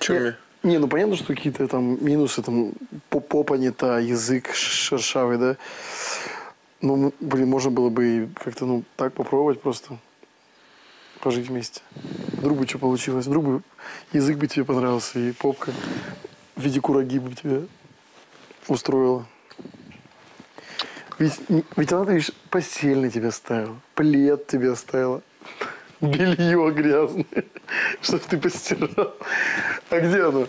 Чё Не, ну понятно, что какие-то там минусы, там по- попа не та, язык шершавый, да. Ну, блин, можно было бы как-то, ну, так попробовать просто. Пожить вместе. Вдруг бы что получилось. Вдруг бы язык бы тебе понравился, и попка в виде кураги бы тебя устроила. Ведь, ведь она, ты видишь, постель на тебя ставила, плед тебе оставила, белье грязное, чтобы ты постирал. А где оно?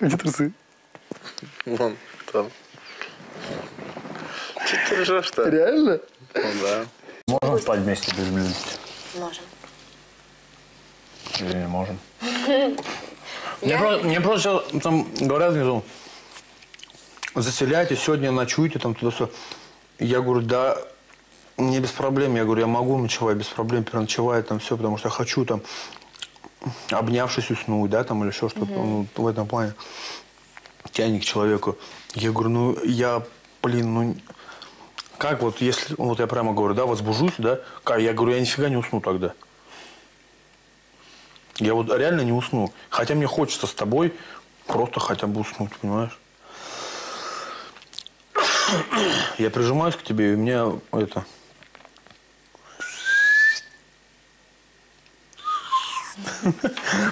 Где трусы? Вон там. Че ты ржешь-то? Реально? Ну да. Можем спать вместе без близости? Можем. Или не можем? Мне, просто, мне просто там говорят внизу, заселяйте, сегодня ночуйте, там туда все. Я говорю, да, не без проблем. Я говорю, я могу ночевать без проблем, переночевать там все, потому что я хочу там, обнявшись, уснуть, да, там или еще что-то ну, в этом плане. Тянет к человеку. Я говорю, ну, я, блин, ну, как вот, если, вот я прямо говорю, да, возбужусь, да, как, я говорю, я нифига не усну тогда. Я вот реально не усну. Хотя мне хочется с тобой просто хотя бы уснуть, понимаешь? Я прижимаюсь к тебе, и у меня это...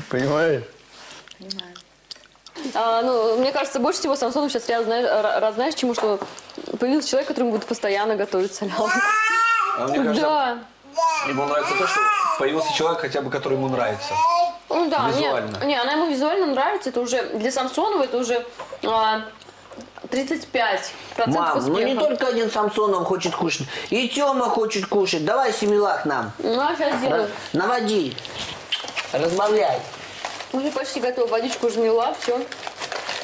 Понимаешь? А, ну, мне кажется, больше всего Самсонов сейчас рад знаешь, ра- рад знаешь чему, что появился человек, которому будет постоянно готовить солянку. А мне кажется, Да. ему нравится то, что появился человек, хотя бы который ему нравится. Ну да, не, Визуально. не, она ему визуально нравится, это уже для Самсонова это уже а, 35 процентов Мам, ну не успеха. только один Самсонов хочет кушать, и Тёма хочет кушать. Давай семилак нам. Ну, а сейчас сделаю. Наводи. Разбавляй. Уже почти готова, водичку уже налила, все.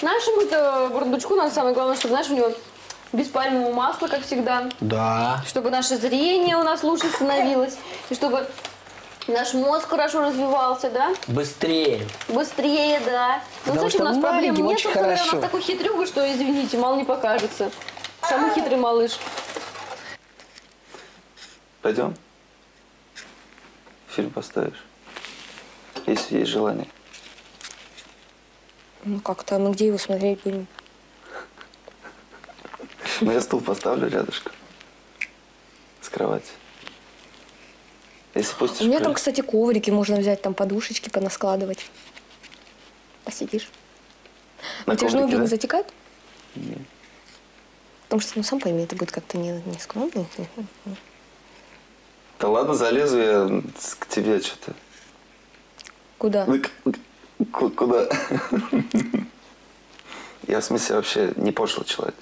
Нашему-то бурундучку надо самое главное, чтобы, знаешь, у него без пальмового масла, как всегда. Да. Чтобы наше зрение у нас лучше становилось. И чтобы наш мозг хорошо развивался, да? Быстрее. Быстрее, да. Ну, Потому этим у нас проблем нет, у нас такой хитрюга, что, извините, мало не покажется. Самый хитрый малыш. Пойдем? Фильм поставишь? Если есть желание. Ну как там, и где его смотреть будем? Ну, я стул поставлю рядышком. С кровати. Если пустишь... У меня там, кстати, коврики, можно взять, там подушечки понаскладывать. Посидишь. На У тебя же ноги не да? затекают? Нет. Потому что, ну, сам пойми, это будет как-то не, не скромно. Да ладно, залезу я к тебе что-то. Куда? Ну, Куда? Я в смысле вообще не пошлый человек.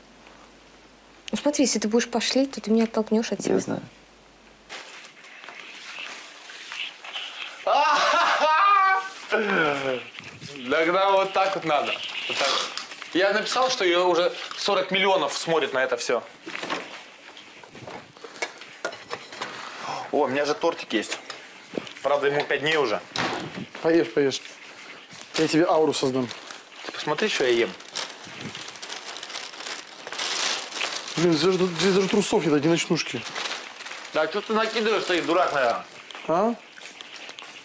Ну смотри, если ты будешь пошлить, то ты меня оттолкнешь от себя. Я знаю. Тогда вот так вот надо. Вот так. Я написал, что ее уже 40 миллионов смотрит на это все. О, у меня же тортик есть. Правда, ему 5 дней уже. Поешь, поешь. Я тебе ауру создам. Ты посмотри, что я ем. Блин, здесь даже, здесь даже трусов нет, одни ночнушки. Да что ты накидываешь, ты дурак, наверное. А?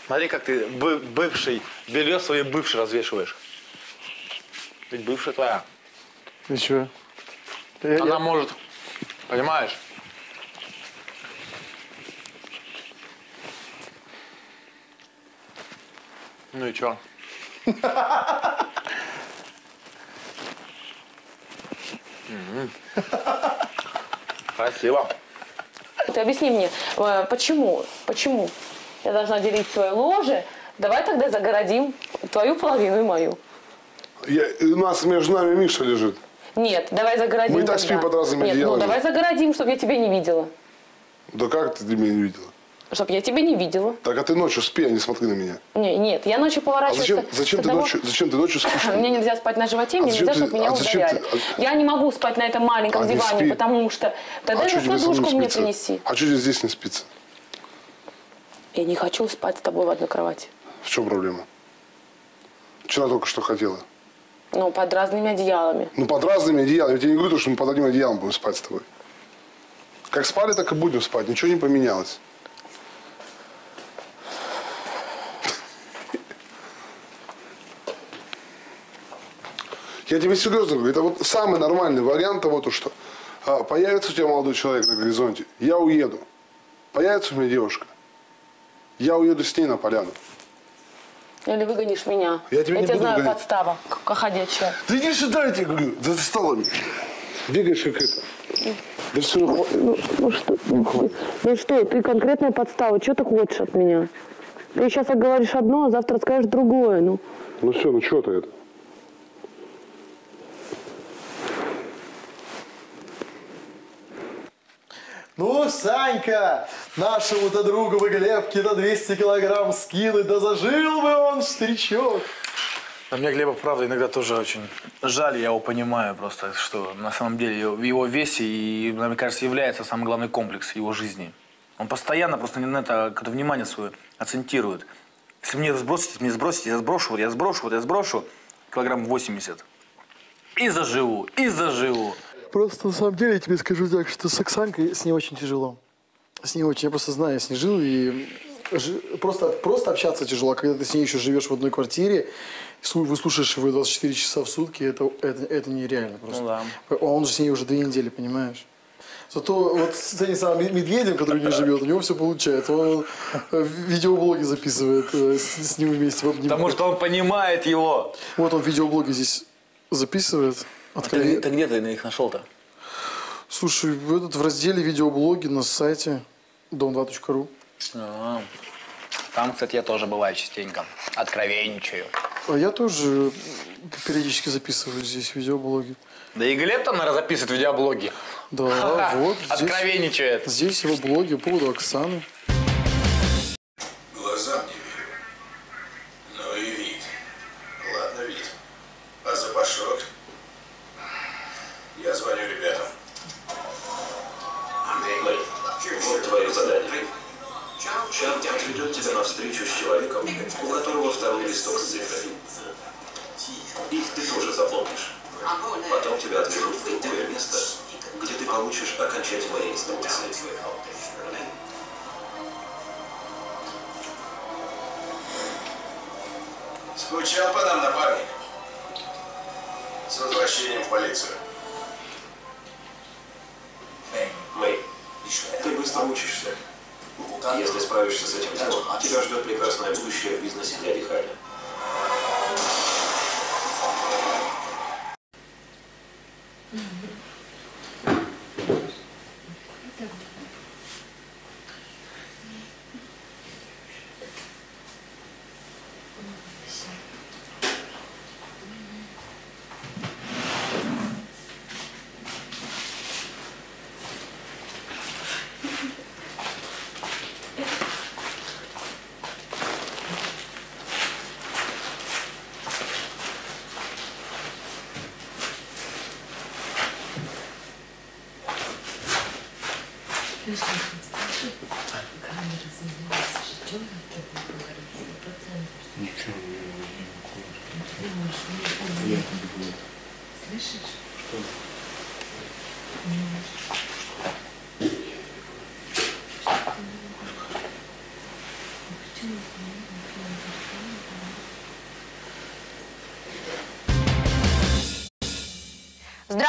Смотри, как ты бы- бывший белье свое бывший развешиваешь. Ведь бывшая твоя. И? Я- Она я- может, понимаешь? Ну и чё? Красиво. Ты объясни мне, э, почему, почему я должна делить свое ложе? Давай тогда загородим твою половину и мою. Я, у нас между нами Миша лежит. Нет, давай загородим Мы так тогда. спим под разными Нет, ну давай загородим, чтобы я тебя не видела. Да как ты меня не видела? Чтобы я тебя не видела. Так, а ты ночью спи, а не смотри на меня. Не, нет, я ночью А поворачиваюсь. зачем, с зачем, ты одного- ночью, зачем ты ночью спишь? Мне нельзя спать на животе, мне А зачем нельзя, ты- чтобы меня а зачем ты- Я не могу спать на этом маленьком А не диване, потому что... Тогда а же подушку мне спится? принеси. А что здесь не спится? Я не хочу спать с тобой в одной кровати. В чем проблема? Вчера только что хотела. Ну, под разными одеялами. Ну, под разными одеялами. Я тебе не говорю, что мы под одним одеялом будем спать с тобой. Как спали, так и будем спать. Ничего не поменялось. Я тебе серьезно говорю, это вот самый нормальный вариант того, то, что а, появится у тебя молодой человек на горизонте, я уеду. Появится у меня девушка, я уеду с ней на поляну. Или выгонишь меня. Я тебя не тебя буду знаю, выгонять. подстава, ходячая. Да иди сюда, я тебе говорю, за столом. Бегаешь как это. Да все, ну, Ну, ну что, ну что, ты конкретная подстава, что ты хочешь от меня? Ты сейчас говоришь одно, а завтра скажешь другое, ну. ну все, ну что ты это? Ну, Санька, нашему-то другу бы Глебке-то 200 килограмм скинуть, да зажил бы он, старичок. А мне Глеба, правда, иногда тоже очень жаль, я его понимаю просто, что на самом деле в его весе и, мне кажется, является самый главный комплекс его жизни. Он постоянно просто на это как-то внимание свое акцентирует. Если мне сбросить, мне сбросить, я сброшу, я сброшу, я сброшу килограмм 80. И заживу, и заживу. Просто на самом деле я тебе скажу так, что с Оксанкой с ней очень тяжело. С ней очень, я просто знаю, я с ней жил, и просто, просто общаться тяжело. А Когда ты с ней еще живешь в одной квартире, слу- вы слушаешь его 24 часа в сутки, это, это, это нереально просто. Ну да. А он же с ней уже две недели, понимаешь? Зато вот с этим самым медведем, который не живет, у него все получается. Он э, видеоблоги записывает э, с, с ним вместе. Потому что он понимает его. Вот он видеоблоги здесь записывает. А ты, ты где ты их нашел-то? Слушай, в, этот, в разделе видеоблоги на сайте dom2.ru. А, Там, кстати, я тоже бываю частенько. Откровенничаю. А я тоже периодически записываю здесь видеоблоги. Да и Глеб там, наверное, записывает видеоблоги. Да, вот. здесь- Откровенничает. Здесь его блоги по поводу Оксаны. Чан отведет тебя на встречу с человеком, у которого второй листок с цифрами. Их ты тоже запомнишь. Потом тебя отведут в другое место, где ты получишь окончательные инструкции. Скучал по нам, напарник. С возвращением в полицию. Мэй, ты быстро учишься. Если справишься с этим делом, тебя ждет прекрасное будущее в бизнесе дяди Халя.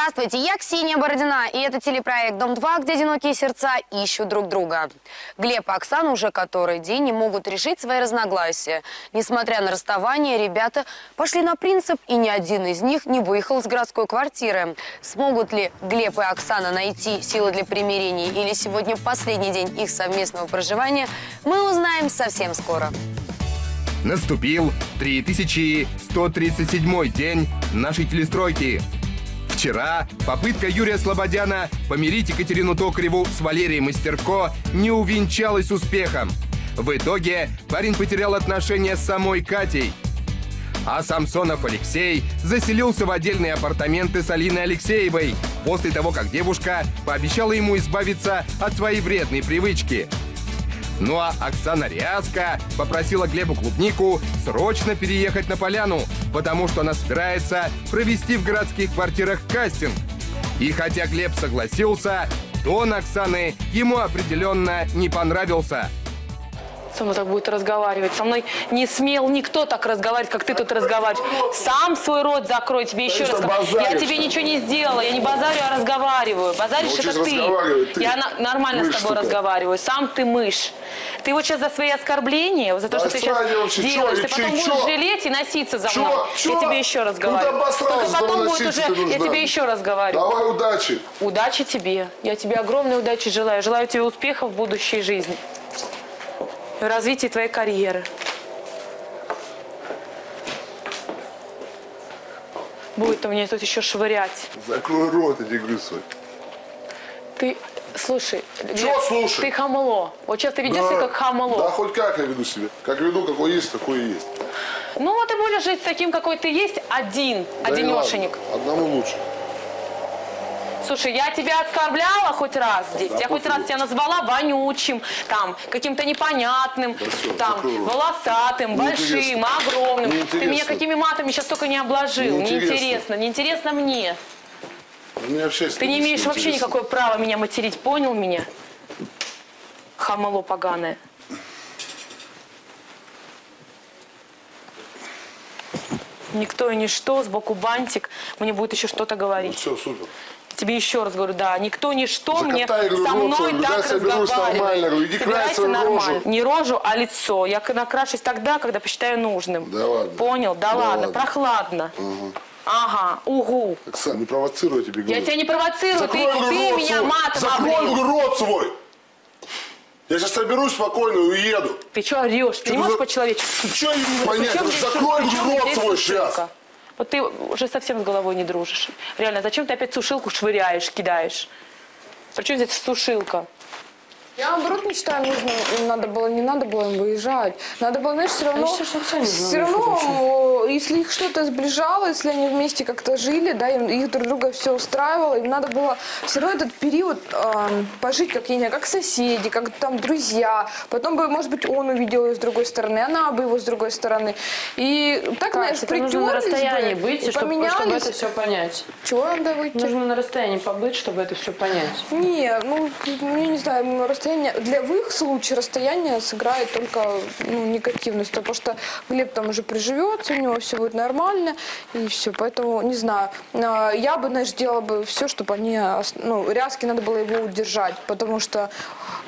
Здравствуйте, я Ксения Бородина, и это телепроект «Дом-2», где одинокие сердца ищут друг друга. Глеб и Оксана уже который день не могут решить свои разногласия. Несмотря на расставание, ребята пошли на принцип, и ни один из них не выехал из городской квартиры. Смогут ли Глеб и Оксана найти силы для примирения или сегодня последний день их совместного проживания, мы узнаем совсем скоро. Наступил 3137 день нашей телестройки. Вчера попытка Юрия Слободяна помирить Екатерину Токареву с Валерией Мастерко не увенчалась успехом. В итоге парень потерял отношения с самой Катей. А Самсонов Алексей заселился в отдельные апартаменты с Алиной Алексеевой после того, как девушка пообещала ему избавиться от своей вредной привычки. Ну а Оксана Ряска попросила Глебу Клубнику срочно переехать на поляну, потому что она собирается провести в городских квартирах кастинг. И хотя Глеб согласился, тон Оксаны ему определенно не понравился. Со мной так будет разговаривать. Со мной не смел никто так разговаривать, как ты тут разговариваешь. Сам свой рот закрой, тебе еще раз. Я тебе ничего не сделала, я не базарю, а разговариваю. Базаришь Научись это ты. Я на- нормально Мышь с тобой разговариваю. Сам ты мышь. Ты вот сейчас за свои оскорбления, за то, Да что ты сейчас вообще, делаешь, ты потом будешь чё? жалеть и носиться за Чё? мной. Чё? Я тебе еще раз Ну, говорю. Только потом будет уже, я тебе еще раз говорю. Давай удачи. Удачи тебе. Я тебе огромной удачи желаю. Желаю тебе успехов в будущей жизни. И в развитии твоей карьеры. Будет у меня тут еще швырять. Закрой рот, иди грызой. Ты, слушай, Чё Глеб, слушай? ты хамло. Вот сейчас ты ведешь себя как хамло. Да хоть как я веду себя. Как веду, какой есть, такой и есть. Ну вот ты будешь жить с таким, какой ты есть, один, Да и одинешенек. Одному лучше. Слушай, я тебя оскорбляла хоть раз здесь? Да, я хоть раз тебя назвала вонючим, там, каким-то непонятным, там, волосатым, большим, огромным. Ты меня какими матами сейчас только не обложил. Неинтересно. Неинтересно. Неинтересно мне. Вообще Ты не имеешь вообще никакое права меня материть, понял меня? Хамало поганое. Никто и ничто, сбоку бантик. Мне будет еще что-то говорить. Все, супер. Тебе еще раз говорю, да, никто, ничто мне со мной свой, так разговаривает. иди Собирайся нормально. рожу. Не рожу, а лицо. Я накрашусь тогда, когда посчитаю нужным. Да ладно. Понял? Да, Да ладно, ладно. прохладно. Ага. Ага, угу. Оксана, не провоцируй, я тебе Я говорю. тебя не провоцирую, Закрой, ты, ты меня матом Закрой, облил. рот свой. Я сейчас соберусь спокойно и уеду. Ты что орешь? Ты Чё не ты можешь за- по-человечески. Ты я могу понять? Закрой, рот свой сушилка? Вот ты уже совсем с головой не дружишь. Реально, зачем ты опять сушилку швыряешь, кидаешь? Причем здесь сушилка? Я наоборот не считаю нужным, им надо было, не надо было им выезжать. Надо было, знаешь, все равно, нужно все равно, э, если их что-то сближало, если они вместе как-то жили, да, им, их друг друга все устраивало, им надо было все равно этот период эм, пожить как, я не знаю, как соседи, как там друзья. Потом бы, может быть, он увидел ее с другой стороны, она бы его с другой стороны. И так, знаешь, это нужно на притерлись расстоянии бы, быть, чтобы, чтобы это все понять. Чего надо выйти? Нужно на расстоянии побыть, чтобы это все понять. Не, ну, я не знаю, ну, расстояние, для в их случае расстояние сыграет только ну, негативность, потому что Глеб там уже приживется, у него все будет нормально, и все, поэтому, не знаю, А, я бы, знаешь, делала бы все, чтобы они, ну, Рязке надо было его удержать, потому что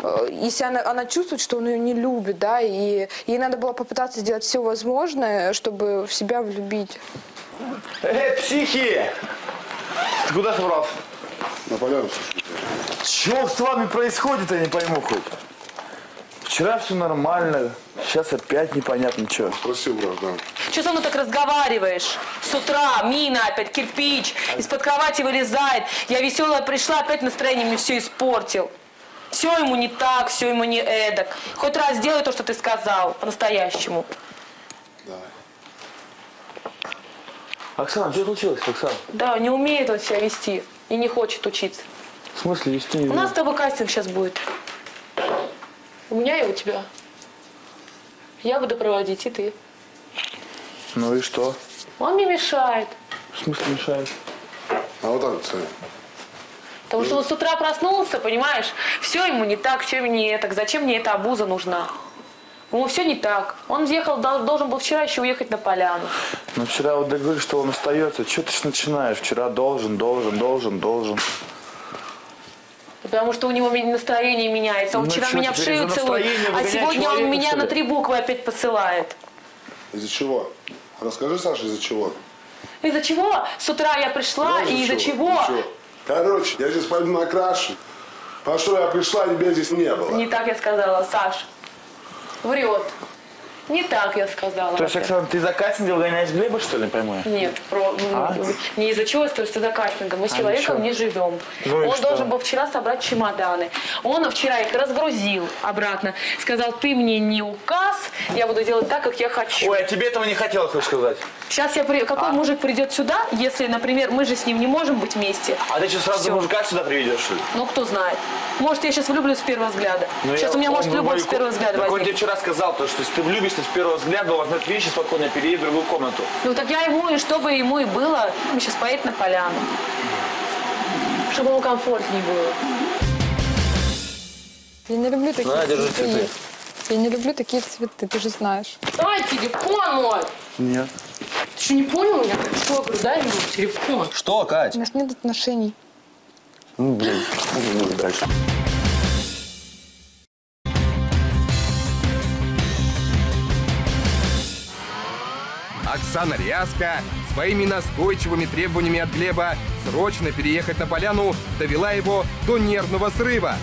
э, если она, она чувствует, что он ее не любит, да, и ей надо было попытаться сделать все возможное, чтобы в себя влюбить. Эй, психи! Ты куда собрался? На поляну. Что с вами происходит, я не пойму хоть. Вчера все нормально, сейчас опять непонятно что. Спроси, брат, да. Что со мной так разговариваешь? С утра мина опять, кирпич, из-под кровати вылезает. Я веселая пришла, опять настроение мне все испортил. Все ему не так, все ему не эдак. Хоть раз сделай то, что ты сказал, по-настоящему. Оксана, что случилось, Оксана? Да, не умеет он себя вести и не хочет учиться. В смысле, вести не У нас с тобой кастинг сейчас будет. У меня и у тебя. Я буду проводить, и ты. Ну и что? Он мне мешает. В смысле мешает? А вот так вот, Саня. Потому что он с утра проснулся, понимаешь? Все ему не так, все ему не так. Зачем мне эта обуза нужна? Ему все не так. Он въехал, дол- должен был вчера еще уехать на поляну. Ну вчера вот ты говоришь, что он остается. Что ты ж начинаешь? Вчера должен, должен, должен, должен. Потому что у него настроение меняется. Он Ну вчера меня в шею целует, а сегодня он меня на три буквы опять посылает. Из-за чего? Расскажи, Саша, из-за чего? Из-за чего? С утра я пришла, Знаешь, и из-за чего? Ничего. Короче, я сейчас пойду накрашу. Потому что я пришла, а тебя здесь не было. Не так я сказала, Саш. Врет. Не так я сказала. То есть. Оксана, ты за кастинг гоняешь Глеба, что ли, я? Нет, про, А? не из-за чего, то есть за кастингом. Мы с А, человеком не живем. Ну он что? должен был вчера собрать чемоданы. Он вчера их разгрузил обратно. Сказал, ты мне не указ, я буду делать так, как я хочу. Ой, а тебе этого не хотелось сказать. Сейчас я при... А? Какой мужик придет сюда, если, например, мы же с ним не можем быть вместе? А ты что, сразу Всё. мужика сюда приведешь? что ли? Ну, кто знает. Может, я сейчас влюблюсь с первого взгляда. Ну, сейчас я- у меня, он может, любовь с первого взгляда Так он возникнет. тебе вчера сказал, то, что если ты влюбишься с первого взгляда, он возьмет вещи спокойно, переедет в другую комнату. Ну, так я ему, и чтобы ему и было, мы сейчас поедем на поляну. Чтобы ему комфортнее было. Я не люблю такие На, держи цветы. Я не люблю такие цветы, ты же знаешь. Дай телефон мой! Нет. Ты что, не понял меня? Что, я говорю, дай мне телефон. Что, Кать? У нас нет отношений. Ну, блин, дальше. Оксана Ряска своими настойчивыми требованиями от Глеба срочно переехать на поляну довела его до нервного срыва.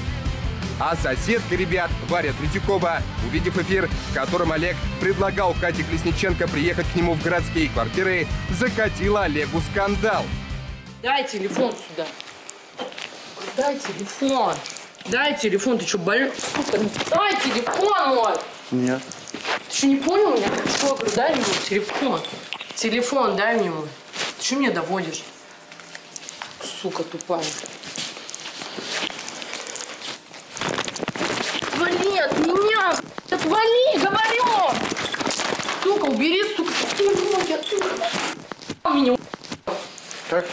А соседка ребят, Варя Третьякова, увидев эфир, в котором Олег предлагал Кате Колесниченко приехать к нему в городские квартиры, закатила Олегу скандал. Дай телефон сюда. Дай телефон. Дай телефон. Ты что, больной? Сука, дай телефон мой. Нет. Ты что, не понял меня? Что, я говорю, дай мне телефон. Телефон дай мне мой. Ты что меня доводишь? Сука тупая. Отвали от меня! Отвали, говорю! Сука, убери, сука, ты а ты меня Как?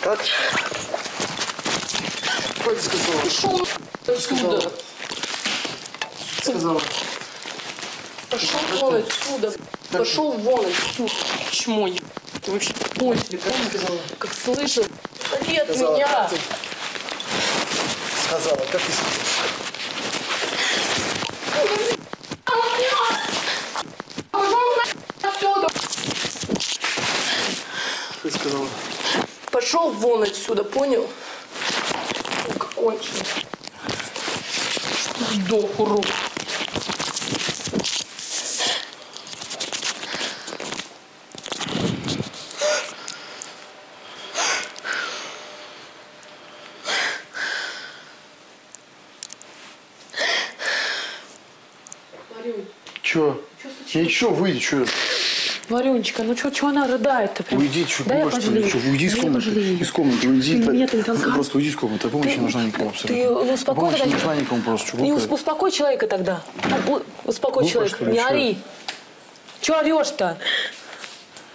Как? Как ты сказала? Пошел отсюда. Сказала. Пошел вон отсюда. Пошел вон отсюда. Чмо, ты вообще после, как, как слышал, Отойди от Сказала, меня. ты- Сказала, как ты Отсюда. Ты сказала. Пошел вон отсюда, понял? Сука, конченый. Сдох, урод. Варюнь, Че? Ничего, выйди, что? Варюнечка, ну что она рыдает-то прям? Уйди, что Дай я пожалею. Уйди из комнаты. Из комнаты уйди. Просто уйди из комнаты. Помощь Ты- не нужна никому абсолютно. Ты успокой Помощь не нужна никому просто. Не усп- успокой человека тогда. У- Успокой человека. ли, Не ори. Че орешь-то?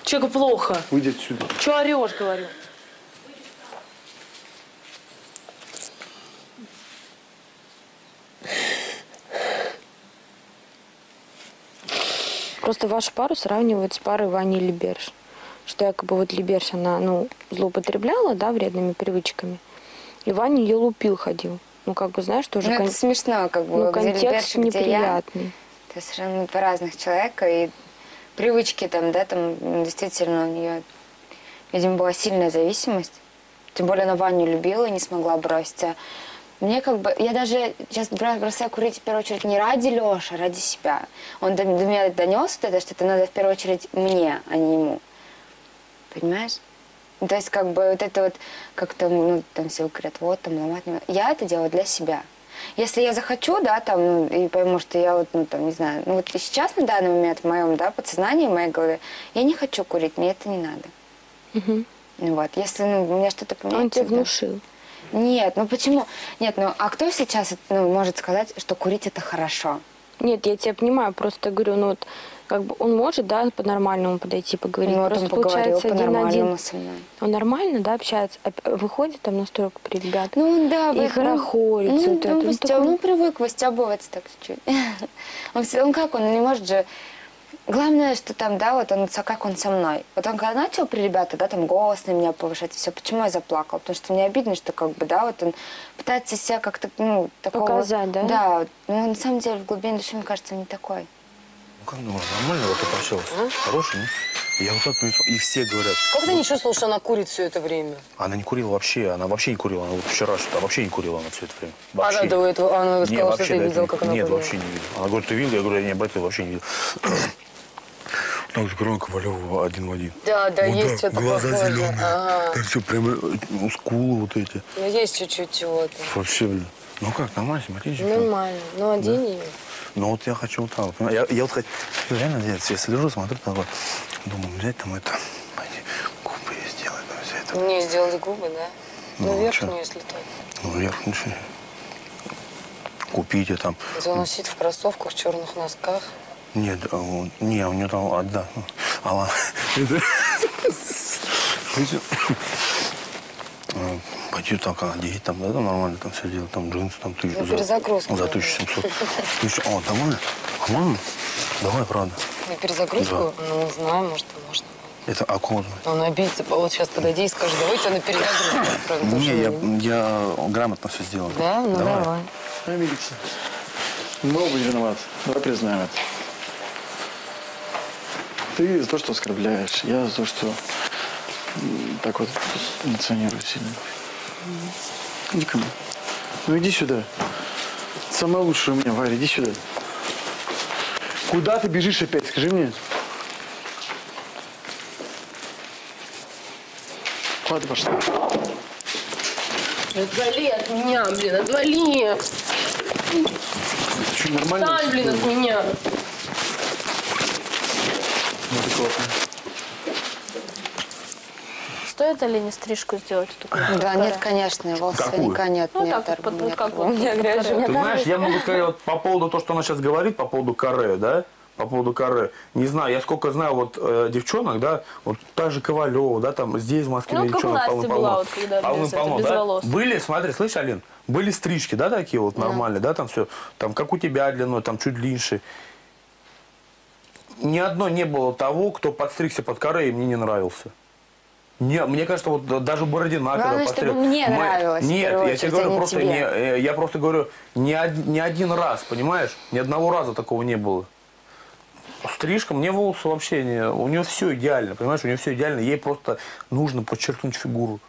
Человеку плохо. Выйди отсюда. Че орешь, говорю? Просто вашу пару сравнивают с парой Вани Либерш. Что якобы вот Либерш, она, ну, злоупотребляла, да, вредными привычками. И Ваня ее лупил ходил. Ну, как бы, знаешь, тоже... Ну, это кон- смешно, как бы, Ну, контекст Либерш, где я. неприятный. Это совершенно два разных человека, и привычки там, да, там действительно у нее, видимо, была сильная зависимость. Тем более она Ваню любила и не смогла бросить. А мне как бы, я даже сейчас бросаю курить в первую очередь не ради Леши, а ради себя. Он до, до меня донес вот это, что это надо в первую очередь мне, а не ему. Понимаешь? Ну, То есть как бы вот это вот, как там, ну, там все говорят, вот там ломать не. Я это делаю для себя. Если я захочу, да, там, ну, и пойму, что я вот, ну, там, не знаю, ну, вот сейчас на данный момент в моем, да, подсознании, в моей голове, я не хочу курить, мне это не надо. Мгм. Ну, вот, если, ну, у меня что-то поменяется... Он тебе да. Нет, ну почему? Нет, ну, а кто сейчас, ну, может сказать, что курить это хорошо? Нет, я тебя понимаю, просто говорю, ну вот, как бы он может, да, по-нормальному подойти, поговорить. Ну, вот просто он получается один на один. Он нормально, да, общается, а выходит там на стройку при ребят. Ну да, и хорохорится. Ну, вот он. Ну, выстё- такой- ну, привык выстебываться так чуть-чуть. Он, он как, он не может же... Главное, что там, да, вот он, как он со мной. Вот он когда начал при ребятах, да, там голос на меня повышать, все, почему я заплакала? Потому что мне обидно, что как бы, да, вот он пытается себя как-то, ну, такого... Показать, да? Да, но на самом деле в глубине души, мне кажется, он не такой. Ну как думаешь, нормально вот ты пообщалась? Хороший, нет? Я вот так понял. И все говорят, Как ты не чувствовал, что она курит все это время? она не курила вообще, она вообще не курила. Она вот вчера что-то вообще не курила она все это время. Она Вообще. до этого, она Не, сказала, что вообще ты видел, этого как она Нет, курила. вообще не видел. Она говорит, ты видел? Я говорю, я не обратил, вообще не видел. Так, закроем Ковалеву один в один. Да, да, Вот есть так, что-то глаза похожее. зеленые. Ага. Так все, прямо ну, скулы вот эти. Ну, есть чуть-чуть чего-то. Вообще, блин. Ну как, нормально, симпатично. Нормально. Ну, одень ее. Ну вот я хочу вот так вот. Я, я вот хочу, реально делать, я слежу, смотрю, такой, думаю, взять там это, пойти, губы ей сделать, там все это. Мне сделать губы, да? Ну, Ну, верхнюю, если так. Ну, вверх, что, купите там. Сидит в кроссовках, в черных носках. Нет, а он- не, у нее там, а, да, ну, а ладно. Это- Слышишь? А, Пойти так одеть, там, да, там нормально, там все делать, там джинсы, там тысячу. Ну, за- перезагрузка, За да. 1700. Тысячу, о, давай, а можно? Давай, правда. На перезагрузку? Ну, не знаю, может, можно. Это а звать? Он обидится. Вот сейчас подойди и скажи, давайте на тоже Не, я, не- я грамотно все сделал. Да? Ну, давай. Милиция. Мы оба не виноваты. Давай признаем это. Ты за то, что оскорбляешь. Я за то, что так вот эмоционирую сильно. Иди ко мне. Ну иди сюда. Самое лучшее у меня, Варя, иди сюда. Куда ты бежишь опять, скажи мне? Куда ты пошла? Отвали от меня, блин, отвали. Что, нормально? Встань, блин, от меня. Неадекватно. Стоит Алине стрижку сделать? такую? Да, нет, конечно, волосы Какую? никак нет. Ну, нет, так вот, под- нет. как вот У меня грязь. Ты знаешь, я могу сказать вот по поводу того, что она сейчас говорит, по поводу каре, да? По поводу каре. Не знаю, я сколько знаю вот э, девчонок, да, вот та же Ковалева, да, там здесь в Москве Ну, как у девчонок Насти полно-полно. была, вот когда без это, без да? волос. Были, смотри, слышь, Алин, были стрижки, да, такие вот нормальные, да, там все, там как у тебя длиной, там чуть длиннее. Ни одно не было того, кто подстригся под каре и мне не нравился. Не, мне кажется, вот да- даже Бородина, Главное, когда чтобы постриг- мне мы- нравилось, Нет, я тебе говорю а просто, тебе. не, э, я просто говорю, не, од- не один раз, понимаешь? Ни одного раза такого не было. Стрижка, мне волосы вообще не... У нее все идеально, понимаешь? У нее все идеально. Ей просто нужно подчеркнуть фигуру.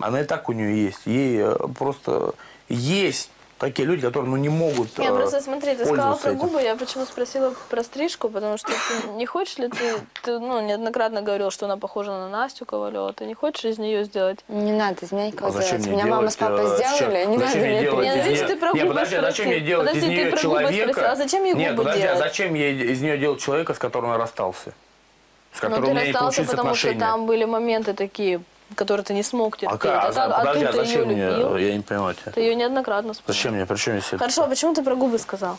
Она и так у нее есть. Ей э, просто есть такие люди, которые ну, не могут Я э, просто, смотри, ты сказала про этим. губы, я почему спросила про стрижку, потому что ты не хочешь ли ты, ты ну, неоднократно говорил, что она похожа на Настю Ковалеву, ты не хочешь из нее сделать? Не надо из меня никого А зачем делать. мне Меня делать, мама с папой э, сделали, чё- не зачем надо мне делать Нет, видишь, ты про губы подожди, а зачем спросил. мне делать Подожди, из ты нее губы человека? спросил, а зачем ей Нет, губы подожди, а делать? зачем ей из нее делать человека, с которым я расстался? С Ну, которым ты у меня не расстался, потому что отношения. там были моменты такие, которые ты не смог терпеть. А, как? а, а, а подожди, ты а ее зачем мне? любил. Я не понимаю тебя. Ты ее неоднократно вспомнил. Зачем мне? При чем здесь это? Хорошо, а почему ты про губы сказал?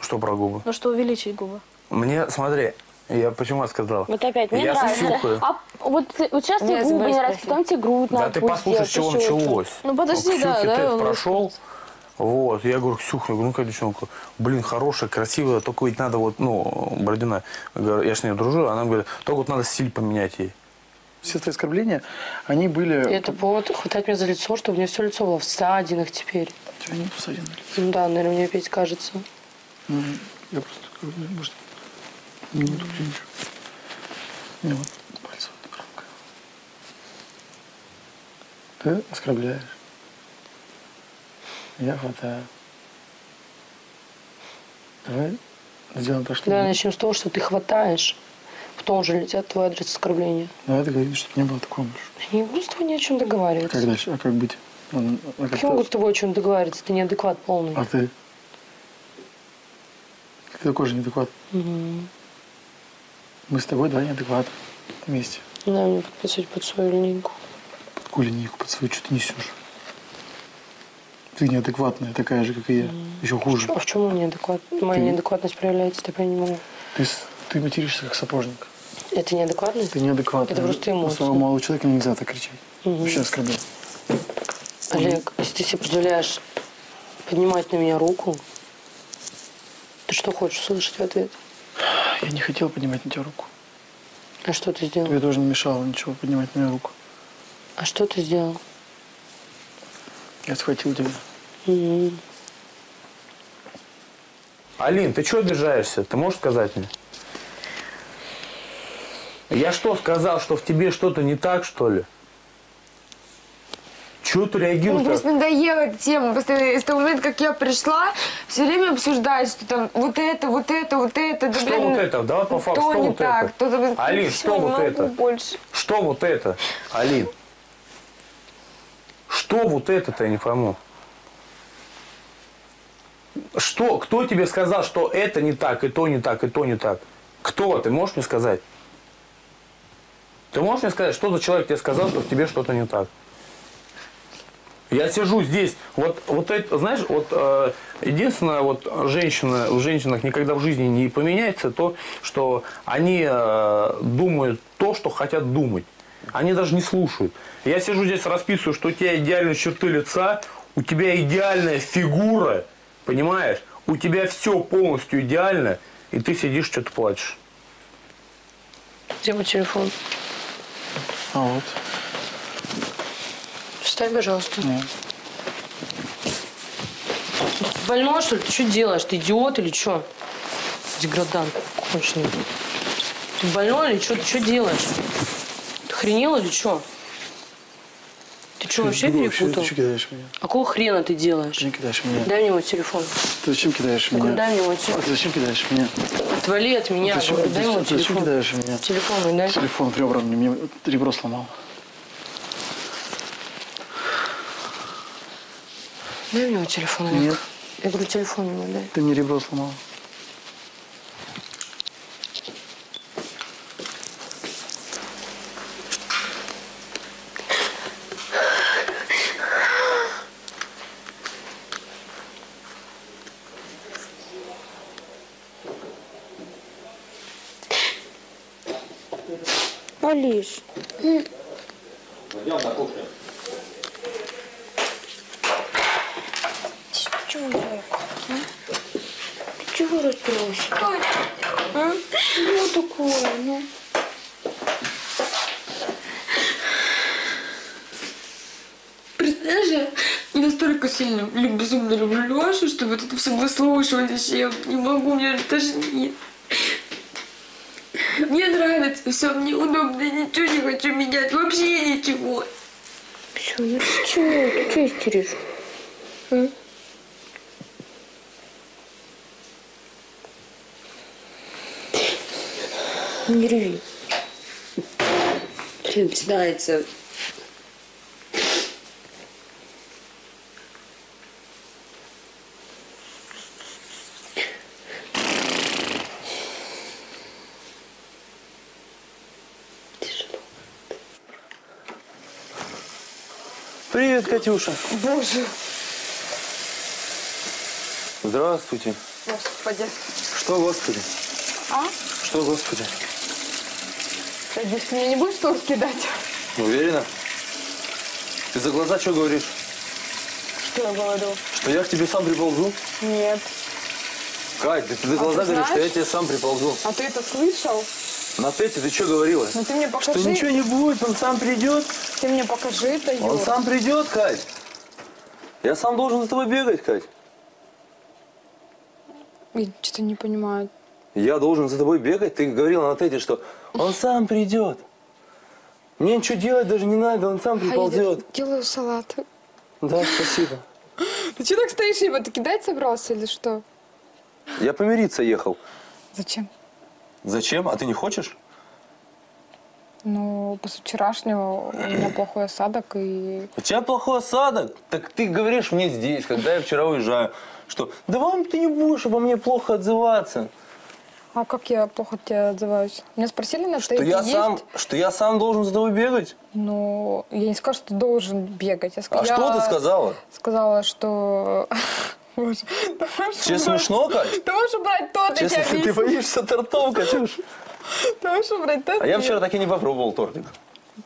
Что про губы? Ну что увеличить губы? Мне, смотри, я почему я сказал? Вот опять, мне я нравится. сюсюкаю. А вот, вот сейчас тебе губы не нравятся, потом тебе грудь Да ты послушай, с чего началось. Ну, подожди, да, да, он прошел, вот, я говорю, Ксюха, я говорю, ну как девчонка, блин, хорошая, красивая, только ведь надо вот, ну, Бородина, я с ней дружу, она говорит, только вот надо стиль поменять ей. Все твои оскорбления, они были... И это повод хватать меня за лицо, чтобы у меня все лицо было в ссадинах теперь. Тебя не ссадины. Ну да, наверное, мне опять кажется. Мгм. Я просто, говорю, может, не тут ничего. Не, вот пальцем это Ты оскорбляешь. Я хватаю. Давай сделаем так, что... Давай начнем с того, что ты хватаешь, потом уже летят твой адрес оскорбления. Давай договорились, чтобы не было такого больше. Я не буду с тобой ни о чем договариваться. Как дальше? А как быть? Ну, а как Как я могу с тобой о чем договариваться? Ты неадекват полный. А ты? Ты такой же неадекват. Мгм. Мы с тобой два неадеквата вместе. Дай мне подписать под свою линейку. Под кулинейку, под свою, что ты несешь? Ты неадекватная, такая же, как и я. Еще хуже. А в чем неадекват? Моя Ты- неадекватность проявляется, я понять не могу. Ты, с- ты материшься, как сапожник. Это неадекватность? Ты неадекватная. Это просто эмоции. На своего молодого человека нельзя так кричать. Мгм. Вообще оскорбляй. Олег, если ты себе позволяешь поднимать на меня руку, ты что хочешь услышать в ответ? Я не хотел поднимать на тебя руку. А что ты сделал? Тебе тоже не мешало ничего поднимать на меня руку. А что ты сделал? Я схватил тебя. Мгм. Алин, ты что обижаешься? Ты можешь сказать мне? Я что, сказал, что в тебе что-то не так, что ли? Чего ты Мне реагируешь? Ну, просто надоела эта тема. Просто с того момента, как я пришла, все время обсуждают, что там вот это, вот это, вот это. Да, Что блин, вот это? Давай по факту, то что не вот так, это? то- то- Алин, что не вот это? больше. Что вот это, Алин? Что вот это-то, я не пойму. Что, кто тебе сказал, что это не так, и то не так, и то не так? Кто? Ты можешь мне сказать? Ты можешь мне сказать, что за человек тебе сказал, что в тебе что-то не так? Я сижу здесь, вот, вот это, знаешь, вот э, единственное, вот женщина, в женщинах никогда в жизни не поменяется то, что они э, думают то, что хотят думать. Они даже не слушают. Я сижу здесь, расписываю, что у тебя идеальные черты лица, у тебя идеальная фигура, понимаешь? У тебя все полностью идеально, и ты сидишь, что-то плачешь. Где мой телефон? А вот. Встань, пожалуйста. Нет. Больной, что ли? Ты что делаешь? Ты идиот или что? Деградант конченый. Ты больной или что? Ты что делаешь? Ты охренел или что? Ты что, вообще вообще, перепутал? Ты что кидаешь меня? А какого хрена ты делаешь? Ты кидаешь меня. Дай мне мой телефон. Ты зачем кидаешь меня? дай мне мой А телефон. ты зачем кидаешь меня? Отвали от меня. Зачем, Говорю, дай мой зачем, зачем телефон. кидаешь меня? Телефон мой дай. Телефон ребром мне, мне ребро сломал. Дай мне мой телефон. Нет. Я говорю, телефон мне дай. Ты мне ребро сломал. болишь? Идем на кухню. Чего Ты чего расстроился? А? Чего такое? Ну? Представляешь, я настолько сильно безумно люблю Лешу, что вот это все выслушивать еще не могу, мне даже тошнит. Все, мне удобно, я ничего не хочу менять, вообще ничего. Все, ну ты чего? Ты что истеришь? А? Не реви. Блин, начинается. Привет, Катюша. Боже. Здравствуйте. Господи. Что, Господи? А? Что, Господи? Надеюсь, ты мне не будешь торт кидать? Уверена? Ты за глаза что говоришь? Что я говорю? Что я к тебе сам приползу? Нет. Кать, да ты за А глаза ты говоришь, что я тебе сам приползу. А ты это слышал? На Пете ты что говорила? Ну ты мне покажи. Что ничего не будет, он сам придет. Ты мне покажи это, Юр. Он сам придет, Кать. Я сам должен за тобой бегать, Кать. Я что-то не понимаю. Я должен за тобой бегать? Ты говорила на Тете, что он сам придет. Мне ничего делать даже не надо, он сам приползет. Аида, делаю салат. Да, спасибо. Ты что так стоишь, его ты кидать собрался или что? Я помириться ехал. Зачем? Зачем? А ты не хочешь? Ну, после вчерашнего у меня плохой осадок и... У тебя плохой осадок. Так ты говоришь мне здесь, когда я вчера уезжаю, что да вам ты не будешь обо мне плохо отзываться. А как я плохо тебя отзываюсь? Меня спросили на Что тейке, я есть? сам, что я сам должен за тобой бегать? Ну, я не сказала, что ты должен бегать. Я, А я что ты сказала? Сказала, что... Боже, Тебе смешно, Кать? Ты можешь убрать тот, я Честно, тебе ты боишься тортов, Катюш? Ты можешь убрать торт? А я вчера так и не попробовал тортик.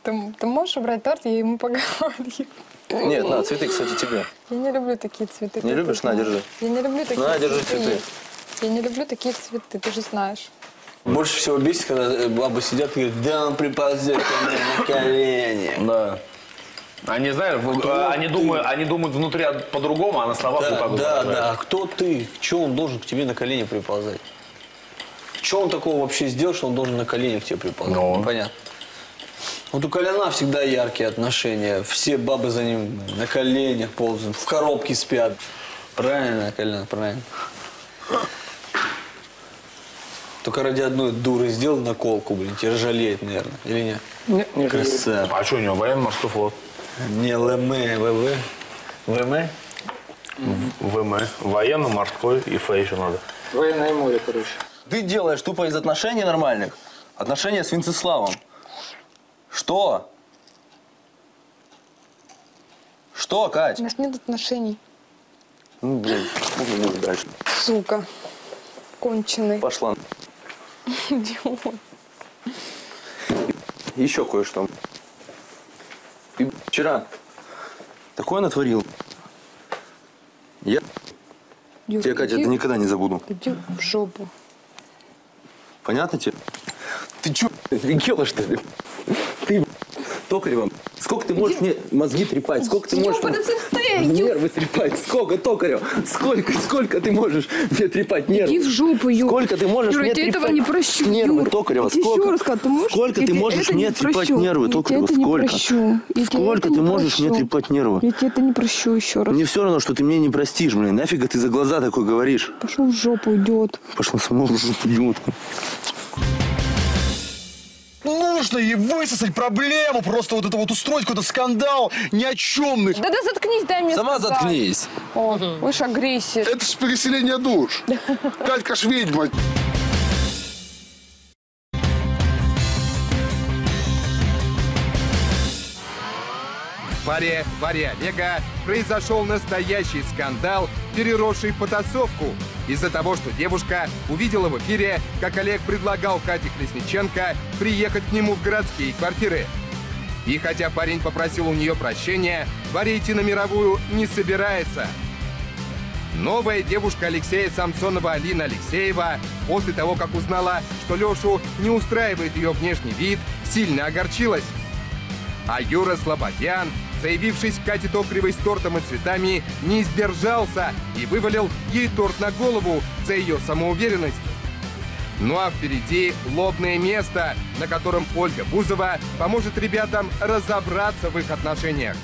Ты, ты можешь убрать торт, я ему поговорю. Нет, на, цветы, кстати, тебе. Я не люблю такие цветы. Не любишь? На, держи. Я не люблю такие На, держи цветы. Я не люблю такие цветы, ты же знаешь. Больше всего бесит, когда э, бабы сидят и говорят, да он приползет ко мне на колени. Да. Они, знаешь, в- они, думают, они думают внутри по-другому, а на словах вот Да, так вот да, выражают. да. А кто ты? Чего он должен к тебе на колени приползать? Что он такого вообще сделал, что он должен на колени к тебе приползать? Непонятно. Вот у Коляна всегда яркие отношения. Все бабы за ним на коленях ползают, в коробке спят. Правильно, Колян, правильно. Только ради одной дуры сделал наколку, блин, тебе жалеет, наверное, или нет? Нет, не Красава. А что у него, военно-морской флот? Не ЛМ, ВВ. ВМ? ВМ. Военно-морской и Ф еще надо. Военное море, короче. Ты делаешь тупо из отношений нормальных. Отношения с Венцеславом. Что? Что, Кать? У нас нет отношений. Ну, блин, ну, дальше. Сука. Конченый. Пошла. Идиот. Еще кое-что. Ты вчера такое натворил. Я Юр, тебя, Катя, иди- это никогда не забуду. Иди в жопу. Понятно тебе? Ты че, офигела, что ли? Ты, Токарева, сколько ты можешь мне мозги трепать? Сколько ты можешь нервы трепать? Сколько, Токарева? Сколько, сколько ты можешь мне трепать нервы? Иди в жопу, Юр. Сколько ты можешь мне трепать этого не прощу, нервы, Юр. Токарева? Сколько? раз ты можешь? Сколько ты можешь мне не трепать нервы, Токарева? Сколько? Сколько ты можешь мне трепать нервы? Я тебе это не прощу еще раз. Мне все равно, что ты мне не простишь, блин. Нафига ты за глаза такой говоришь? Пошел в жопу, идиот. Пошла сама в жопу, идиотка. Нужно ей высосать проблему, просто вот это вот устроить какой-то скандал ни о чемный. Да да заткнись, дай мне Сама сказать. заткнись. О, выше агрессия. Это ж переселение душ. Катька ж ведьма. В паре Варя и Олега произошел настоящий скандал, переросший потасовку. Из-за того, что девушка увидела в эфире, как Олег предлагал Кате Колесниченко приехать к нему в городские квартиры. И хотя парень попросил у нее прощения, Варя идти на мировую не собирается. Новая девушка Алексея Самсонова Алина Алексеева после того, как узнала, что Лешу не устраивает ее внешний вид, сильно огорчилась. А Юра Слободян заявившись к Кате Токаревой с тортом и цветами, не сдержался и вывалил ей торт на голову за ее самоуверенность. Ну а впереди лобное место, на котором Ольга Бузова поможет ребятам разобраться в их отношениях.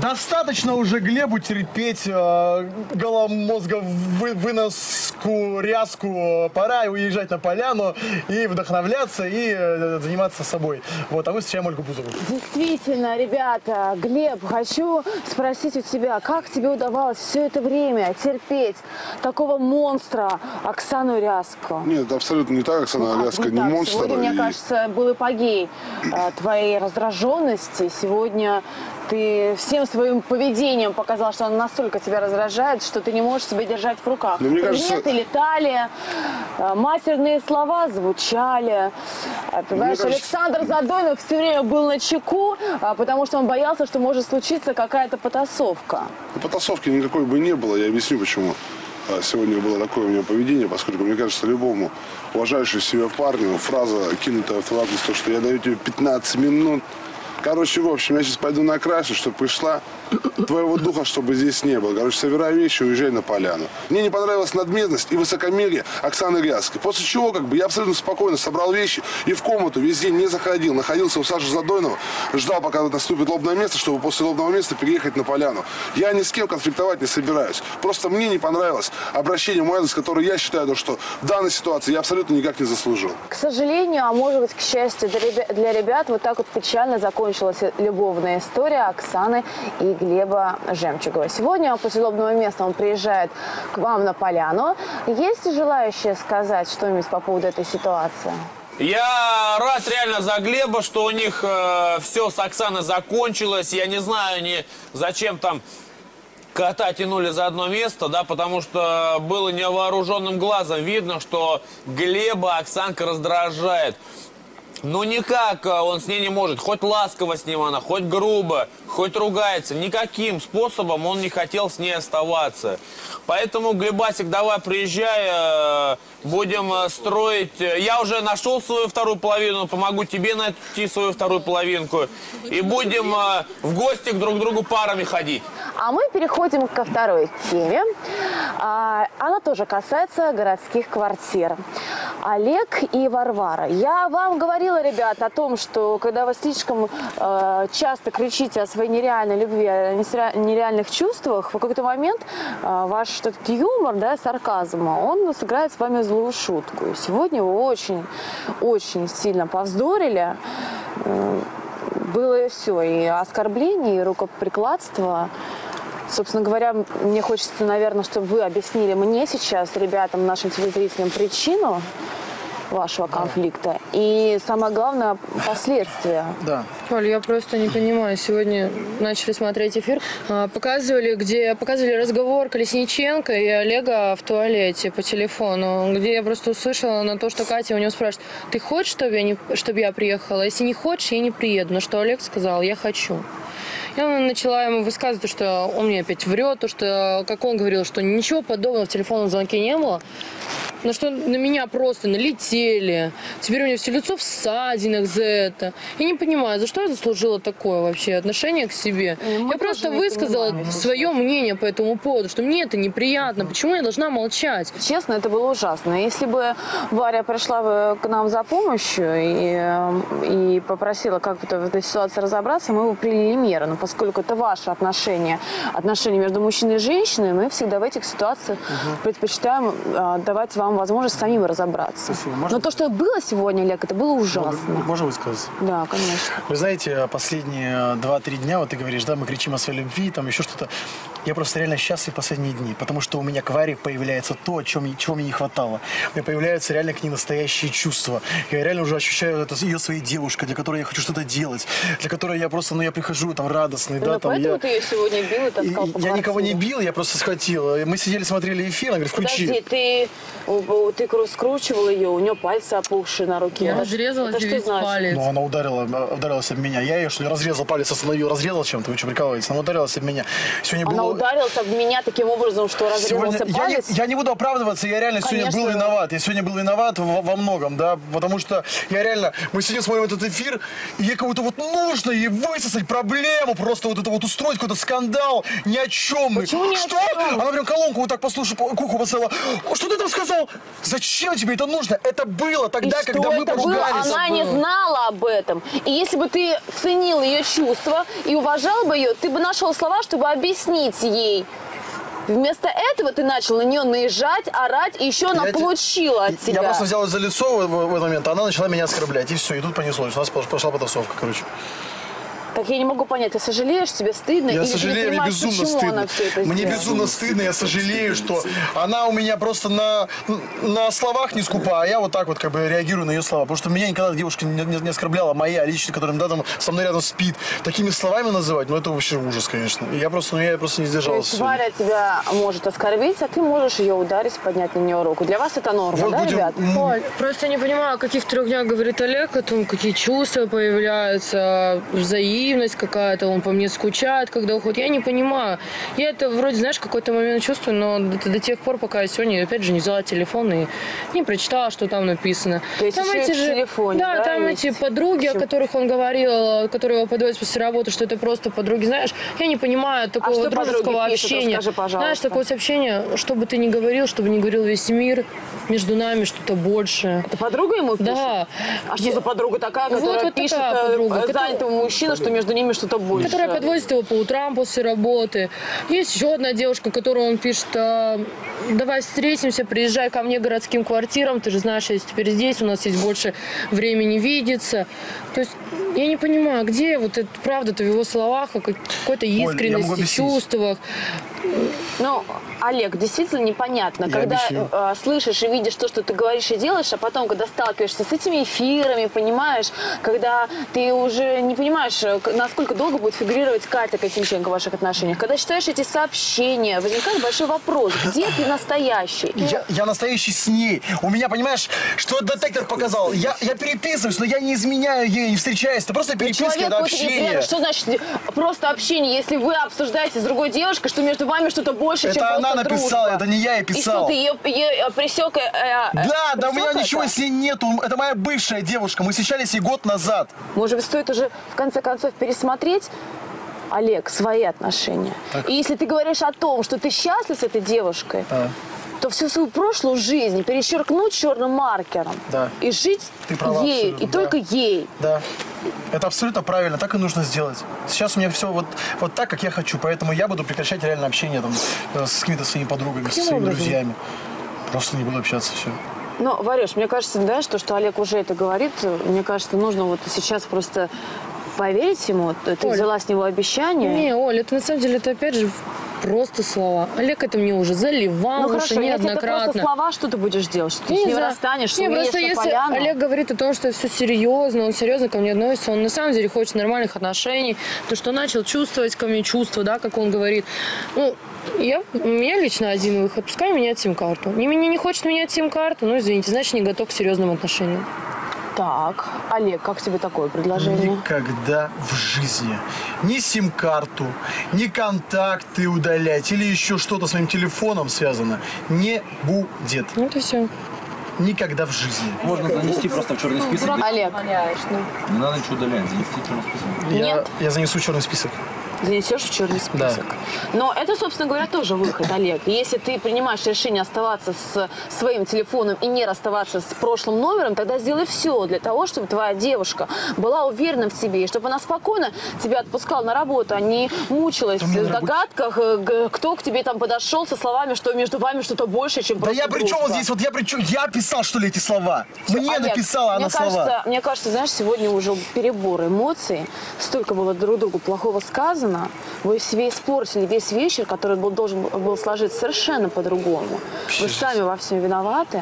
Достаточно уже Глебу терпеть э, голомозга вы, выноску, рязку. Пора уезжать на поляну и вдохновляться, и э, заниматься собой. Вот, а мы встречаем Ольгу Бузову. Действительно, ребята, Глеб, хочу спросить у тебя, как тебе удавалось все это время терпеть такого монстра Оксану Ряску? Нет, абсолютно не так, Оксана Ну, как не так? монстр. Сегодня, мне и- кажется, был эпогей э, твоей раздраженности. Сегодня ты всем своим поведением показал, что он настолько тебя раздражает, что ты не можешь себя держать в руках. Ну, мне кажется- летали, э, матерные слова звучали. Э, Понимаешь, кажется- Александр Задонов все время был на чеку, а, потому что он боялся, что может случиться какая-то потасовка. Ну, Потасовки никакой бы не было. Я объясню, почему а, сегодня было такое у меня поведение, поскольку, мне кажется, любому уважающему себя парню фраза, кинутая в то, что я даю тебе 15 минут. Короче, в общем, я сейчас пойду на красу, чтобы пришла твоего духа, чтобы здесь не было. Короче, собирай вещи уезжай на поляну. Мне не понравилась надменность и высокомерие Оксаны Ряски. После чего, как бы, я абсолютно спокойно собрал вещи и в комнату весь день не заходил. Находился у Саши Задойного, ждал, пока наступит лобное место, чтобы после лобного места переехать на поляну. Я ни с кем конфликтовать не собираюсь. Просто мне не понравилось обращение мой адрес, которое я считаю, то, что в данной ситуации я абсолютно никак не заслужил. К сожалению, а может быть, к счастью для ребя- для ребят, вот так вот печально закончилась любовная история Оксаны и Глеба Жемчугова. Сегодня после лобного места он приезжает к вам на поляну. Есть желающие сказать что-нибудь по поводу этой ситуации? Я рад реально за Глеба, что у них все с Оксаной закончилось. Я не знаю, они зачем там кота тянули за одно место, да, потому что было невооруженным глазом видно, что Глеба Оксанка раздражает. Ну никак а, он с ней не может, хоть ласково с ним она, хоть грубо, хоть ругается, никаким способом он не хотел с ней оставаться. Поэтому, Глебасик, давай приезжай, э, будем э, строить. Я уже нашел свою вторую половину, помогу тебе найти свою вторую половинку. И будем э, в гости друг другу парами ходить. А мы переходим ко второй теме. А, Она тоже касается городских квартир. Олег и Варвара. Я вам говорила, ребят, о том, что когда вы слишком э, часто кричите о своей нереальной любви, о нереальных чувствах, в какой-то момент э, ваш этот юмор, да, сарказм, он сыграет с вами злую шутку. И сегодня вы очень, очень сильно повздорили. Было все, и оскорбление, и рукоприкладство. Собственно говоря, мне хочется, наверное, чтобы вы объяснили мне сейчас, ребятам, нашим телезрителям, причину вашего конфликта и, самое главное, последствия. Да. Оль, я просто не понимаю. Сегодня начали смотреть эфир. а, Показывали, где показывали разговор Колесниченко и Олега в туалете по телефону, где я просто услышала на то, что Катя у него спрашивает, ты хочешь, чтобы я, не, чтобы я приехала? Если не хочешь, я не приеду. На что Олег сказал, я хочу. Я начала ему высказывать, то, что он мне опять врет, то, что, как он говорил, что ничего подобного в телефонном звонке не было. На что на меня просто налетели. Теперь у меня все лицо в ссадинах за это. Я не понимаю, за что я заслужила такое вообще отношение к себе. я просто высказала понимаем. свое мнение по этому поводу, что мне это неприятно. Почему я должна молчать? Честно, это было ужасно. Если бы Варя пришла бы к нам за помощью и, э, и попросила как-то в этой ситуации разобраться, мы бы приняли меры. Но поскольку это ваше отношение, отношения между мужчиной и женщиной, мы всегда в этих ситуациях предпочитаем э, давать вам возможность самим разобраться. Но то, что было сегодня, Олег, это было ужасно. Можно высказаться? Да, конечно. Вы знаете, последние два-три дня, вот ты говоришь, да, мы кричим о своей любви, там еще что-то. Я просто реально счастлив последние дни, потому что у меня к Варе появляется то, о чем, чего мне не хватало. У меня появляются реально к ней настоящие чувства. Я реально уже ощущаю это ее своей девушкой, для которой я хочу что-то делать, для которой я просто, ну, я прихожу там радостный, да, Ну, там поэтому я... ты ее сегодня бил и таскал И- по я никого не бил, я просто схватил. Мы сидели, смотрели эфир, она говорит, включи. Подожди, ты, ты кру- скручивал ее, у нее пальцы опухшие на руке. Я разрезала это тебе что весь значит? палец. Ну, она ударила, ударилась об меня. Я ее, что ли, разрезал палец, остановил, разрезал чем-то. Вы что, прикалываетесь? Она ударилась об меня. Сегодня Она было... ударился об меня таким образом, что Сегодня разрезался я не, палец. я не буду оправдываться, я реально сегодня был Конечно. виноват. Я сегодня был виноват во, во многом, да, потому что я реально, мы сидим, смотрим этот эфир, и ей как будто вот нужно ей высосать проблему, просто вот это вот устроить какой-то скандал ни о чем. Почему ни о Что? чем? Она прям колонку вот так послушай, по- куху поставила. «О, Что ты там сказал? Зачем тебе это нужно? Это было тогда, И когда мы это было? поругались. Она не знала об этом. И если бы ты ценил ее чувства и уважал бы ее, ты бы нашел слова, чтобы объяснить ей. Вместо этого ты начал на нее наезжать, орать, и еще она Я те- получила от тебя. Я просто взял за лицо в, в- в этот момент, а она начала меня оскорблять, и все, и тут понеслось. У нас пош- пошла потасовка, короче. Так я не могу понять, ты сожалеешь, тебе стыдно? Я или сожалею, мне безумно стыдно. Мне сделала? безумно стыдно, я сожалею, что она у меня просто на, на словах не скупа, а я вот так вот как бы реагирую на ее слова. Потому что меня никогда девушка не, не- не оскорбляла, моя лично, которая да, там со мной рядом спит. Такими словами называть, ну это вообще ужас, конечно. Я просто, ну, я просто не То сдержался. есть Варя тебя может оскорбить, а ты можешь ее ударить, поднять на нее руку. Для вас это норма, Вот да, будем- ребят? Оль, просто не понимаю, о каких трех днях говорит Олег, о том, какие чувства появляются, взаимность какая-то, он по мне скучает, когда уходит. Я не понимаю. Я это вроде, знаешь, какой-то момент чувствую, но до, до тех пор, пока я сегодня, опять же, не взяла телефон и не прочитала, что там написано. То есть там еще эти же, телефоне, да, да, там есть? эти подруги, о которых он говорил, которые его подводят после работы, что это просто подруги. Знаешь, я не понимаю такого А дружеского пишут? общения. Расскажи, пожалуйста. Знаешь, такое сообщение, что бы ты ни говорил, чтобы не говорил весь мир, между нами что-то больше. Это подруга ему пишет? Да. А что за подруга такая, Вот, которая вот такая пишет э, подруга, занятому мужчине, что между ними что-то больше? Которая подвозит его по утрам после работы. Есть еще одна девушка, которую он пишет, а, давай встретимся, приезжай ко мне городским квартирам, ты же знаешь, я теперь здесь, у нас есть больше времени видеться. То есть я не понимаю, где вот это правда-то в его словах, о как- какой-то искренности, объяснить. чувствах. Ну, Олег, действительно непонятно, Я когда э, слышишь и видишь то, что ты говоришь и делаешь, а потом, когда сталкиваешься с этими эфирами, понимаешь, когда ты уже не понимаешь, э, насколько долго будет фигурировать Катя Котельченко в ваших отношениях, когда читаешь эти сообщения, возникает большой вопрос, где ты настоящий? Я, я настоящий с ней. У меня, понимаешь, что детектор показал. Я, я переписываюсь, но я не изменяю ей, не встречаюсь. Это просто переписка, Человек это очень общение. неприятно. Что значит просто общение, если вы обсуждаете с другой девушкой, что между вами что-то больше, Это чем она просто написала, дружба? это не я ей И что, писал. ты ее, ее пресек? э, э, Да, да у меня пресек ничего это? с ней нету. Это моя бывшая девушка. Мы встречались ей год назад. Может быть, стоит уже в конце концов пересмотреть Олег, свои отношения. И если ты говоришь о том, что ты счастлив с этой девушкой, А, то всю свою прошлую жизнь перечеркнуть черным маркером да. и жить Ты права ей, абсолютно, и да. только ей. Да. Это абсолютно правильно, так и нужно сделать. Сейчас у меня все вот, вот так, как я хочу, поэтому я буду прекращать реально общение там, э, с какими-то своими подругами, Каким со своими образом? друзьями. Просто не буду общаться, все. Ну, Варюш, мне кажется, да, что, что Олег уже это говорит, мне кажется, нужно вот сейчас просто поверить ему. Ты Оль. взяла с него обещание. Не, Оля, это на самом деле, это опять же просто слова. Олег это мне уже заливал ну уже если это неоднократно. просто слова, что ты будешь делать? Что ты Я с не ним знаю. расстанешься, Не, уедешь просто если поляну? Олег говорит о том, что все серьезно, он серьезно ко мне относится, он на самом деле хочет нормальных отношений, то, что начал чувствовать ко мне чувства, да, как он говорит. Ну, я, у меня лично один выход, пускай меняет сим-карту. Не, не, не хочет менять сим-карту, ну, извините, значит, не готов к серьезным отношениям. Так, Олег, как тебе такое предложение? Никогда в жизни ни сим-карту, ни контакты удалять или еще что-то с моим телефоном связано не будет. Ну, это все. Никогда в жизни. Можно занести просто в черный список. Олег, Не надо ничего удалять, занести в черный список. Я, я занесу черный список. Занесешь в черный Да. список. Но это, собственно говоря, тоже выход, Олег. Если ты принимаешь решение оставаться с своим телефоном и не расставаться с прошлым номером, тогда сделай все для того, чтобы твоя девушка была уверена в тебе, и чтобы она спокойно тебя отпускала на работу, а не мучилась Да мне в работе- догадках, э, кто к тебе там подошел со словами, что между вами что-то больше, чем Да просто я при чем дружба. здесь? Вот я при чем? Я писал, что ли, эти слова? Мне Олег, написала мне она кажется, слова. Мне кажется, знаешь, сегодня уже перебор эмоций. Столько было друг другу плохого сказано. Вы себе испортили весь вечер, который был, должен был сложиться совершенно по-другому. Вы сами во всем виноваты.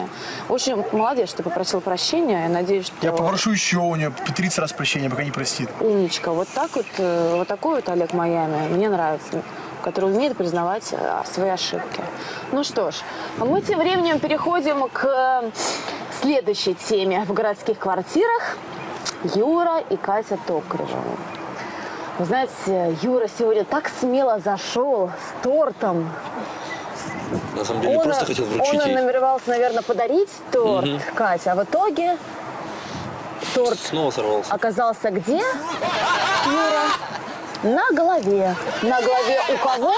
Очень молодец, что попросил прощения. Я надеюсь, что... Я попрошу еще у нее 30 раз прощения, пока не простит. Умничка. Вот так вот, э, вот такой вот Олег Майами мне нравится который умеет признавать э, свои ошибки. Ну что ж, а мы тем временем переходим к э, следующей теме в городских квартирах. Юра и Катя Токарева. Вы знаете, Юра сегодня так смело зашел с тортом. На самом деле, он, просто хотел вручить он ей. намеревался, наверное, подарить торт Мгм. Кате, а в итоге торт Снова сорвался. оказался где? Юра? На голове. На голове у кого?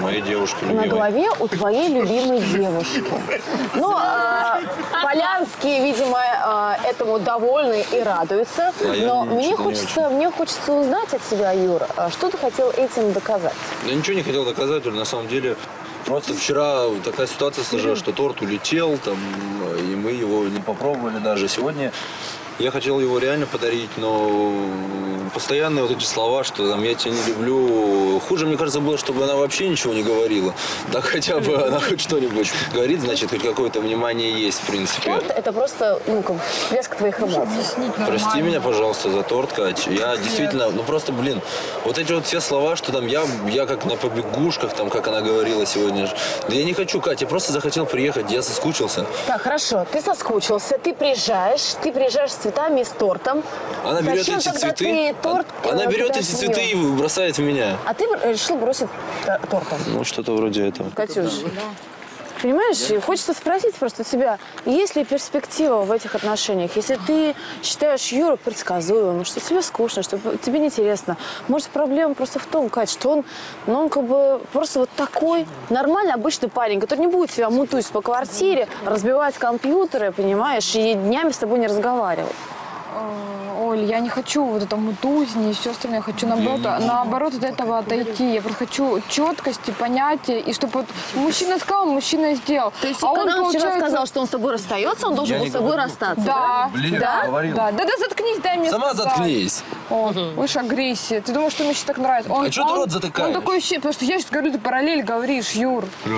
Моей девушки На любимой. голове у твоей любимой девушки. Ну, а, Полянский, видимо, а, этому довольны и радуются. Но не- мне хочется, мне хочется узнать от тебя, Юра, а что ты хотел этим доказать? Я ничего не хотел доказать, Оль, на самом деле. Просто вчера такая ситуация сложилась, что торт улетел, там, и мы его не попробовали даже. Сегодня я хотел его реально подарить, но постоянные вот эти слова, что там я тебя не люблю. Хуже, мне кажется, было, чтобы она вообще ничего не говорила. Так хотя бы она хоть что-нибудь говорит, значит, хоть какое-то внимание есть, в принципе. Торт – это просто ну, как всплеск твоих эмоций. Прости меня, пожалуйста, за торт, Кать. Я действительно, ну просто, блин, вот эти вот все слова, что там я, я как на побегушках, там, как она говорила сегодня. Да я не хочу, Кать, я просто захотел приехать, я соскучился. Так, хорошо, ты соскучился, ты приезжаешь, ты приезжаешь с цветами и с тортом. Она берет Зачем эти цветы, ты торт она берет эти цветы и бросает в меня. А ты решил бросить тортом. Ну, что-то вроде этого. Катюш, понимаешь, хочется спросить просто тебя, есть ли перспектива в этих отношениях? Если ты считаешь Юру предсказуемым, что тебе скучно, что тебе неинтересно, может, проблема просто в том, Кать, что он, ну, он как бы просто вот такой нормальный, обычный парень, который не будет тебя мутузить по квартире, разбивать компьютеры, понимаешь, и днями с тобой не разговаривать. Э, Оль, я не хочу вот это мутузни и все остальное. Я хочу наоборот, наоборот от этого отойти. Я просто хочу четкости, понятия, и чтобы вот мужчина сказал, мужчина сделал. То есть, А когда он вчера получается- сказал, что он с тобой расстается, он должен Я был с тобой говорю. расстаться, Да, Блин, да, говорил. да, да, да, заткнись, дай мне Сама сказать. заткнись. О, выше агрессия. Ты думаешь, что мне сейчас так нравится? Он, А чё ты он- рот затыкаешь? Он такой ощущение, потому что я сейчас говорю, ты параллель говоришь, Юр. А,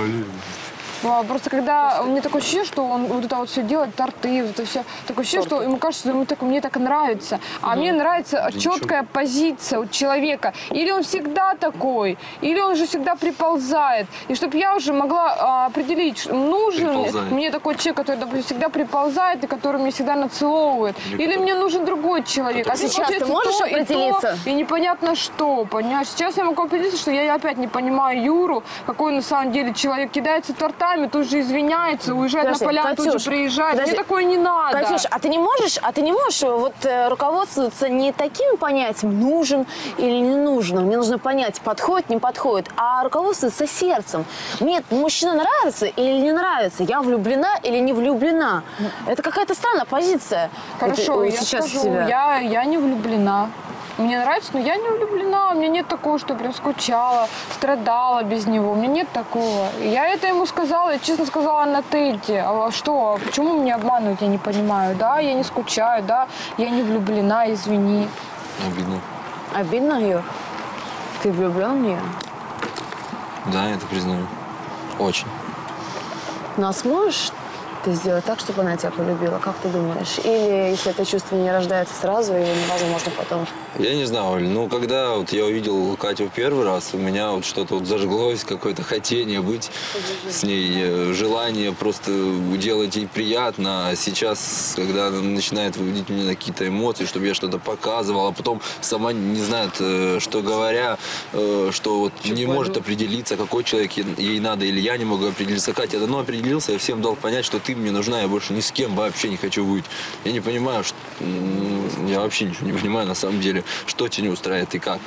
Просто когда у меня такое ощущение, что он вот это вот все делает, торты, вот это все, такое ощущение, что ему кажется, что ему так, мне так нравится. А мне нравится четкая позиция у человека. Или он всегда такой, или он же всегда приползает. И чтобы я уже могла а, определить, нужен мне такой человек, который, допустим, всегда приползает и который меня всегда нацеловывает. Или мне нужен другой человек. А сейчас ты можешь то и то, определиться? и непонятно что, понимаешь? Сейчас я могу определиться, что я опять не понимаю Юру, какой на самом деле человек. Кидается тортами, тут же извиняется, уезжает Подожди, на тут Катюш, же приезжает. подожди. Мне такое не надо. Катюш, а ты не можешь, а ты не можешь вот э, руководствоваться не такими понятиями, нужен или не нужен. Мне нужно понять, подходит, не подходит, а руководствоваться сердцем. Мне этот мужчина нравится или не нравится, я влюблена или не влюблена. Это какая-то странная позиция. Хорошо, вот, э, я сейчас скажу, я, я не влюблена. Мне нравится, но я не влюблена. У меня нет такого, что я прям скучала, страдала без него. У меня нет такого. Я это ему сказала, я честно сказала на тете. А что, почему меня обманывают, я не понимаю. Да, я не скучаю, да, я не влюблена, извини. Обидно. Обидно, Юр? Ты влюблен в нее? Да, это признаю. Очень. А сможешь ты сделать так, чтобы она тебя полюбила? Как ты думаешь? Или если это чувство не рождается сразу, и невозможно потом? Я не знаю, Оль, ну когда вот я увидел Катю в первый раз, у меня вот что-то вот зажглось, какое-то хотение быть с ней, э, желание просто делать ей приятно. А сейчас, когда она начинает выводить меня на какие-то эмоции, чтобы я что-то показывал, а потом сама не знает, э, что говоря, э, что вот не может определиться, какой человек ей- надо, или я не могу определиться. Катя, давно определился, я всем дал понять, что ты мне нужна, я больше ни с кем вообще не хочу быть. Я не понимаю, что, я вообще ничего не понимаю на самом деле, что тебя не устраивает и как.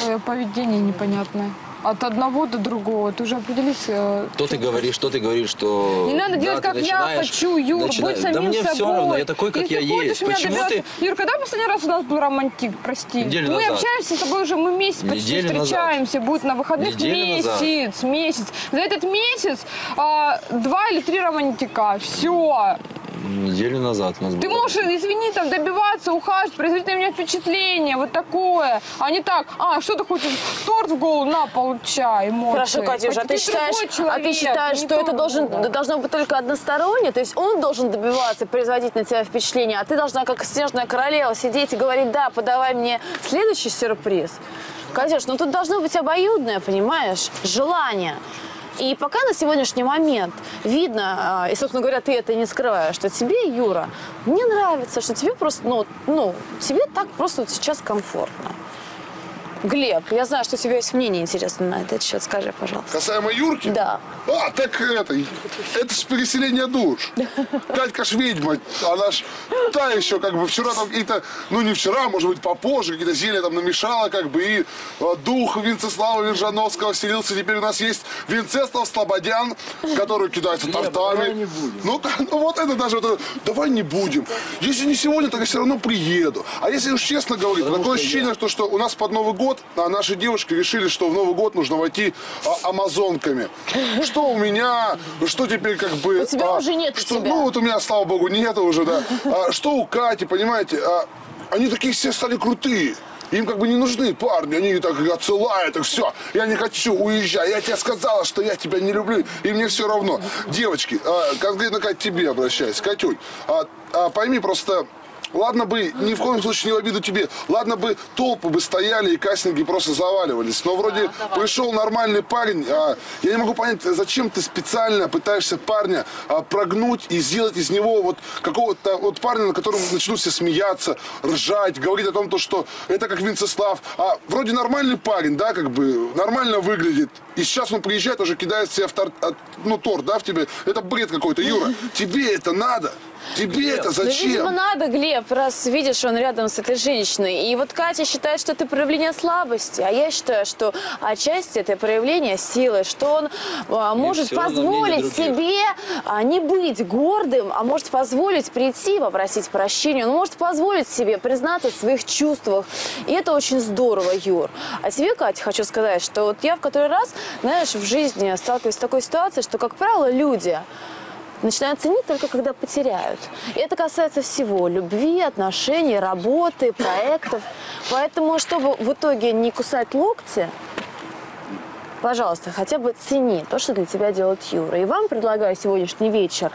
Твое поведение непонятное. От одного до другого. Ты уже определись. э, Что ты говоришь, что ты говоришь, что... Не надо Да, делать, ты как я начинаешь- хочу, Юр, начина- будь самим Да мне собой. все равно, я такой, как Если я ты хочешь есть. меня Почему добиваться- ты... Юр, когда последний раз у нас был романтик, прости? Неделю Мы назад. общаемся с тобой уже, мы месяц почти Неделю назад. встречаемся, будет на выходных Неделю назад. месяц, месяц. За этот месяц а, два или три романтика, все. Неделю назад у нас Ты было. можешь, извини, там добиваться, ухаживать, производить на меня впечатление, вот такое. А не так, а, что ты хочешь, торт в голову, на, получай, эмоции. Хорошо, Катюша, а ты считаешь, а ты считаешь, что это должен, должно быть только односторонне? То есть он должен добиваться, производить на тебя впечатление, а ты должна, как снежная королева, сидеть и говорить, да, подавай мне следующий сюрприз? Катюш, ну тут должно быть обоюдное, понимаешь, желание. И пока на сегодняшний момент видно, а, и, собственно говоря, ты это не скрываешь, что тебе, Юра, не нравится, что тебе просто, ну, ну тебе так просто вот сейчас комфортно. Глеб, я знаю, что у тебя есть мнение интересное на этот счет. Скажи, пожалуйста. Касаемо Юрки? Да. А, так это, это ж переселение душ. Катька ж ведьма, она ж та еще, как бы, вчера там какие-то, ну не вчера, может быть, попозже, какие-то зелья там намешала, как бы, и э, дух Венцеслава Вержановского вселился. Теперь у нас есть Венцеслав Слободян, который кидается тортами. Ну, ну, вот это даже, вот это, давай не будем. Если не сегодня, так я все равно приеду. А если уж честно говорить, такое ощущение, что, что у нас под Новый год а наши девушки решили, что в Новый год нужно войти а, амазонками. Что у меня, что теперь как бы... У тебя а, уже нет что, тебя. Ну, вот у меня, слава богу, нет уже, да. А, что у Кати, понимаете, а, они такие все стали крутые. Им как бы не нужны парни, они так отсылают, и все. Я не хочу, уезжай. Я тебе сказала, что я тебя не люблю, и мне все равно. Девочки, а, конкретно Кать, тебе обращаюсь. Катюнь, а, а, пойми просто, Ладно бы, ни в коем случае не в обиду тебе, ладно бы толпы бы стояли и кастинги просто заваливались. Но вроде пришел нормальный парень, а, я не могу понять, зачем ты специально пытаешься парня а, прогнуть и сделать из него вот какого-то вот парня, на котором начнут все смеяться, ржать, говорить о том, то, что это как Венцеслав. А вроде нормальный парень, да, как бы нормально выглядит. И сейчас он приезжает, уже кидает себе в тор- от- ну, торт, да, в тебе. Это бред какой-то, Юра. Тебе это надо? Тебе это Ну, видимо, зачем? надо, Глеб, раз видишь, он рядом с этой женщиной. И вот Катя считает, что это проявление слабости, а я считаю, что отчасти это проявление силы, что он а, может позволить себе а, не быть гордым, а может позволить прийти, попросить прощения, он может позволить себе признаться в своих чувствах. И это очень здорово, Юр. А тебе, Катя, хочу сказать, что вот я в который раз, знаешь, в жизни сталкиваюсь с такой ситуацией, что, как правило, люди начинают ценить только когда потеряют. И это касается всего. Любви, отношений, работы, проектов. Поэтому, чтобы в итоге не кусать локти, пожалуйста, хотя бы цени то, что для тебя делает Юра. И вам предлагаю сегодняшний вечер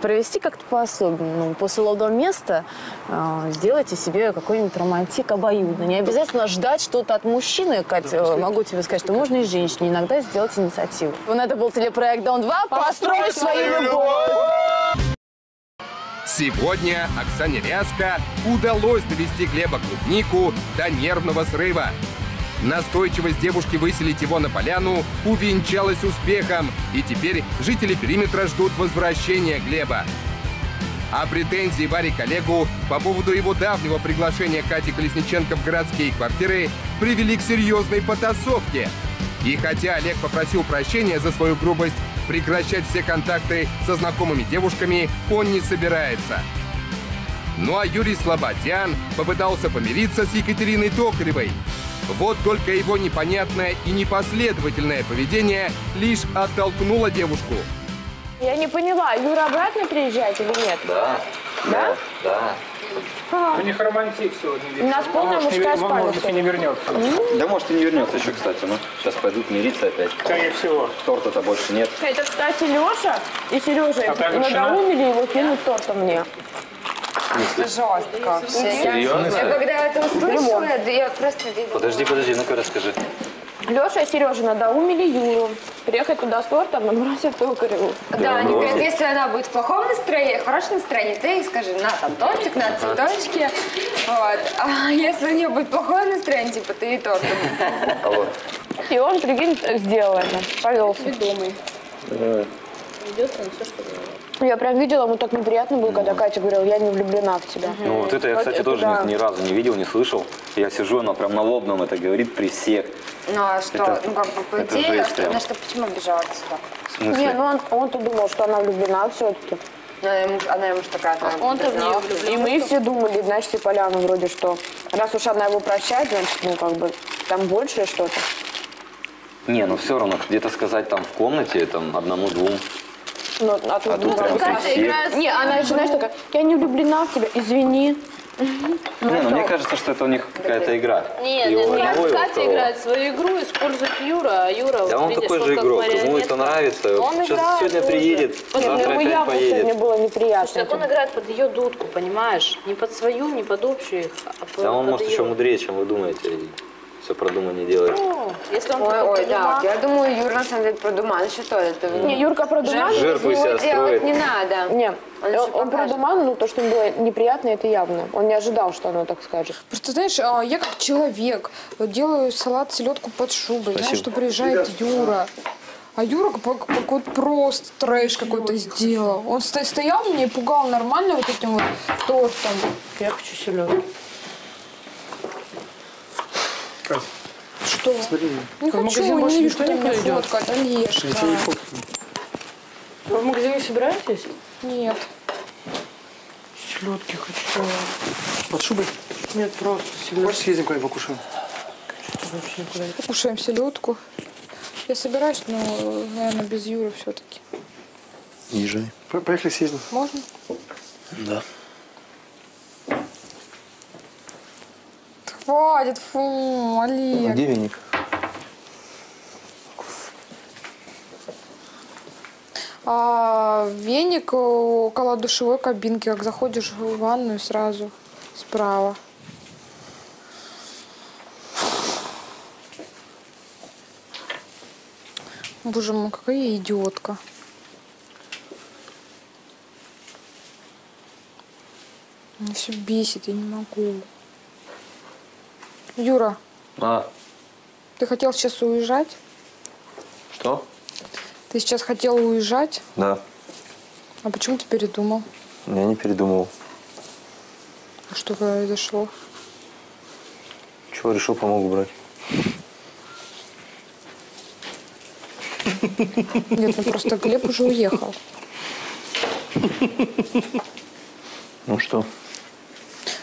провести как-то по-особенному. После ловного места э, сделайте себе какой-нибудь романтик обоюдно. Не обязательно ждать что-то от мужчины, Катя. Э, Могу тебе сказать, что можно и женщине иногда сделать инициативу. Вот это был телепроект «Дом 2». Построй свою любовь! Сегодня Оксане Ряско удалось довести Глеба Клубнику до нервного срыва. Настойчивость девушки выселить его на поляну увенчалась успехом, и теперь жители периметра ждут возвращения Глеба. А претензии Варе коллегу по поводу его давнего приглашения Кати Колесниченко в городские квартиры привели к серьезной потасовке. И хотя Олег попросил прощения за свою грубость, прекращать все контакты со знакомыми девушками он не собирается. Ну а Юрий Слободян попытался помириться с Екатериной Токаревой. Вот только его непонятное и непоследовательное поведение лишь оттолкнуло девушку. Я не поняла, Юра обратно приезжает или нет? Да. Да? Да. А. У них романтик сегодня. У нас полная Он, мужская не- он, спальня может, и не вернется. Да может и не вернется еще, кстати. Ну, сейчас пойдут мириться опять. Скорее всего. Торта-то больше нет. Это, кстати, Леша и Сережа А надоумили его кинуть тортом мне. Жестко Серьезно? Я когда это услышала, да я просто... Подожди, подожди, ну-ка расскажи. Леша и Сережа надоумили Юру приехать туда с тортом, набросив Токареву. Да, они говорят, если она будет в плохом настроении, в хорошем настроении, ты ей скажи, на там тортик, на цветочки. Вот. А если у нее будет плохое настроение, типа ты ей торт. И он, прикинь, сделал это. Повелся. Ведомый. Ведется на все, что говорит. Я прям видела, ему так неприятно было, когда Катя говорила, я не влюблена в тебя. Ну вот это я, кстати, это тоже да. ни, ни разу не видел, не слышал. Я сижу, она прям на лобном это говорит при всех. Ну а что, Это- ну как бы по это идее, жесть прям. на что почему обижаться так? В смысле? Не, ну он, он-то думал, что она влюблена все-таки. Она ему, она ему что такая, она Он-то в нее влюблен. И мы все думали, знаешь, типа Поляну вроде, что раз уж она его прощает, значит, ну как бы там большее что-то. Не, ну все равно, где-то сказать там в комнате, там, одному-двум. Ну, а тут, А тут прям Катя при всех. играет Не, она еще, знаешь, такая, я не влюблена в тебя, извини. Не, ну мне кажется, что это у них какая-то игра. Нет, нет, Катя играет свою игру, использует Юра, а Юра, Да он такой же игрок, ему это нравится. Он Сейчас играет сегодня приедет, Нет, завтра опять поедет. сегодня было неприятно. Слушай, так он играет под ее дудку, понимаешь? Не под свою, не под общую, а под Да он может еще мудрее, чем вы думаете. Все продуманнее делает. Если он Ой, ой, да. Я думаю, Юра на самом деле продуман еще то. Это... Не, Юрка продуман. Жертву из себя делать строит. не надо. Не, Он он, еще он покажет. продуман, ну то, что ему было неприятно, это явно. Он не ожидал, что она так скажет. Просто, знаешь, а, я как человек вот делаю салат, селедку под шубой. Знаю, Спасибо. что приезжает Юра. А Юра как, как вот просто трэш какой-то сделал. Он сто- стоял меня и пугал нормально вот этим вот тортом. Я хочу селедку. Что? Не В хочу, магазин не больше вижу, никто не пойдет? фоткает. Олежка. Вы в магазине собираетесь? Нет. Селедки хочу. Под шубой? Нет, просто селедки. Хочешь съездим куда-нибудь покушаем? Вообще никуда не Покушаем селедку. Я собираюсь, но, наверное, без Юры все-таки. Езжай. Поехали съездим. Можно? Да. Хватит, фу, Олег. Где веник? А, веник около душевой кабинки, как заходишь в ванную сразу справа. Боже мой, какая я идиотка. Меня все бесит, я не могу. Юра, А, ты хотел сейчас уезжать? что? Ты сейчас хотел уезжать? Да, А почему ты передумал? я не передумал. А Что произошло? Чего решил помогу брать? Нет, ну просто Глеб уже уехал. Ну что?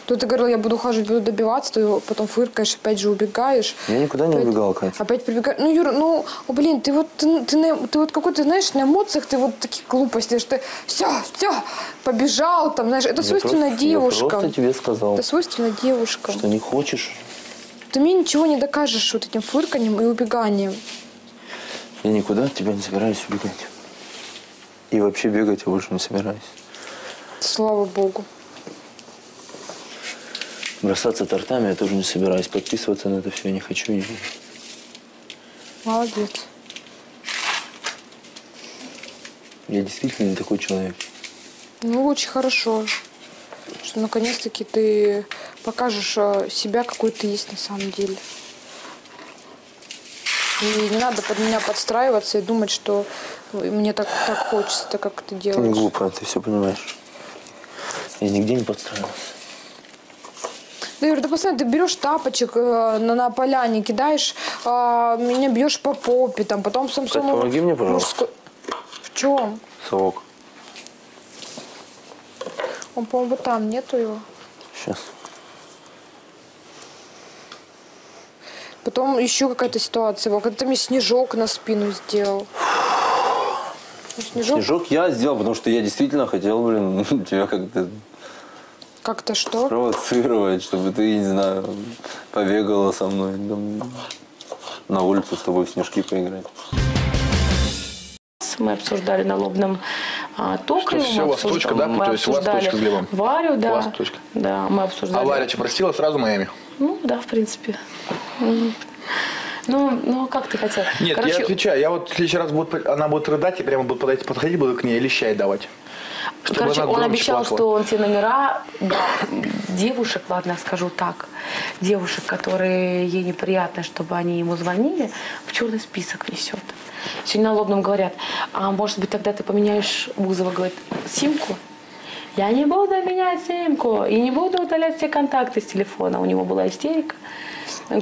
То ты говорил, я буду ухаживать, буду добиваться, ты потом фыркаешь, опять же убегаешь. Я никуда не Опять- убегал, Катя. Опять прибегаешь. Ну, Юра, ну, о, блин, ты вот, ты, ты, на- ты вот какой-то, знаешь, на эмоциях ты вот такие глупости, что ты все, все, побежал там, знаешь, это Я свойственно просто- Я девушкам. просто тебе сказал, Это свойственно девушкам. что не хочешь. Ты мне ничего не докажешь вот этим фырканием и убеганием. Я никуда от тебя не собираюсь убегать. И вообще бегать я больше не собираюсь. Слава богу. Бросаться тортами я тоже не собираюсь. Подписываться на это все я не хочу. И Молодец. Я действительно не такой человек. Ну, очень хорошо, что наконец-таки ты покажешь э, себя, какой ты есть на самом деле. И не надо под меня подстраиваться и думать, что мне так, так хочется, так как ты Ты не делаешь. глупая, ты все понимаешь. Я нигде не подстраивался. Да, Юр, ты постоянно ты берешь тапочек э, на, на поляне, кидаешь, а, меня бьешь по попе, там, потом Самсону... Помоги мне, пожалуйста. мужской- В чем? Совок. Он, по-моему, вот там, нету его. Сейчас. Потом еще какая-то ситуация была, когда ты мне снежок на спину сделал. Снежок Снежок я сделал, потому что я действительно хотел, блин, тебя как-то как-то что? провоцировать, чтобы ты, не знаю, побегала со мной, там, на улицу с тобой в снежки поиграть. Мы обсуждали на лобном а, всё, мы у вас точка, да? мы То есть у вас точка с Глебом? Варю, да. У вас точка. Да, мы обсуждали. А Варя что, простила сразу Майами? Ну, да, в принципе. Ну, ну, как ты хотел? Нет, Короче, я отвечаю. Я вот в следующий раз будет, она будет рыдать, и прямо буду подойти, подходить буду к ней или чай давать. Чтобы Короче, он обещал, плакала. что он те номера да, девушек, ладно, скажу так, девушек, которые ей неприятно, чтобы они ему звонили, в черный список внесет. Сегодня на лобном говорят, а может быть тогда ты поменяешь, Бузова говорит, симку? Я не буду менять симку и не буду удалять все контакты с телефона. У него была истерика.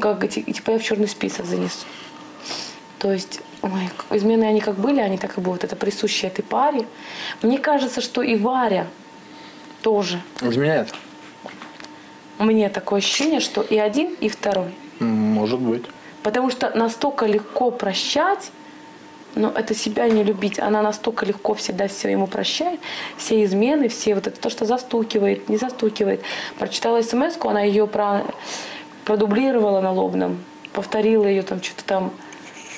Как, типа я в черный список занесу. То есть, ой, измены они как были, они так и будут. Это присуще этой паре. Мне кажется, что и Варя тоже. Изменяет? Меня такое ощущение, что и один, и второй. Может быть. Потому что настолько легко прощать, но это себя не любить. Она настолько легко всегда все ему прощает, все измены, все вот это то, что застукивает, не застукивает. Прочитала смс она ее про, продублировала на лобном, повторила ее там, что-то там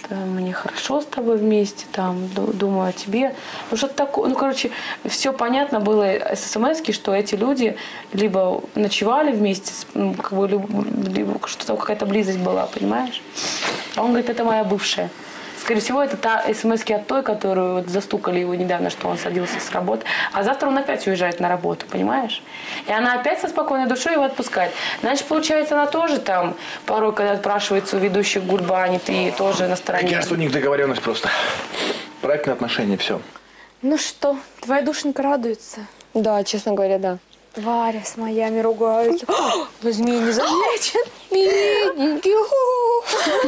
мне хорошо с тобой вместе, там, ду- думаю о тебе. Ну, что-то такое, ну, короче, все понятно было с смс что эти люди либо ночевали вместе, ну, как бы, либо, либо что-то какая-то близость была, понимаешь? А он говорит, это моя бывшая. Скорее всего, это та смс от той, которую вот застукали его недавно, что он садился с работы. А завтра он опять уезжает на работу, понимаешь? И она опять со спокойной душой его отпускает. Значит, получается, она тоже там, порой, когда отпрашивается у ведущих гульбани, ты тоже на стороне. Кажется, у них договоренность просто. Проектные отношения, все. Ну что, твоя душенька радуется? Да, честно говоря, да. Варя с моями ругаются. Измене не замечен.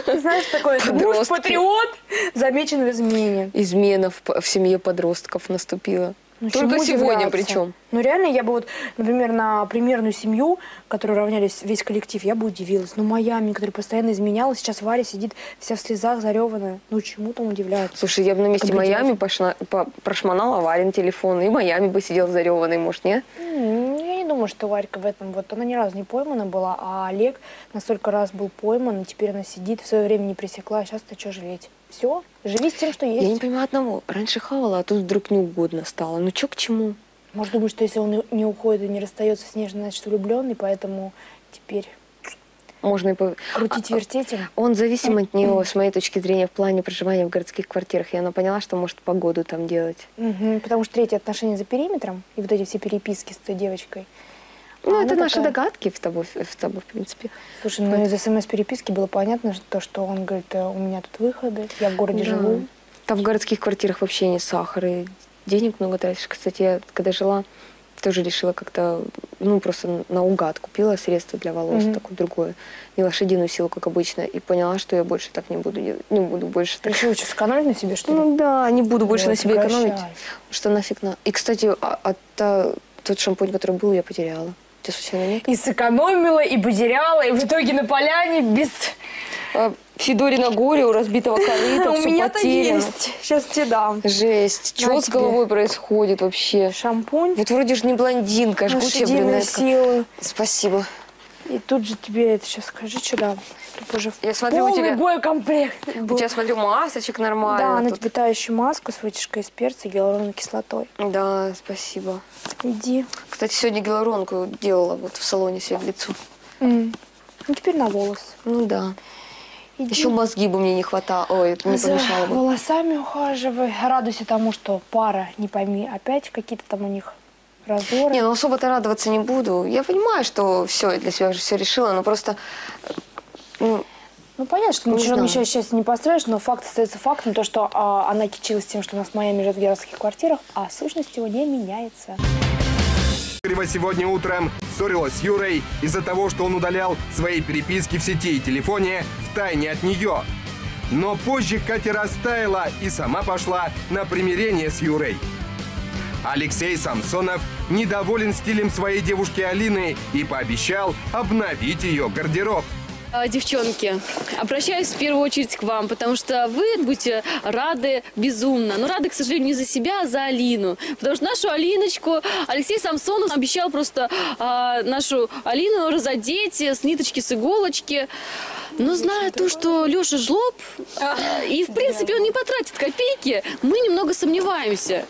Ты знаешь, такой муж-патриот замечен в измене. Измена в, в семье подростков наступила. Ну, Только сегодня причем. Ну реально, я бы вот, например, на примерную семью, которой равнялись весь коллектив, я бы удивилась. Ну Майами, которая постоянно изменяла, сейчас Варя сидит вся в слезах, зареванная. Ну чему там удивляться? Слушай, я бы на месте. Майами пошла, по- прошмонала Варин телефон, и Майами бы сидел зареванный, может, нет? Я не думаю, что Варька в этом, вот она ни разу не поймана была, а Олег настолько раз был пойман, и теперь она сидит, в свое время не пресекла, а сейчас ты что жалеть? Все, живи с тем, что есть. Я не понимаю одного. Раньше хавала, а тут вдруг неугодно стало. Ну чё к чему? Может, думать, что если он не уходит и не расстается с нежной, значит, влюбленный, поэтому теперь Можно и по... крутить, вертеть им. Он зависим от нее, с моей точки зрения, в плане проживания в городских квартирах. И она поняла, что может погоду там делать. Мгм, потому что третье отношения за периметром, и вот эти все переписки с той девочкой. Ну, А это наши такая- догадки в тобой, в тобой, в принципе. Слушай, ну из смс-переписки было понятно, что, то, что он говорит, «Э, у меня тут выходы, я в городе Да. живу. Там в городских квартирах вообще не сахар, и денег много тратишь. Кстати, я когда жила, тоже решила как-то, ну, просто наугад купила средство для волос, Мгм. такое другое. Не лошадиную силу, как обычно, и поняла, что я больше так не буду делать. Не буду больше так. Решила что, сэкономить на себе, что ли? Ну да, не буду больше Вот, на себе прекращай. экономить. Что нафиг на... И, кстати, а, а та- тот шампунь, который был, я потеряла. Тебя случайно нет? И сэкономила, и потеряла, и в итоге на поляне без... А, Федорина горе у разбитого корыта, У меня-то потеряно. есть. Сейчас тебе дам. Жесть. Что с головой происходит вообще? Шампунь. Вот вроде же не блондинка, жгучая Лошадиные брюнетка. силы. Спасибо. И тут же тебе это сейчас скажи, что дам. Уже Я смотрю, у полный тебя- боекомплект. У тебя, смотрю, масочек Да, нормально. на тут. тебе тающую маску с вытяжкой из перца и гиалуроновой кислотой. Да, спасибо. Иди. Кстати, сегодня гиалуронку делала вот в салоне себе в лицо. М. Ну, теперь на волос. Ну да. Иди. Еще мозги бы мне не хватало. Ой, не За помешало бы. волосами ухаживай. Радуйся тому, что пара, не пойми, опять какие-то там у них разоры. Не, ну особо-то радоваться не буду. Я понимаю, что все, я для себя уже все решила, но просто... э, ну, Ну, понятно, что ничего знаю. ничего счастья не построишь, но факт остается фактом, то, что а, она кичилась тем, что у нас в Майами живет в городских квартирах, а сущность его не меняется. Корева сегодня утром ссорилась с Юрой из-за того, что он удалял свои переписки в сети и телефоне в тайне от нее. Но позже Катя растаяла и сама пошла на примирение с Юрой. Алексей Самсонов недоволен стилем своей девушки Алины и пообещал обновить ее гардероб. А, Девчонки, обращаюсь в первую очередь к вам, потому что вы будете рады безумно. Но рады, к сожалению, не за себя, а за Алину. Потому что нашу Алиночку Алексей Самсонов обещал просто а, нашу Алину разодеть с ниточки, с иголочки. Но зная то, что Леша жлоб, а, и в принципе он не потратит копейки, мы немного сомневаемся.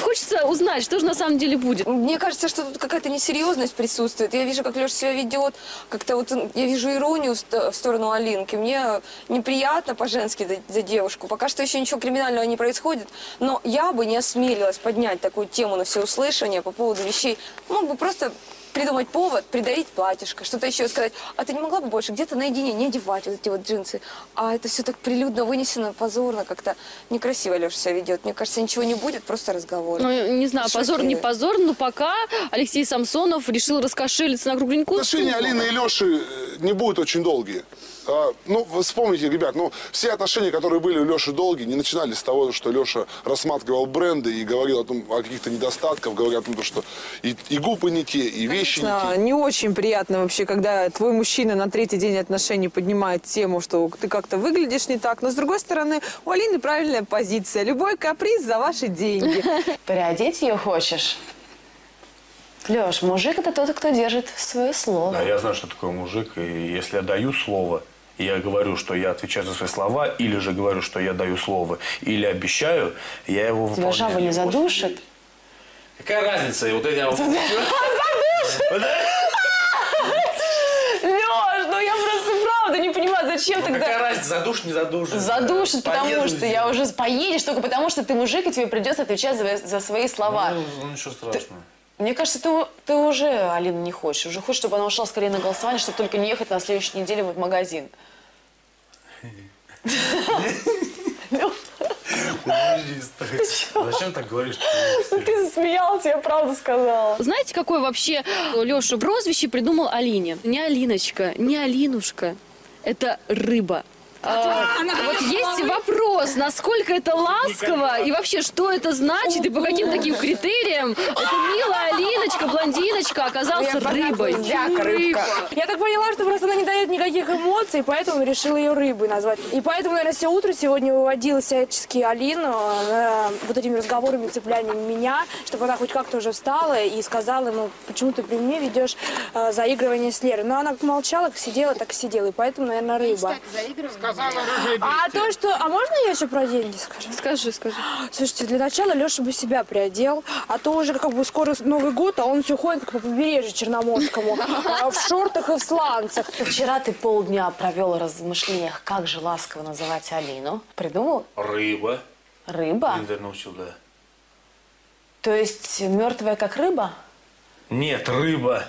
Хочется узнать, что же на самом деле будет. Мне кажется, что тут какая-то несерьезность присутствует. Я вижу, как Леша себя ведет, как-то вот я вижу иронию в сторону Алинки. Мне неприятно по-женски за, за девушку. Пока что еще ничего криминального не происходит, но я бы не осмелилась поднять такую тему на всеуслышание по поводу вещей. Мог бы просто придумать повод, придарить платьишко, что-то еще сказать. А ты не могла бы больше где-то наедине не одевать вот эти вот джинсы? А это все так прилюдно вынесено, позорно, как-то некрасиво Леша себя ведет. Мне кажется, ничего не будет, просто разговор. Ну, не знаю, позор, не позор, но пока Алексей Самсонов решил раскошелиться на кругленькую Отношения. Алины и Леши э, не будут очень долгие. А, Ну, вы вспомните, ребят, ну, все отношения, которые были у Леши долгие, не начинались с того, что Леша рассматривал бренды и говорил о, том, о каких-то недостатках, говорил о том, что и, и губы не те, и вещи не те. Конечно, не очень приятно вообще, когда твой мужчина на третий день отношений поднимает тему, что ты как-то выглядишь не так. Но с другой стороны, у Алины правильная позиция. Любой каприз за ваши деньги. Переодеть ее хочешь? Леш, мужик это тот, кто держит свое слово. Да, я знаю, что такое мужик, и если я даю слово, я говорю, что я отвечаю за свои слова, или же говорю, что я даю слово, или обещаю, я его Тебя выполняю. жаба не задушит? Какая разница? И вот эти вот- Леш, ну я просто правда не понимаю, зачем Ну, тогда... Какая разница, задушит, не задушит? Задушит, потому Поеду что я уже поедешь только потому, что ты мужик, и тебе придется отвечать за, за свои слова. Ну, ну, ничего страшного. Мне кажется, ты, ты уже Алину не хочешь. Уже хочешь, чтобы она ушла скорее на голосование, чтобы только не ехать на следующей неделе в магазин. Зачем так говоришь? Ты засмеялась, я правду сказала. Знаете, какое вообще Леша прозвище придумал Алине? Не Алиночка, не Алинушка. Это рыба. А, вот есть вопрос, насколько это ласково и вообще, что это значит и по каким таким критериям эта милая Алиночка, блондиночка оказался рыбой. Рыба. Я так поняла, что просто она не дает никаких эмоций, поэтому решила ее рыбой назвать. И поэтому, наверное, все утро сегодня выводила всячески Алину э, вот этими разговорами, цеплянием меня, чтобы она хоть как-то уже встала и сказала ему, почему ты при мне ведешь э, заигрывание с Лерой. Но она молчала, как сидела, так и сидела, и поэтому, наверное, рыба. А то, что... А можно я еще про деньги скажу? Скажи, скажи. Слушайте, для начала Леша бы себя приодел, а то уже как бы скоро Новый год, а он все ходит как по побережью Черноморскому, а в шортах и в сланцах. Вчера ты полдня провел в размышлениях, как же ласково называть Алину. Придумал? Рыба. Рыба? Индер научил, да. То есть мертвая как рыба? Нет, рыба.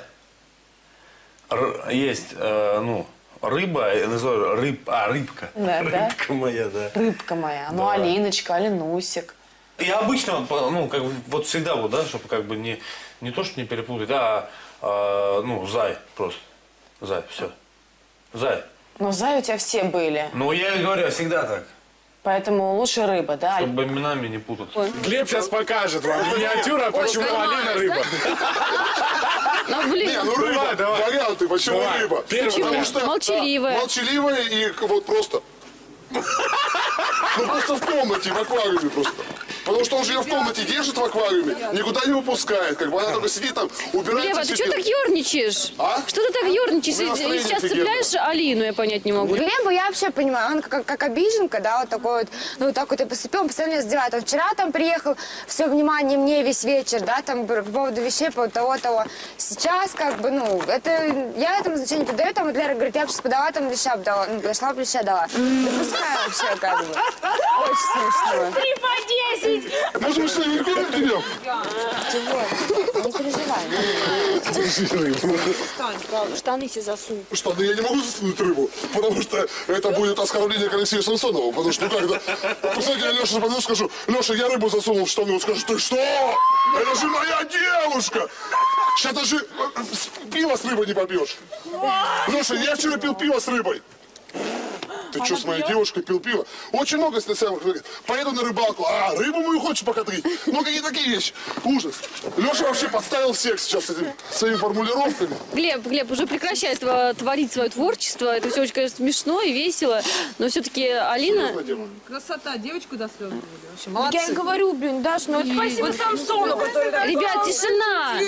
Р- есть, э, ну, рыба, я называю рыб, а, рыбка. Да, да. рыбка моя, да. Рыбка моя. Ну, Да. Алиночка, Алинусик. Я обычно, ну, как бы, вот всегда вот, да, чтобы как бы не, не то, что не перепутать, а, а, ну, зай просто. Зай, все. Зай. Но зай у тебя все были. Ну, я и говорю, всегда так. Поэтому лучше рыба, да? Чтобы именами не путаться. Глеб сейчас покажет вам миниатюра, почему Алина рыба. Ну, блин. Не, ну рыба, варианты, почему Давай. рыба? Первый, Почему? Потому что Молчаливая. да, молчаливая и вот просто. Ну просто в комнате, в аквариуме просто. Потому что он же ее в комнате держит в аквариуме, никуда не выпускает. Как бы она только сидит там, убирается. Глеба, ты что так ерничаешь? А? Что ты так ерничаешь? И сейчас цепляешь Алину, я понять не могу. Глеба я вообще понимаю, он как, как обиженка, да, вот такой вот, ну вот так вот и поступил, он постоянно меня задевает. Он вчера там приехал, все внимание мне весь вечер, да, там по поводу вещей, по поводу того, того. Сейчас как бы, ну, это, я этому значение придаю, там вот Лера говорит, я сейчас подала, там леща бы дала, ну, подошла леща дала. Да пускай вообще как бы. Очень смешно. Три по десять! Ну, мы что, не курим идем? Чего? Не переживай. Держи рыбу. Штаны себе засунь. Ну я не могу засунуть рыбу, потому что это будет оскорбление к Алексею Самсонову, потому что ну как это... Посмотрите, я Леша подойду, скажу, Леша, я рыбу засунул в штаны, он скажет, ты что? Это же моя девушка! Сейчас даже э, с- пиво с рыбой не попьешь. Леша, я вчера пил пиво с рыбой. Ты что, с моей девушкой пил пиво? Очень много с самых. Поеду на рыбалку. А, рыбу мою хочешь покатрить? Ну, какие такие вещи? Ужас. Леша вообще подставил всех сейчас этим, своими формулировками. Глеб, Глеб, уже прекращай тво- творить свое творчество. Это все очень, конечно, смешно и весело. Но все-таки Алина... Красота, девочку до слез. Вообще, Я молодцы. и говорю, блин, Даш, ну это спасибо Самсону, который Ребят, тишина!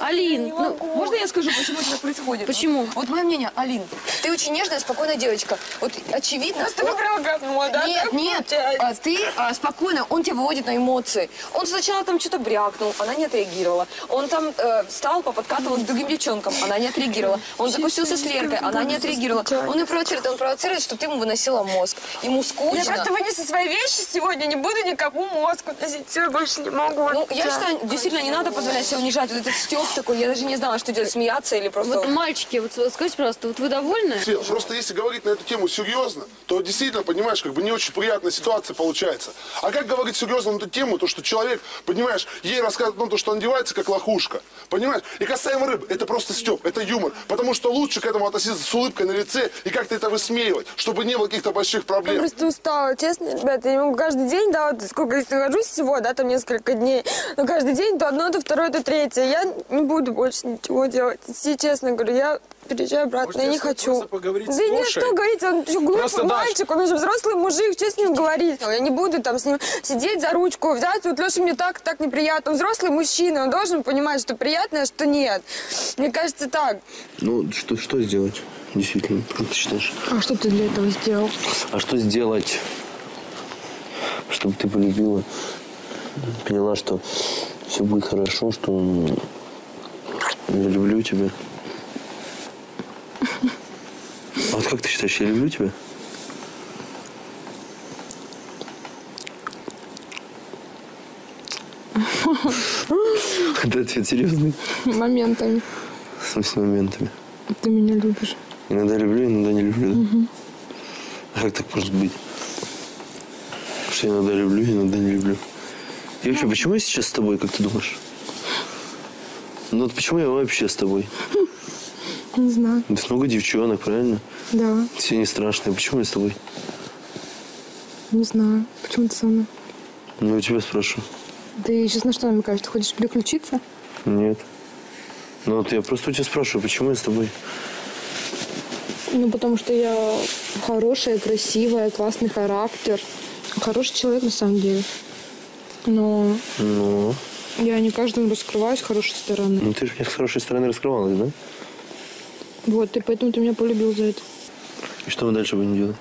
Алин, ну, Можно я скажу, почему это происходит? Почему? Вот мое мнение, Алин, ты очень нежная, спокойная девочка. Вот очевидно... Прямо говно, да? Нет, нет, а, ты а, спокойно, он тебя выводит на эмоции. Он сначала там что-то брякнул, она не отреагировала. Он там э, встал, поподкатывал к другим девчонкам, она не отреагировала. Он закусился с Леркой, она не отреагировала. Он и провоцирует, он провоцирует, что ты ему выносила мозг. Ему скучно. Я просто вынесу свои вещи сегодня, не буду никому мозг уносить. Все, больше не могу. Ну, я считаю, действительно, не надо позволять себя унижать. Вот этот стёб такой, я даже не знала, что делать, смеяться или просто... Вот, мальчики, вот скажите, пожалуйста, вот вы довольны? Все, Просто если говорить на эту тему серьезно, то действительно, понимаешь, как бы не очень приятная ситуация получается. А как говорить серьезно на эту тему, то, что человек, понимаешь, ей рассказывает о том, что он одевается как лохушка, понимаешь? И касаемо рыб, это просто степ, это юмор, потому что лучше к этому относиться с улыбкой на лице и как-то это высмеивать, чтобы не было каких-то больших Я проблем. просто устала, честно, ребята. Я не могу каждый день, да, вот сколько если нахожусь всего, да, там несколько дней, но каждый день то одно, то второе, то третье. Я не буду больше ничего делать. Если честно говорю, я переезжаю обратно, я не хочу. поговорить да с не Лешей? что говорить, он глупый Просто, мальчик, он уже взрослый мужик, что с ним говорить? Я не буду там с ним сидеть за ручку, взять, вот Леша мне так, так неприятно. Он взрослый мужчина, он должен понимать, что приятно, а что нет. Мне кажется так. Ну, что, что сделать? Действительно, как ты считаешь? А что ты для этого сделал? А что сделать, чтобы ты полюбила, поняла, что все будет хорошо, что я люблю тебя? А вот как ты считаешь, я люблю тебя? Это ответ серьезный. Моментами. В смысле моментами. Ты меня любишь. Иногда люблю, иногда не люблю. да? А как так может быть? Что я иногда люблю, иногда не люблю. И вообще, почему я сейчас с тобой, как ты думаешь? Ну вот почему я вообще с тобой? Не знаю. Здесь много девчонок, правильно? Да, Все не страшные. Почему я с тобой? не знаю. Почему ты со мной? Ну, я у тебя спрашиваю. Ты сейчас на что намекаешь? Ты хочешь переключиться? Нет. Ну вот я просто у тебя спрашиваю, почему я с тобой? Ну, потому что я хорошая, красивая, классный характер. Хороший человек на самом деле. Но Ну, я не каждому раскрываюсь с хорошей стороны. ну ты же мне с хорошей стороны раскрывалась, да? Вот, и поэтому ты меня полюбил за это. И что мы дальше будем делать?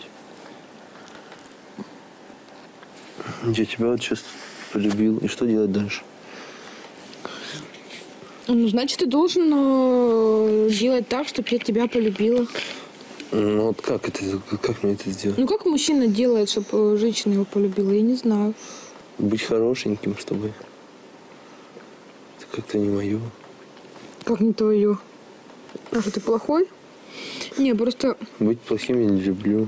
Я тебя вот сейчас полюбил. И что делать дальше? Ну, значит, ты должен э, делать так, чтобы я тебя полюбила. Ну вот как это, как мне это сделать? Ну, как мужчина делает, чтобы женщина его полюбила? Я не знаю. Быть хорошеньким с тобой. Это как-то не мое. Как не твое? А что, ты плохой? Не, просто... Быть плохим я не люблю.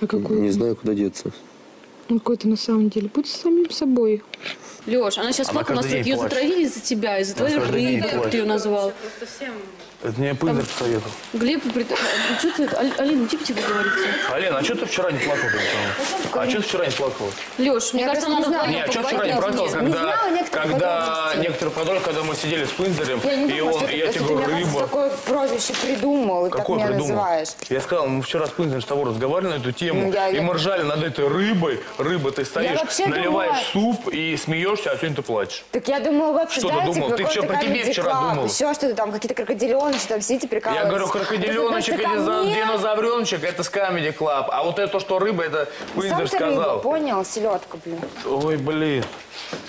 А какой? Не знаю, куда деться. Ну, какой ты на самом деле? Будь самим собой. Леш, она сейчас Она плакала, день ее плачет. затравили из-за тебя, из-за твоей рыбы, как ты ее назвал. Это мне Пызарь посоветовал. Глеб, а, что ты, Алина, типа-типа говорите. Алена, а что ты вчера не плакала? А что ты вчера не плакала? Леш, мне Я кажется, просто не надо знаю, Не, а что вчера не плакала, Не когда, когда некоторые подробности, когда мы сидели с не и думала, он, что и я ты, тебе что ты говорю, рыба. такое прозвище придумал, и так меня придумал? называешь. Я сказал, мы вчера с Пынзарем с тобой разговаривали на эту тему, Ну, я- и я- мы ржали над этой рыбой. Рыба, ты стоишь, вообще наливаешь суп и смеешься, а сегодня ты плачешь. Так я думала, вы Что ты обсуждаете думал? Ты что, про тебе вчера думал? Еще что-то там, какие-то крокодиленочки, там сидите, Я прикалываетесь. говорю, А крокодиленочек или динозавреночек, это с Comedy Club. А вот это, что рыба, это Пынзарь ты рыба, сказал. понял? Селедка, блин. Ой, блин.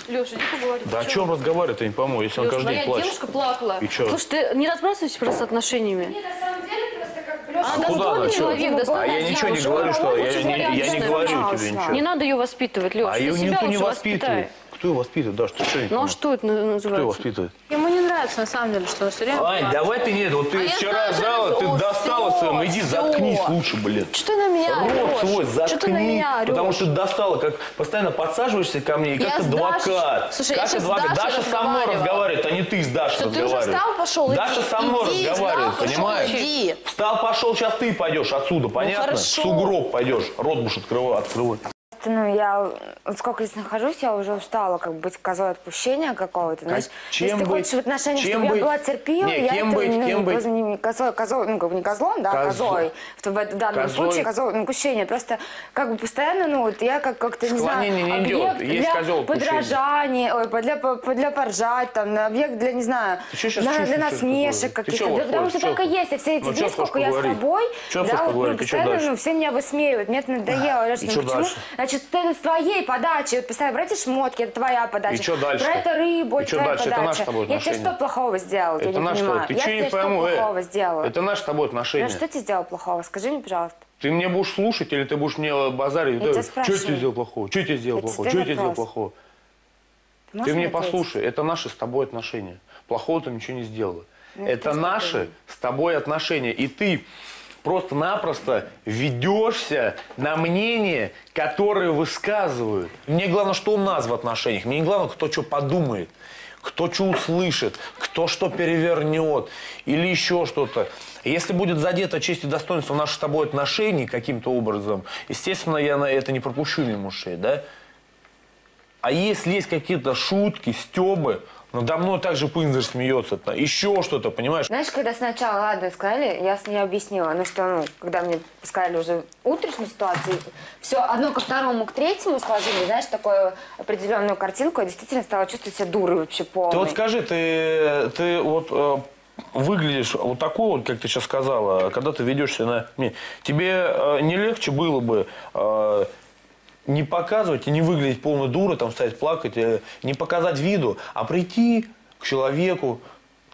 Леш, иди поговори. Да о чем разговаривать, я не пойму, если он каждый день плачет. девушка плакала. И чё? Слушай, ты не разбрасывайся просто отношениями. на самом деле, просто как А Куда достойный она? Чё? человек, А я ничего не говорю, что я Очень не, я говорю тебе ничего. Не надо ее воспитывать, Леш. А ее никто не воспитывает. Кто ее воспитывает, ты что не Ну а что это на- Кто называется? воспитывает? Ему не нравится, на самом деле, что он все время Ань, давай ты нет, вот ты А я вчера знаю, зала, что ты он- достала всё, своим, иди всё. заткнись лучше, блин. Что ты на меня Рот орешь? свой Что ты на заткни, меня орешь? потому что ты достала, как постоянно подсаживаешься ко мне, и Я как с адвокат. Дашей- Слушай, я как щас с адвокат. Дашей Даша со мной разговаривала. разговаривает, а не ты с Дашей Что ты уже разговариваешь. встал, пошел, иди, Даша со мной иди, разговаривает, встал, пошел, понимаешь? иди. Встал, пошел, сейчас ты пойдешь отсюда, понятно? хорошо. Сугроб пойдешь, рот будешь открывать. открывать. Ну, я вот сколько здесь нахожусь, я уже устала как бы быть козой отпущения какого-то. Знаешь, чем если ты быть? хочешь в отношениях, чтобы быть? я была терпилой, Не, я кем это быть? ну, Кем не, быть? не козой, козой, ну, как бы не козлом, да, а Козой. В, в данном Козой. случае козой ну, отпущения. Просто как бы постоянно, ну, вот я как, как-то, не знаю, не объект идет. Есть для козел подражания, ой, для, по- для поржать, там, объект для, не знаю, для, для чувствуешь насмешек такое? Ты каких-то. Да, потому что чё? есть. И все эти Ну, дни, сколько я с тобой, да, вот, ну, постоянно, ну, все меня высмеивают. Мне это надоело. Почему? дальше? Значит, ты с твоей подачи, вот брать эти шмотки, это твоя подача. И чё дальше? Про это рыбу, И это твоя дальше? Это подача. наши с тобой Я тебе что плохого сделала? я Это не наш понимаю. что? Ты я что тебе не что пойму? э? плохого сделала? Это наши с тобой отношения. Я что тебе сделала плохого? Скажи мне, пожалуйста. Ты мне будешь слушать или ты будешь мне базарить? Я тебя что я тебе сделал плохого? Что я тебе сделал Это плохого? Что я тебе сделал плохого? Ты Ты мне ответить? послушай, это наши с тобой отношения. Плохого ты ничего не сделала. Ну, это наши с тобой отношения. И ты просто-напросто ведешься на мнение, которое высказывают. Мне главное, что у нас в отношениях. Мне не главное, кто что подумает, кто что услышит, кто что перевернет или еще что-то. Если будет задета честь и достоинство наших с тобой отношений каким-то образом, естественно, я на это не пропущу мимо ушей, да? А если есть какие-то шутки, стебы, надо мной также Пынзер смеется, -то, еще что-то, понимаешь? Знаешь, когда сначала, ладно, сказали, я с ней объяснила, ну что, ну, когда мне сказали уже утреннюю ситуацию, все одно ко второму, к третьему сложили, знаешь, такую определенную картинку, я действительно стала чувствовать себя дурой вообще полной. Ты вот скажи, ты, ты вот э, выглядишь вот такой вот, как ты сейчас сказала, когда ты ведешься на... Тебе э, не легче было бы э, не показывать и не выглядеть полной дурой, там стоять плакать, э, не показать виду, а прийти к человеку,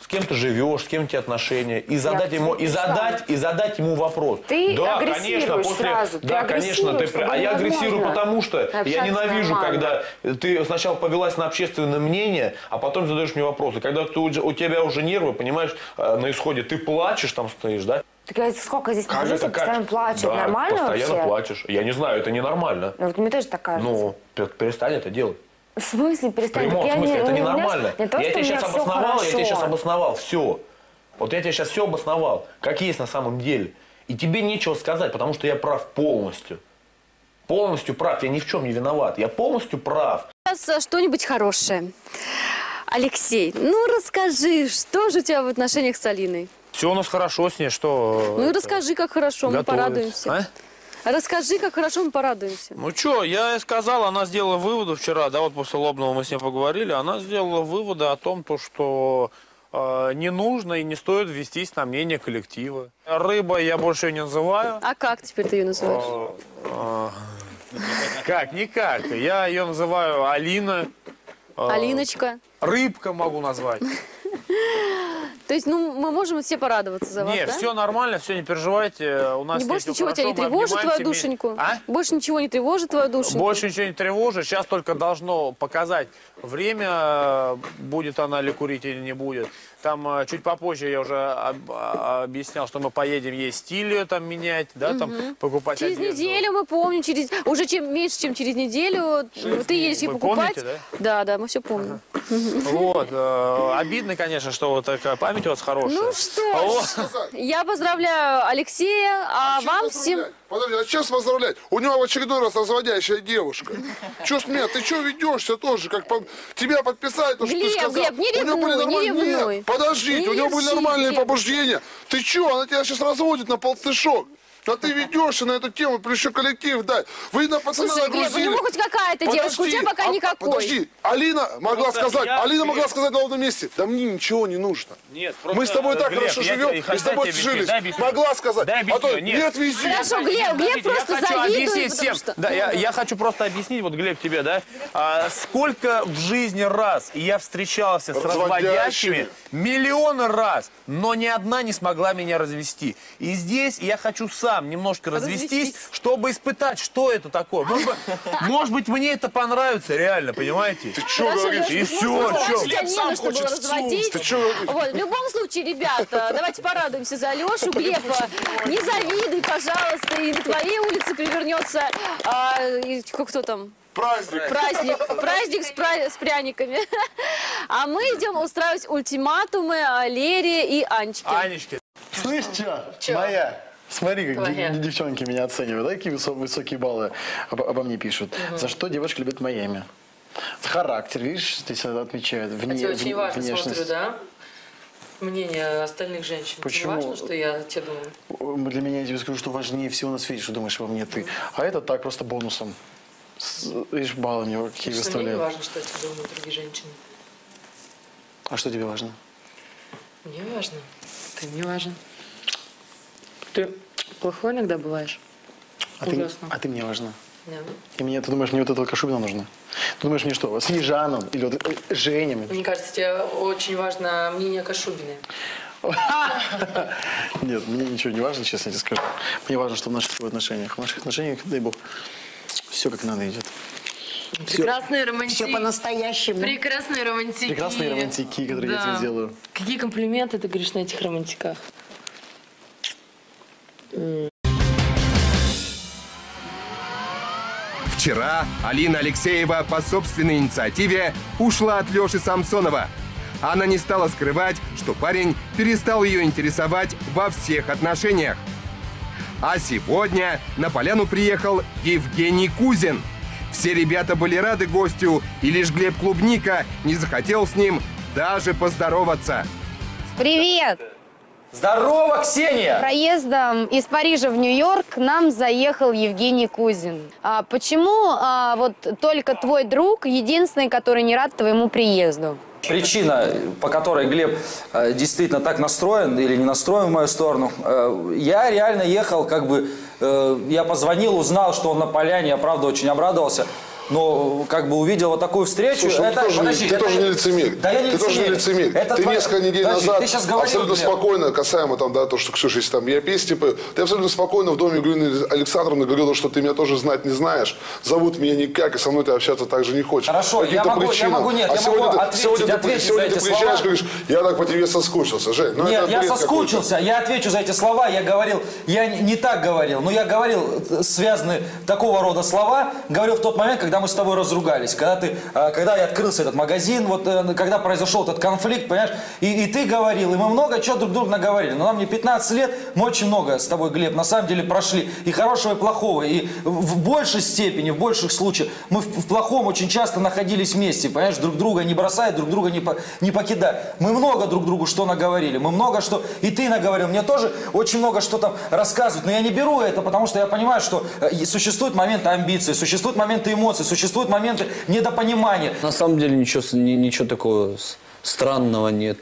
с кем ты живешь, с кем у тебя отношения, и задать ему, и задать, и задать ему вопрос. Ты да, конечно, после, сразу, ты да, конечно, ты, агрессируешь, при- а я агрессирую, потому что я ненавижу, нормально. когда ты сначала повелась на общественное мнение, а потом задаешь мне вопросы. Когда ты у тебя уже нервы, понимаешь, э, на исходе, ты плачешь там стоишь, да? Так я сколько здесь Как это, постоянно как? плачу. Да, нормально постоянно вообще? плачешь. Я не знаю, это ненормально. Ну, вот мне тоже так кажется. Ну, перестань это делать. В смысле В перестань? прямом Так я смысле, не- это у меня, ненормально. Не то, я что тебе сейчас все обосновал, я тебе сейчас хорошо. обосновал все. Вот я тебе сейчас все обосновал, как есть на самом деле. И тебе нечего сказать, потому что я прав полностью. Полностью прав, я ни в чем не виноват. Я полностью прав. Сейчас а, что-нибудь хорошее. Алексей, ну расскажи, что же у тебя в отношениях с Алиной? Все у нас хорошо с ней, что... Ну и это, расскажи, как хорошо, мы готовит. порадуемся. А? Расскажи, как хорошо мы порадуемся. Ну что, я ей сказал, она сделала выводы вчера, да, вот после Лобного мы с ней поговорили, она сделала выводы о том, то, что э, не нужно и не стоит вестись на мнение коллектива. Рыба я больше ее не называю. А как теперь ты ее называешь? Э, Как? Никак. Я ее называю Алина. э, Алиночка. Рыбка могу назвать. То есть, ну, мы можем все порадоваться за вас, Нет, да? все нормально, все, не переживайте. У нас Не больше ничего тебя не тревожит твою душеньку? А? Больше ничего не тревожит твою душеньку? Больше ничего не тревожит. Сейчас только должно показать время, будет она ли курить или не будет. Там э, чуть попозже я уже об- а- объяснял, что мы поедем ей стиль ее там менять, да, там Мгм. покупать Через одежду. неделю мы помним, через уже чем меньше, чем через неделю ты едешь ей Вы покупать. помните, да? Да, мы все помним. Вот. э, Обидно, конечно, что вот такая память у вас хорошая. Ну что ж, я поздравляю Алексея, а, вам всем... Подожди, а чем поздравлять? У него в очередной раз разводящая девушка. Чё с меня? Ты чё ведешься тоже? Как по- Тебя подписали, то, что ты Глеб, сказал. Глеб, не У него были ревнуй, не нормальные- ревнуй. Нет, подождите, Не у него были нормальные Глеб. побуждения. Ты чё? Она тебя сейчас разводит на полтышок. А ты ведешься на эту тему, еще коллектив дай. Вы на пацана Слушай, Глеб, у нагрузили. него хоть какая-то девушка, у тебя пока а- никакой. Подожди, Алина могла Просто сказать, я- Алина могла сказать на одном месте, да мне ничего не нужно. Нет, Мы с тобой так Глеб, хорошо я живем, тебе- и с тобой тебе сжились. дай объяснить. Могла сказать, Дай а то объясню, нет. нет вези. Хорошо, Глеб, Глеб Подождите, просто я хочу завидует, объяснить потому всем. что- Да, я, я хочу просто объяснить, вот, Глеб, тебе, да, а, сколько в жизни раз я встречался с Разводящими. разводящими, миллионы раз, но ни одна не смогла меня развести. И здесь я хочу сам немножко развестись, чтобы испытать, что это такое. Может быть, может быть, мне это понравится реально, понимаете? Ты что говоришь? И все, что? на что было разводить. Вот, в любом случае, ребята, давайте порадуемся за Алешу. Глеб, не завидуй, пожалуйста, и на твоей улице перевернется, а, и кто там? Праздник. Праздник. Праздник с, пра- с пряниками. А мы идем устраивать ультиматумы а, Лере и Анечке. Анечке. Слышь, чё? Чё? Моя. Смотри, как Твоя. де- девчонки меня оценивают, да, какие высо- высокие баллы обо, обо мне пишут. Мгм. За что девушка любит Майами? Характер, видишь, здесь отмечают. Вне, А тебе очень важно, внешность. смотрю, да? Мнение остальных женщин. Тебе Почему? важно, что я тебе думаю? Для меня я тебе скажу, что важнее всего на свете, что думаешь во мне ты. А это так, просто бонусом. С- Видишь, баллы мне какие Что мне не выставляют. важно, что о тебе думают другие женщины. А что тебе важно? Мне важно. Ты мне важен. Ты плохой иногда бываешь. А ты, Ужасно. а ты мне важна. Да. И мне, ты думаешь, мне вот эта Кашубина нужна? Ты думаешь, мне что, Снежаном или вот э, Женя? Мне кажется, тебе очень важно мнение Кашубины. Нет, мне ничего не важно, честно тебе скажу. Мне важно, что в наших отношениях. В наших отношениях, дай бог, все как надо идет. Прекрасные романтики. всё по-настоящему. Прекрасные романтики. Прекрасные романтики, которые я Да. тебе делаю. Какие комплименты ты говоришь на этих романтиках? Вчера Алина Алексеева по собственной инициативе ушла от Леши Самсонова. Она не стала скрывать, что парень перестал ее интересовать во всех отношениях. А сегодня на поляну приехал Евгений Кузин. Все ребята были рады гостю, и лишь Глеб Клубника не захотел с ним даже поздороваться. Привет! Здорово, Ксения! Проездом из Парижа в Нью-Йорк к нам заехал Евгений Кузин. А почему а, вот только твой друг единственный, который не рад твоему приезду? Причина, по которой Глеб э, действительно так настроен или не настроен в мою сторону, э, я реально ехал, как бы, э, я позвонил, узнал, что он на поляне, я правда очень обрадовался. Но как бы увидел вот такую встречу. Слушай, ну это, ты тоже, не- подожди, ты это- тоже не лицемер. Да я не ты тоже не лицемерие. лицемер. Это ты твоя- несколько недель Подожди, назад ты сейчас говорил, абсолютно Глеб. спокойно, касаемо там, да, то, что Ксюша, если там я песни пою, ты абсолютно спокойно в доме Галины Александровны говорила, что ты меня тоже знать не знаешь, зовут меня никак, и со мной ты общаться также не хочешь. Хорошо, я могу- я могу, нет, а я сегодня могу ты, ответить, сегодня ты, ответить сегодня ты приезжаешь слова. говоришь, я так по тебе соскучился. Жень, ну Нет, я соскучился, я отвечу за эти слова, я говорил, я не, не так говорил, но я говорил э, связанные такого рода слова, говорил в тот момент, когда мы с тобой разругались, когда ты, э, когда я открылся этот магазин, вот э, когда произошел этот конфликт, понимаешь, и, и ты говорил, и мы много чего друг другу наговорили, но нам не 15 лет, мы очень много с тобой, Глеб, на самом деле прошли, и хорошего, и плохого, и в большей степени, в больших случаях, мы в, в плохом очень часто находились вместе, понимаешь, друг друга не бросая, друг друга не, по- не покидая. Мы много друг другу что наговорили, мы много что, и ты наговорил, мне тоже очень много что там рассказывать, но я не беру это, потому что я понимаю, что э, существуют моменты амбиций, существуют эмоций, существуют моменты недопонимания. На самом деле ничего, ничего такого странного нет.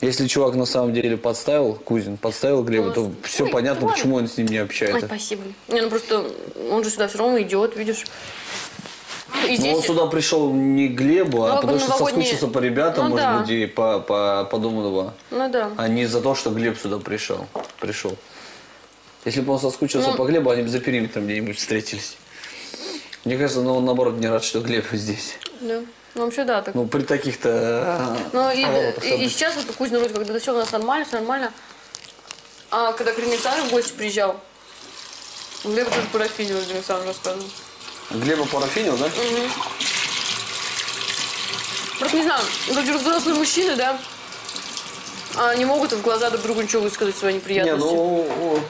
Если чувак на самом деле подставил, Кузин, подставил Глеба, то все ой, понятно, ладно. почему он с ним не Ой, общается. спасибо. Не, ну просто он же сюда все равно идет, видишь. И Но здесь... он сюда пришел не к Глебу, Ну, а потому что новогодние- соскучился по ребятам, Ну может да. быть, и по, по, по дому два. Ну да. А не за то, что Глеб сюда пришел. пришел. Если бы он соскучился Ну. по Глебу, они бы за периметром где-нибудь встретились. Мне кажется, ну, он наоборот не рад, что Глеб здесь. Да. Ну, вообще, да, так. Ну, при таких-то а, Ну, и, и- и сейчас вот Кузин вроде как, да все у нас нормально, все нормально. А когда к Ирине Александровне в гости приезжал, Глеб тоже парафинил, Александровна рассказывал. Глеба парафинил, да? Мгм. Просто не знаю, вроде взрослые мужчины, да, а не могут в глаза друг другу ничего высказать свои Не, неприятности. ну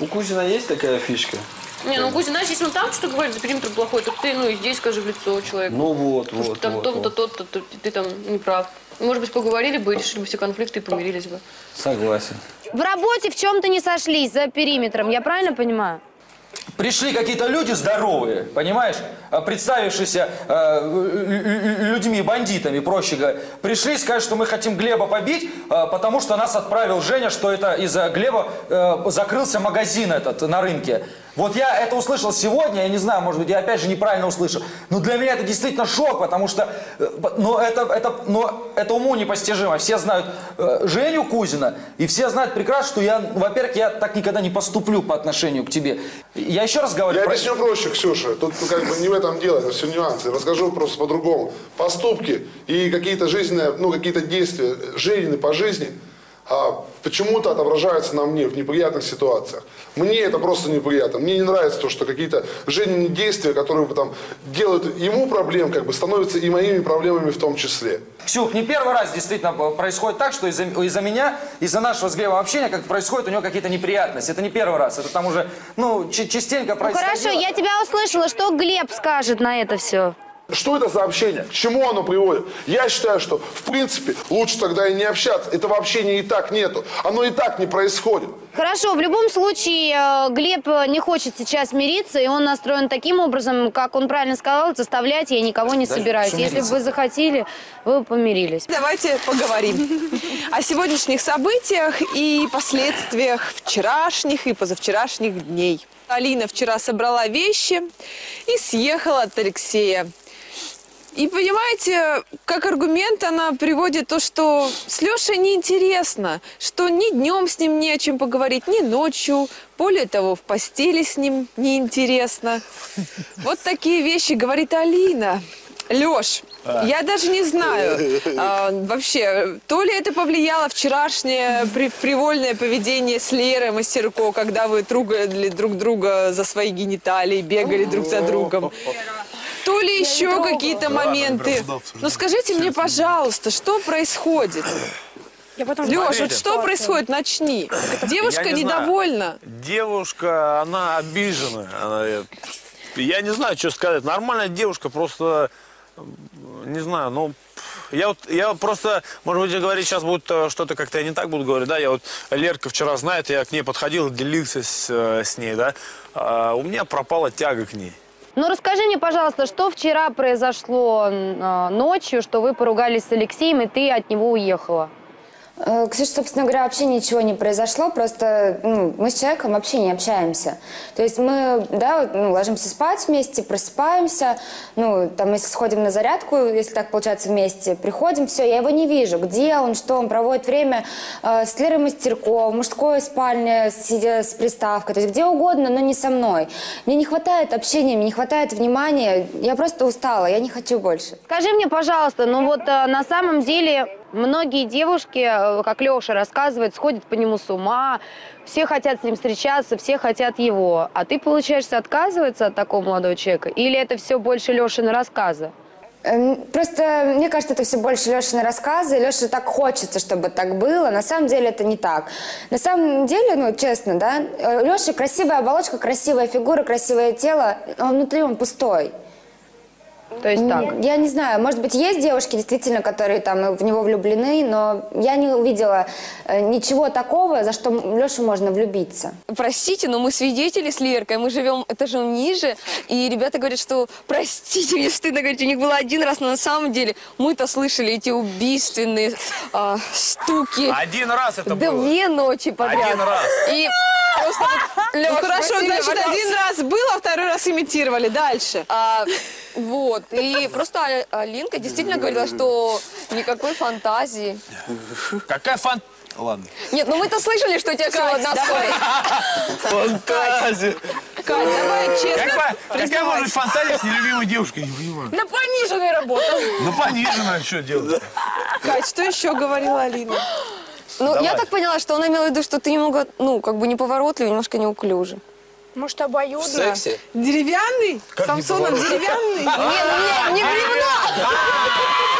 у, у Кузина есть такая фишка. Не, ну Кузин, знаешь, если он там что-то говорит, за периметр плохой, то ты, ну, и здесь скажи в лицо человеку. Ну вот, Потому что вот, там вот, то-то, вот. то-то, то ты там не прав. Может быть, поговорили бы, решили бы все конфликты и помирились бы. Согласен. В работе в чем-то не сошлись за периметром, я правильно понимаю? Пришли какие-то люди здоровые, понимаешь, а, представившиеся э, лю- лю- людьми, бандитами, проще говоря. Пришли сказать, что мы хотим Глеба побить, э, потому что нас отправил Женя, что это из-за Глеба э, закрылся магазин этот на рынке. Вот я это услышал сегодня, я не знаю, может быть, я опять же неправильно услышал. Но для меня это действительно шок, потому что э, но это, это, но это уму непостижимо. Все знают э, Женю Кузина, и все знают прекрасно, что я, во-первых, я так никогда не поступлю по отношению к тебе. Я еще раз говорю... Я про- объясню проще, Ксюша. Тут ну, как бы не в этом дело, это все нюансы. Расскажу просто по-другому. Поступки и какие-то жизненные, ну, какие-то действия, жизненные по жизни, почему-то отображаются на мне в неприятных ситуациях. Мне это просто неприятно. Мне не нравится то, что какие-то жизненные действия, которые там делают ему проблем, как бы становятся и моими проблемами в том числе. Ксюх, не первый раз действительно происходит так, что из-за из меня, из-за нашего с Глебом общения, как происходит у него какие-то неприятности. Это не первый раз, это там уже, ну, частенько Ну происходило. хорошо, я тебя услышала. Что Глеб скажет на это все? Что это за общение? К чему оно приводит? Я считаю, что в принципе лучше тогда и не общаться. Этого общения и так нету. Оно и так не происходит. Хорошо, в любом случае э, Глеб э, не хочет сейчас мириться, и он настроен таким образом, как он правильно сказал, заставлять я никого не Да, собираюсь. Если бы вы захотели, вы бы помирились. Давайте поговорим о сегодняшних событиях и последствиях вчерашних и позавчерашних дней. Алина вчера собрала вещи и съехала от Алексея. И понимаете, как аргумент она приводит то, что с Лешей неинтересно, что ни днем с ним не о чем поговорить, ни ночью. Более того, в постели с ним неинтересно. Вот такие вещи говорит Алина. Леш, А. я даже не знаю, а, вообще, то ли это повлияло вчерашнее при- привольное поведение с Лерой Мастерко, когда вы трогали друг друга за свои гениталии, бегали друг за другом. То ли еще какие-то моменты. Ну скажите мне, пожалуйста, что происходит? Леш, вот что происходит? Начни. Девушка не знаю. недовольна. Девушка, она обижена. Она, э, я не знаю, что сказать. Нормальная девушка, просто, не знаю, ну, я вот, я просто, может быть, говорить сейчас будет э, что-то как-то я не так буду говорить, да, я вот, Лерка вчера знает, я к ней подходил, делился с, э, с ней, да, А у меня пропала тяга к ней. Ну, расскажи мне, пожалуйста, что вчера произошло а, ночью, что вы поругались с Алексеем, и ты от него уехала? Э, Ксюша, собственно говоря, вообще ничего не произошло, просто ну, мы с человеком вообще не общаемся. То есть мы, да, вот, ну, ложимся спать вместе, просыпаемся, ну, там, если сходим на зарядку, если так получается вместе, приходим, все, я его не вижу, где он, что он, проводит время э, с Лерой Мастерко, в мужской спальне, сидя с приставкой, то есть где угодно, но не со мной. Мне не хватает общения, мне не хватает внимания, я просто устала, я не хочу больше. Скажи мне, пожалуйста, ну вот э, на самом деле многие девушки, э, как Леша рассказывает, сходят по нему с ума, все хотят с ним встречаться, все хотят его. А ты, получается, отказываться от такого молодого человека? Или это все больше Лешины рассказы? Эм, Просто, мне кажется, это все больше Лешины рассказы. Леше так хочется, чтобы так было. На самом деле это не так. На самом деле, ну, честно, да, Леша красивая оболочка, красивая фигура, красивое тело, а внутри он пустой. То есть так? Я не знаю, может быть, есть девушки, действительно, которые там в него влюблены, но я не увидела э, ничего такого, за что Лешу можно влюбиться. Простите, но мы свидетели с Леркой, мы живем этажом ниже, и ребята говорят, что, простите, мне стыдно говорить, у них было один раз, но на самом деле мы-то слышали эти убийственные а, штуки. Один раз это было. Две ночи подряд. Один раз. И просто вот, Лёш, Ну хорошо, спасибо, значит, пожалуйста. один раз было, а второй раз имитировали. Дальше. А, вот, и просто А- Алинка действительно говорила, что никакой фантазии. Какая фан... Ладно. Нет, ну мы-то слышали, что у тебя всего одна скорость. Фантазия. Кать, давай честно Какая, какая может быть фантазия с нелюбимой девушкой? Не понимаю. На пониженной работа. Ну, понижено, что делать? Кать, что еще говорила Алина? Ну, Давай. я так поняла, что она имела в виду, что ты немного, ну, как бы неповоротливый, немножко неуклюжий. Может, обоюдно? Деревянный? Как Самсонов деревянный? Не, не, не бревно!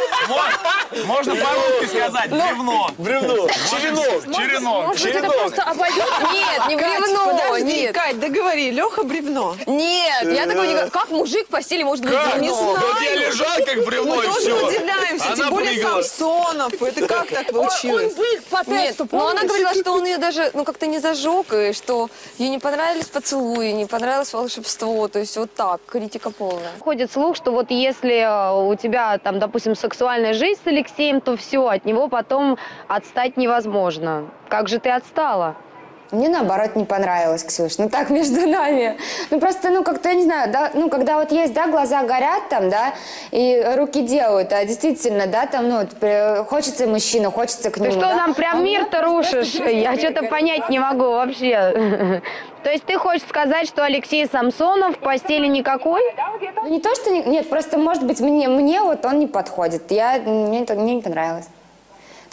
Можно- по-русски сказать бревно. Бревно. Черенок. Черенок. Может, это просто обоюдно? Нет, не бревно, подожди, нет. Кать, договори, Леха бревно. Нет, я такого не говорю. Как мужик в постели может быть бревно? знаю. Вот я лежал как бревно Мы и тоже все. удивляемся, тем более. Самсонов. Это как так Он, он получилось? был по тесту, но она говорила, что он ее даже, ну, как-то не зажег, и что ей не понравились поцелуи, не понравилось волшебство, то есть вот так, критика полная. Ходит слух, что вот если э, у тебя там, допустим, сексуальная жизнь с Алексеем, то все, от него потом отстать невозможно. Как же ты отстала? Мне наоборот не понравилось, Ксюш. Ну так между нами. Ну просто, ну как-то, я не знаю, да, ну когда вот есть, да, глаза горят там, да, и руки делают, а действительно, да, там, ну, вот, при- хочется мужчину, хочется к Ты нему. что, да. нам прям А мир-то рушишь? Я что-то понять не могу вообще. То есть ты хочешь сказать, что Алексей Самсонов в постели никакой? Ну не то, что... не- Нет, просто, может быть, мне, мне вот он не подходит. Я, мне, это, мне не понравилось.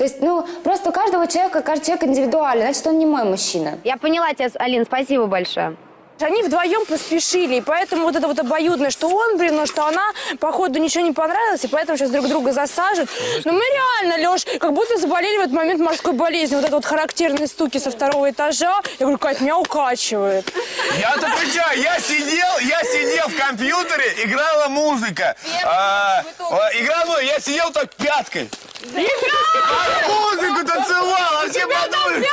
То есть, ну, просто у каждого человека, каждый человек индивидуален, значит, он не мой мужчина. Я поняла тебя, Алин, спасибо большое. Они вдвоем поспешили, и поэтому вот это вот обоюдное, что он бревно, что она, походу, ничего не понравилось, и поэтому сейчас друг друга засаживают. Но мы реально, Леш, как будто заболели в этот момент морской болезнью. Вот это вот характерные стуки со второго этажа. Я говорю, Кать, меня укачивает. Я-то отвечаю, я сидел, я сидел в компьютере, играла музыка. А, а, играла я сидел так пяткой. Музыку танцевал, а все подумали.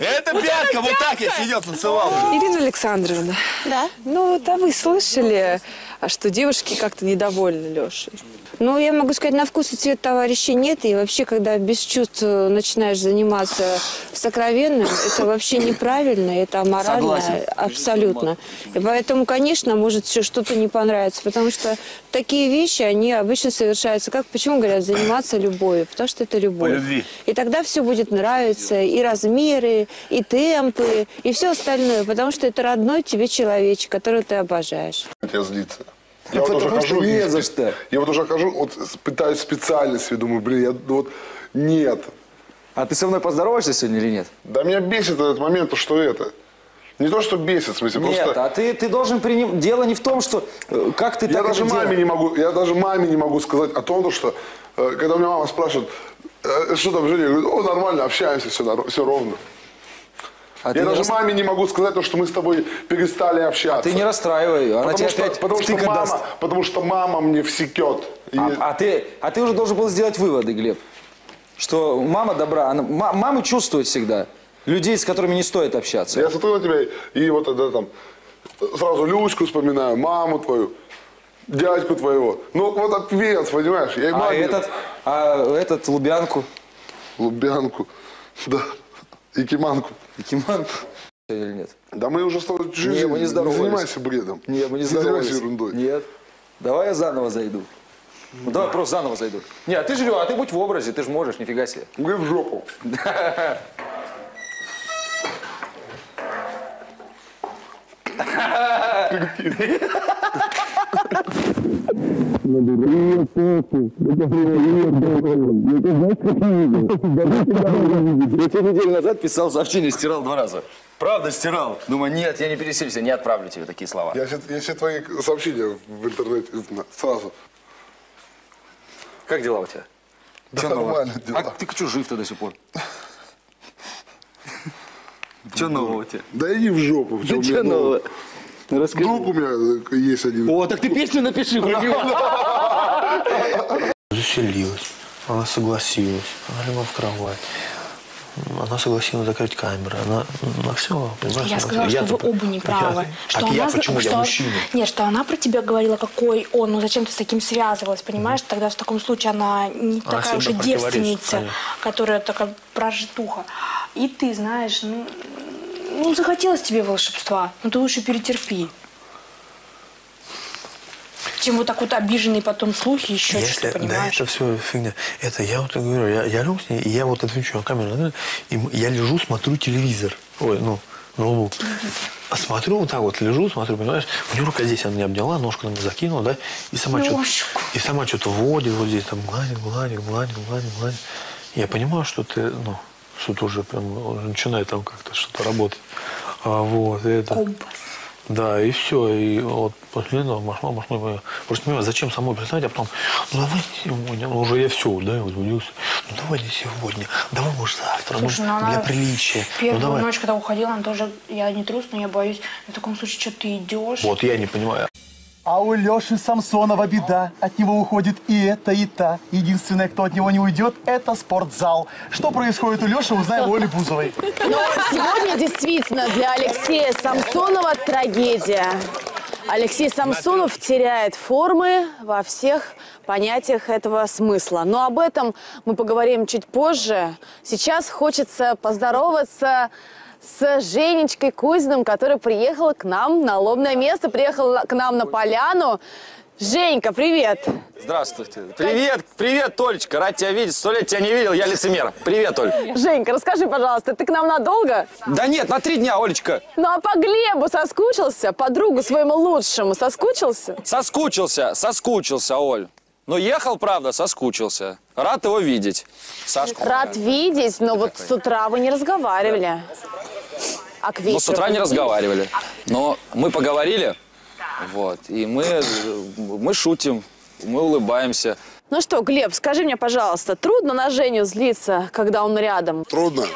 Это пятка, вот так я сидел, танцевал. Ирина Александровна. Да? Ну, вот, а вы слышали, а что девушки как-то недовольны Лешей? Ну, я могу сказать, на вкус и цвет товарища нет. И вообще, когда без чувств э, начинаешь заниматься сокровенным, это вообще неправильно, это аморально. Согласен. Абсолютно. И поэтому, конечно, может все что-то не понравится. Потому что такие вещи, они обычно совершаются. Как, почему говорят, заниматься любовью? Потому что это любовь. По любви. И тогда все будет нравиться, и размеры, и темпы, и все остальное, потому что это родной тебе человечек, которого ты обожаешь. тебя злиться. Да вот потому что хожу не и за что. Я вот уже хожу, вот пытаюсь специально себе, думаю, блин, я вот нет. А ты со мной поздороваешься сегодня или нет? Да меня бесит этот момент, то, что это. Не то, что бесит, в смысле, Нет, просто... а ты, ты должен принять... Дело не в том, что... э, Как ты Я так даже маме делаешь? не могу, я даже маме не могу сказать о том, что э, когда у меня мама спрашивает, э, что там, Женя, я говорю, о, нормально, общаемся, все, все ровно. А я не даже рас- маме не могу сказать, то, что мы с тобой перестали общаться. А ты не расстраивай, она потому тебе что, опять потому, что мама, даст. потому что мама мне всекет. И- А, а ты, а ты уже должен был сделать выводы, Глеб. Что мама добра, она, ма- мамы чувствуют всегда людей, с которыми не стоит общаться. Я смотрю на тебя, и вот тогда там, сразу Люську вспоминаю, маму твою, дядьку твоего. Ну, вот ответ, понимаешь? Я А маме- этот, а этот Лубянку? Лубянку, да. И Киманку. И Киманку? Или нет? Да мы уже с тобой чуть Не, мы не здоровались. занимайся бредом. Не, мы не занимайся здоровались. ерундой. Нет. Давай я заново зайду. Ну, давай просто заново зайду. Не, а ты же, а ты будь в образе, ты же можешь, нифига себе. Вы в жопу. Я тебе неделю назад писал сообщение, стирал два раза. Правда, стирал. Думаю, нет, я не пересилюсь, я не отправлю тебе такие слова. Я все, я все твои сообщения в интернете сразу. Как дела у тебя? Да нового? нормально дела. А ты что жив-то до сих пор? Что нового у тебя? Да иди в жопу. Да чё нового? Друг у меня э, есть один. О, так ты песню напиши про него. Заселилась. Она согласилась. Она легла в кровать. Она согласилась закрыть камеры. Она на все, понимаешь? Я сказала, всё. что вы оба не правы. Я- Что так я она, зна- почему? что, Я мужчина. Нет, что она про тебя говорила, какой он, ну зачем ты с таким связывалась, понимаешь? Тогда в таком случае она не Она такая уже девственница, конечно. которая такая прожитуха. И ты знаешь, ну, ну захотелось тебе волшебства, но ты лучше перетерпи. Чем вот так вот обиженные потом слухи, еще Если, что-то, да, понимаешь? это все фигня. Это я вот говорю, я, я лег с ней, и я вот отвечу на камеру, и я лежу, смотрю телевизор. Ой, ну, ноутбук. Смотрю вот так вот, лежу, смотрю, понимаешь, у нее рука здесь, она меня обняла, ножку на меня закинула, да, и сама что-то, и сама что-то водит, вот здесь там гладит, гладит, гладит, гладит, гладит. Я понимаю, что ты, ну, что ты уже прям уже начинает там как-то что-то работать. А вот, и это. Да, и все. И вот после этого машло, машло. Я Просто понимаю, зачем самой представить, а потом, ну давай сегодня. Ну, уже я все, да, я возбудился. Ну давай не сегодня. Давай, может, завтра. Слушай, может, ну для приличия. Первую ну давай. ночь, когда уходила, она тоже, я не трус, но я боюсь, в таком случае, что ты идешь. Вот я не понимаю. А у Леши Самсонова беда. От него уходит и это, и та. Единственное, кто от него не уйдет, это спортзал. Что происходит у Леши, узнаем у Оли Бузовой. Но сегодня действительно для Алексея Самсонова трагедия. Алексей Самсонов теряет формы во всех понятиях этого смысла. Но об этом мы поговорим чуть позже. Сейчас хочется поздороваться с Женечкой Кузиным, которая приехала к нам на лобное место, приехала к нам на поляну. Женька, привет! Здравствуйте. Привет, привет, Толечка. Рад тебя видеть. Сто лет тебя не видел, я лицемер. Привет, Оль. Женька, расскажи, пожалуйста, ты к нам надолго? Да нет, на три дня, Олечка. Ну а по Глебу соскучился? По другу своему лучшему соскучился? Соскучился, соскучился, Оль. Но ехал, правда, соскучился. Рад его видеть. Сашку. Рад видеть, но вот с утра вы не разговаривали. А к вечеру? Ну, с утра не разговаривали. Но мы поговорили, вот, и мы, мы шутим, мы улыбаемся. Ну что, Глеб, скажи мне, пожалуйста, трудно на Женю злиться, когда он рядом? Трудно.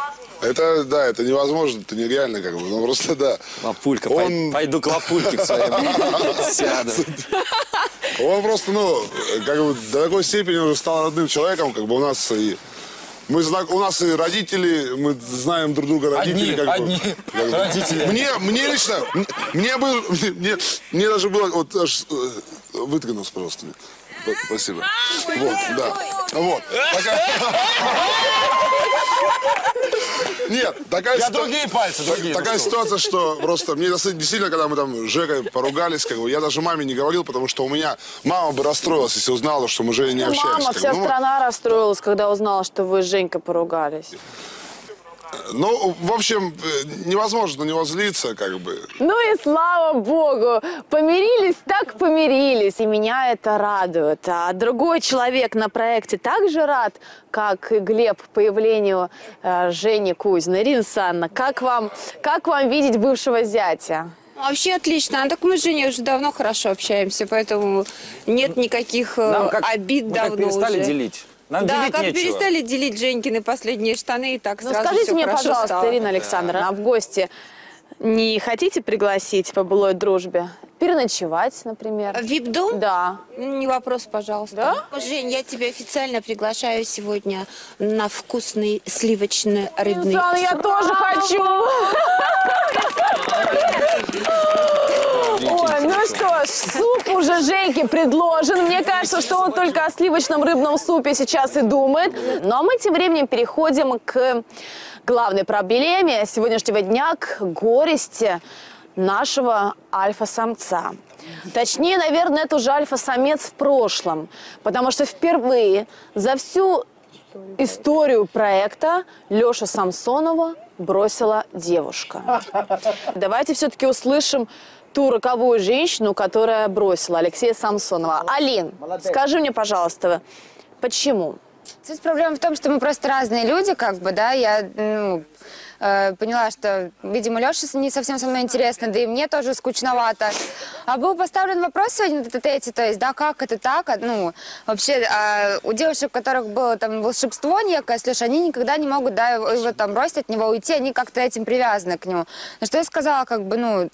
Это, да, это невозможно, это нереально, как бы, ну просто да. Лапулька, пой- пойду к Лапульке к своему сяду. Он просто, ну, как бы до такой степени уже стал родным человеком, как бы у нас и мы зна- у нас и родители, мы знаем друг друга родители. Одни, как бы. одни Как бы. родители. Мне, мне лично, мне было, мне, мне даже было, вот аж, э, вытряхни нос, пожалуйста. Спасибо. Вот, да. Вот. Такая- Нет, такая Я другие пальцы, другие, Такая ну вы. ситуация, что просто мне действительно, когда мы там с Жекой поругались, как бы, я даже маме не говорил, потому что у меня мама бы расстроилась, если узнала, что мы же не общаемся. Мама, вся Ну, страна расстроилась, когда узнала, что вы с Женькой поругались. Ну, в общем, э, невозможно на него злиться, как бы. Ну и слава богу, помирились так помирились, и меня это радует. А другой человек на проекте также рад, как и Глеб появлению э, Жени Кузина. Ирина Александровна, как вам, как вам видеть бывшего зятя? Вообще отлично. А так мы с Женей уже давно хорошо общаемся, поэтому нет никаких э, Нам как- обид мы как давно перестали уже. делить. Нам да, делить как нечего. перестали делить Женькины последние штаны, и так Ну сразу скажите мне, пожалуйста, стало. Ирина Александровна, а в гости не хотите пригласить по былой дружбе? Переночевать, например? Вип-дом? Да. Не вопрос, пожалуйста. Жень, я тебя официально приглашаю сегодня на вкусный сливочный рыбный Сан, я тоже хочу. Ой, ну что ж, суп уже Женьке предложен. Мне кажется, что он только о сливочном рыбном супе сейчас и думает. Ну а мы тем временем переходим к главной проблеме сегодняшнего дня, к горести нашего альфа-самца. Точнее, наверное, это уже альфа-самец в прошлом, потому что впервые за всю историю проекта Леша Самсонова бросила девушка. Давайте все-таки услышим ту роковую женщину, которая бросила Алексея Самсонова. Алин, скажи мне, пожалуйста, почему? Здесь проблема в том, что мы просто разные люди, как бы, да, я, ну, э, поняла, что, видимо, Леша не совсем со мной интересно, да и мне тоже скучновато. А был поставлен вопрос сегодня на эти, то есть, да, как это так, а, ну, вообще, а, у девушек, у которых было там волшебство некое с Лешей, они никогда не могут, да, его, его там бросить, от него уйти, они как-то этим привязаны к нему. На что я сказала, как бы, ну,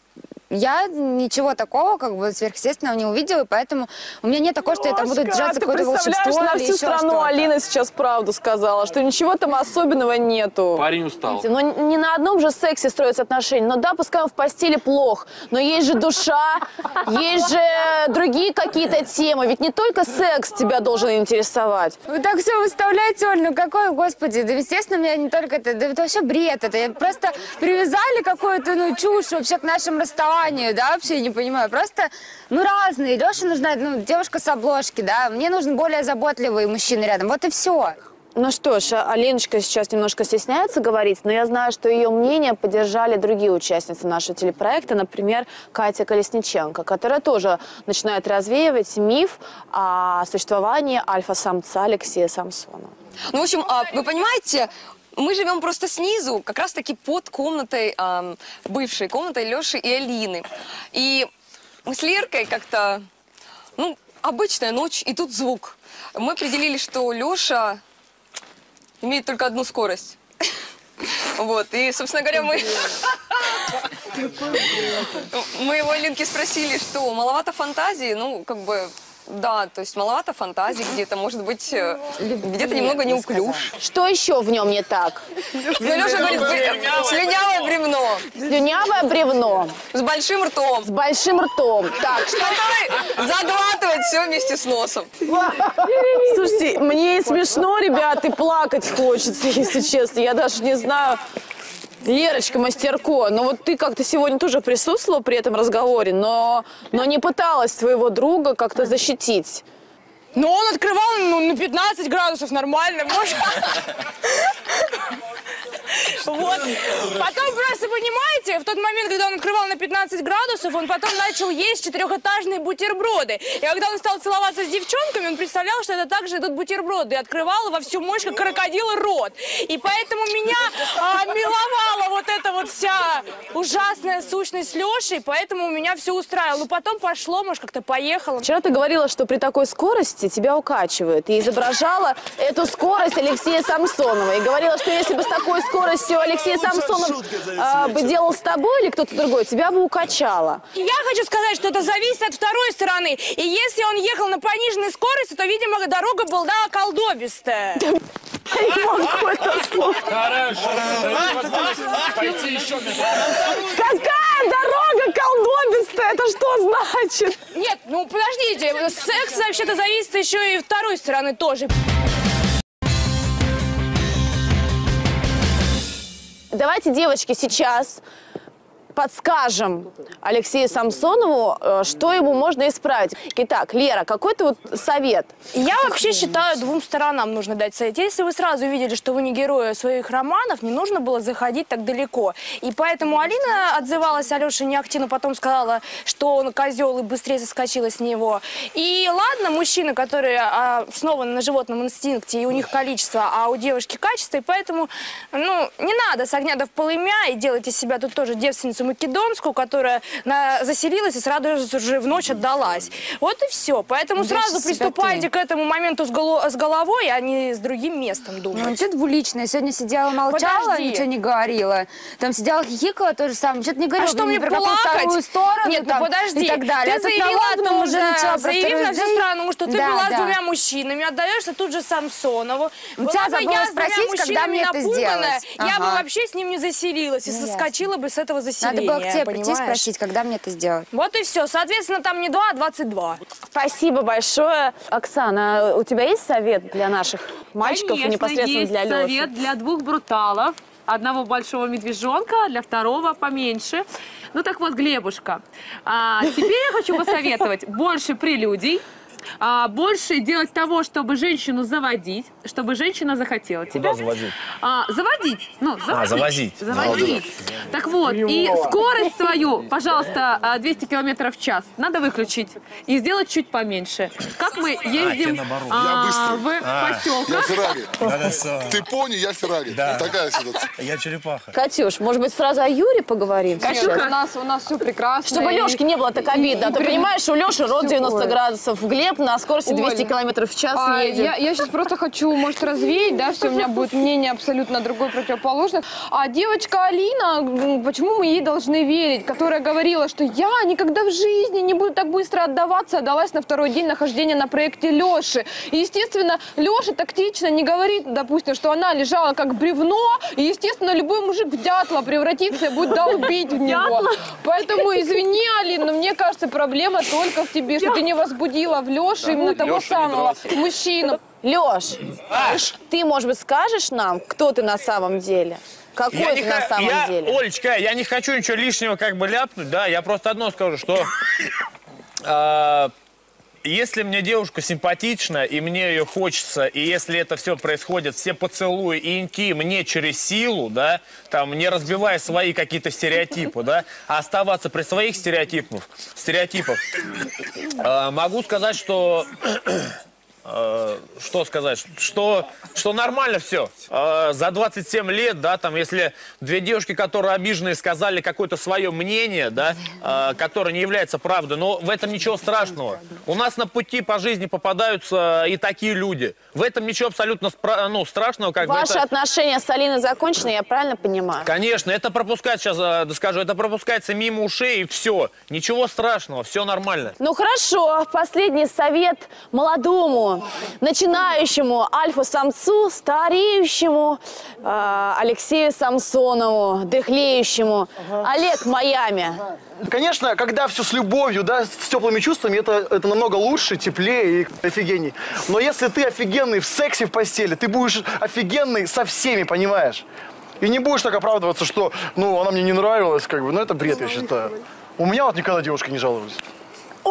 я ничего такого, как бы, сверхъестественного не увидела, и поэтому у меня нет такого, что я там буду держаться за ты какое-то волшебство на всю еще страну. Алина сейчас правду сказала, что ничего там особенного нету. Парень устал. Но не на одном же сексе строятся отношения. Ну да, пускай он в постели плох, но есть же душа, есть же другие какие-то темы. Ведь не только секс тебя должен интересовать. Вы так все выставляете, Оль, ну какой, господи, да естественно, меня не только это, да это вообще бред это. Я просто привязали какую-то, ну, чушь вообще к нашему расставанию, да, вообще не понимаю. Просто, ну, разные. Леша нужна, ну, девушка с обложки, да, мне нужен более заботливый мужчина рядом, вот и все. Ну что ж, Аленочка сейчас немножко стесняется говорить, но я знаю, что ее мнение поддержали другие участницы нашего телепроекта, например, Катя Колесниченко, которая тоже начинает развеивать миф о существовании альфа-самца Алексея Самсонова. Ну, в общем, а, вы понимаете, мы живем просто снизу, как раз-таки под комнатой, ам, бывшей комнатой Леши и Алины. И мы с Леркой как-то, ну, обычная ночь, и тут звук. Мы определили, что Леша имеет только одну скорость. Вот, и, собственно говоря, мы... Мы его Линки спросили, что маловато фантазии, ну, как бы, да, то есть маловато фантазии где-то, может быть, э, где-то немного неуклюж. Что еще в нем не так? Ну, Леша говорит, «Бре- слюнявое бревно. Слюнявое бревно. С большим ртом. С большим ртом. Так, что... Который заглатывает все вместе с носом. Слушайте, мне и смешно, ребят, и плакать хочется, если честно. Я даже не знаю. Лерочка Мастерко, ну вот ты как-то сегодня тоже присутствовала при этом разговоре, но, но не пыталась своего друга как-то защитить. Но он открывал ну, на 15 градусов нормально, может. Вот. Потом просто, понимаете, в тот момент, когда он открывал на 15 градусов, он потом начал есть четырехэтажные бутерброды. И когда он стал целоваться с девчонками, он представлял, что это также идут бутерброды. И открывал во всю мощь, как крокодил, рот. И поэтому меня а, миловала вот эта вот вся ужасная сущность Леши, поэтому у меня все устраивало. Ну, потом пошло, может, как-то поехало. Вчера ты говорила, что при такой скорости тебя укачивает. И изображала эту скорость Алексея Самсонова. И говорила, что если бы с такой скоростью Алексей Самсонов а, бы делал с тобой или кто-то другой, тебя бы укачало. Я хочу сказать, что это зависит от второй стороны. И если он ехал на пониженной скорости, то, видимо, дорога была колдобистая. Пойти еще Какая дорога колдобистая? Это что значит? Нет, ну подождите, секс вообще-то зависит еще и второй стороны тоже. Давайте, девочки, сейчас подскажем Алексею Самсонову, э, что ему можно исправить. Итак, Лера, какой-то вот совет? Я вообще считаю, двум сторонам нужно дать совет. Если вы сразу видели, что вы не герои своих романов, не нужно было заходить так далеко. И поэтому Алина отзывалась Алёше не активно, потом сказала, что он козел и быстрее соскочила с него. И ладно, мужчины, которые а, на животном инстинкте, и у них количество, а у девушки качество, и поэтому, ну, не надо с огня до полымя и делать из себя тут тоже девственницу македонскую, которая на- заселилась и сразу же в ночь отдалась. Вот и все. Поэтому Дальше сразу приступайте к этому моменту с, голо- с головой, а не с другим местом Ну, думать. что-то двуличное. Сегодня сидела, молчала, Подожди. ничего не говорила. Там сидела, хихикала, то же самое. Что-то не говорила. А что мне плакать? сторону Нет, там ну подожди. и так далее. Ты А заявила о ладном том уже же, начала заявив вторую на всю страну, что ты Да, была да. с двумя мужчинами, отдаешься тут же Самсонову. У Была тебя бы я с двумя спросить, когда мне это сделать. я бы Ага. вообще с ним не заселилась и Ну, соскочила бы с этого заселения. Надо было к тебе прийти понимаешь? спросить, когда мне это сделать. Вот и все. Соответственно, там не 2, а 22. Спасибо большое. Оксана, у тебя есть совет для наших мальчиков и Конечно, непосредственно есть для Леши? совет для двух бруталов. Одного большого медвежонка, для второго поменьше. Ну так вот, Глебушка, а, тебе я хочу посоветовать больше прелюдий, а, больше делать того, чтобы женщину заводить, чтобы женщина захотела тебя. Куда заводить? А, заводить. Ну, заводить. завозить. Заводить. Так вот, и скорость свою, пожалуйста, а, 200 километров в час надо выключить и сделать чуть поменьше. Как мы ездим наоборот. а, Я быстро. в А. поселках. Я Феррари. Ты пони, я Феррари. Такая ситуация. Я черепаха. Катюш, может быть, сразу о Юре поговорим? Сейчас? у нас, у нас все прекрасно. Чтобы Лешке не было так обидно. Ты понимаешь, у Леши рот Всё 90 такое. градусов. Глеб на скорости 200 Оль, километров в час а, едет. Я, я сейчас просто хочу, может, развеять, да, все, у меня будет мнение абсолютно другое, противоположное. А девочка Алина, почему мы ей должны верить, которая говорила, что я никогда в жизни не буду так быстро отдаваться, отдалась на второй день нахождения на проекте Леши. И, естественно, Леша тактично не говорит, допустим, что она лежала как бревно, и, естественно, любой мужик в дятла превратится и будет долбить в него. Поэтому, извини, Алина, но мне кажется, проблема только в тебе, что ты не возбудила в Леше именно того Леша не самого мужчину. Леш, ты, может быть, скажешь нам, кто ты на самом деле? Какой Я ты не на самом я- деле? Олечка, я не хочу ничего лишнего как бы ляпнуть, да, я просто одно скажу, что а, если мне девушка симпатична, и мне ее хочется, и если это все происходит, все поцелуи и интим не через силу, да, там, не разбивая свои какие-то стереотипы, да, а оставаться при своих стереотипах, стереотипах, а, могу сказать, что э, что сказать, что, что нормально все. Э, за 27 лет, да, там, если две девушки, которые обиженные, сказали какое-то свое мнение, да, э, которое не является правдой, но в этом ничего страшного. У нас на пути по жизни попадаются и такие люди. В этом ничего абсолютно спра- ну, страшного. Как бы Ваши это- отношения с Алиной закончены, я правильно понимаю? Конечно, это пропускать, сейчас э, скажу, это пропускается мимо ушей и все. Ничего страшного, все нормально. Ну хорошо, последний совет молодому, начинающему альфа-самцу, стареющему э, Алексею Самсонову, дряхлеющему. Олег Майами. Конечно, когда все с любовью, да, с теплыми чувствами, это, это намного лучше, теплее и офигенней. Но если ты офигенный в сексе в постели, ты будешь офигенный со всеми, понимаешь? И не будешь так оправдываться, что, ну, она мне не нравилась, как бы, ну, это бред, я считаю. У меня вот никогда девушка не жаловалась.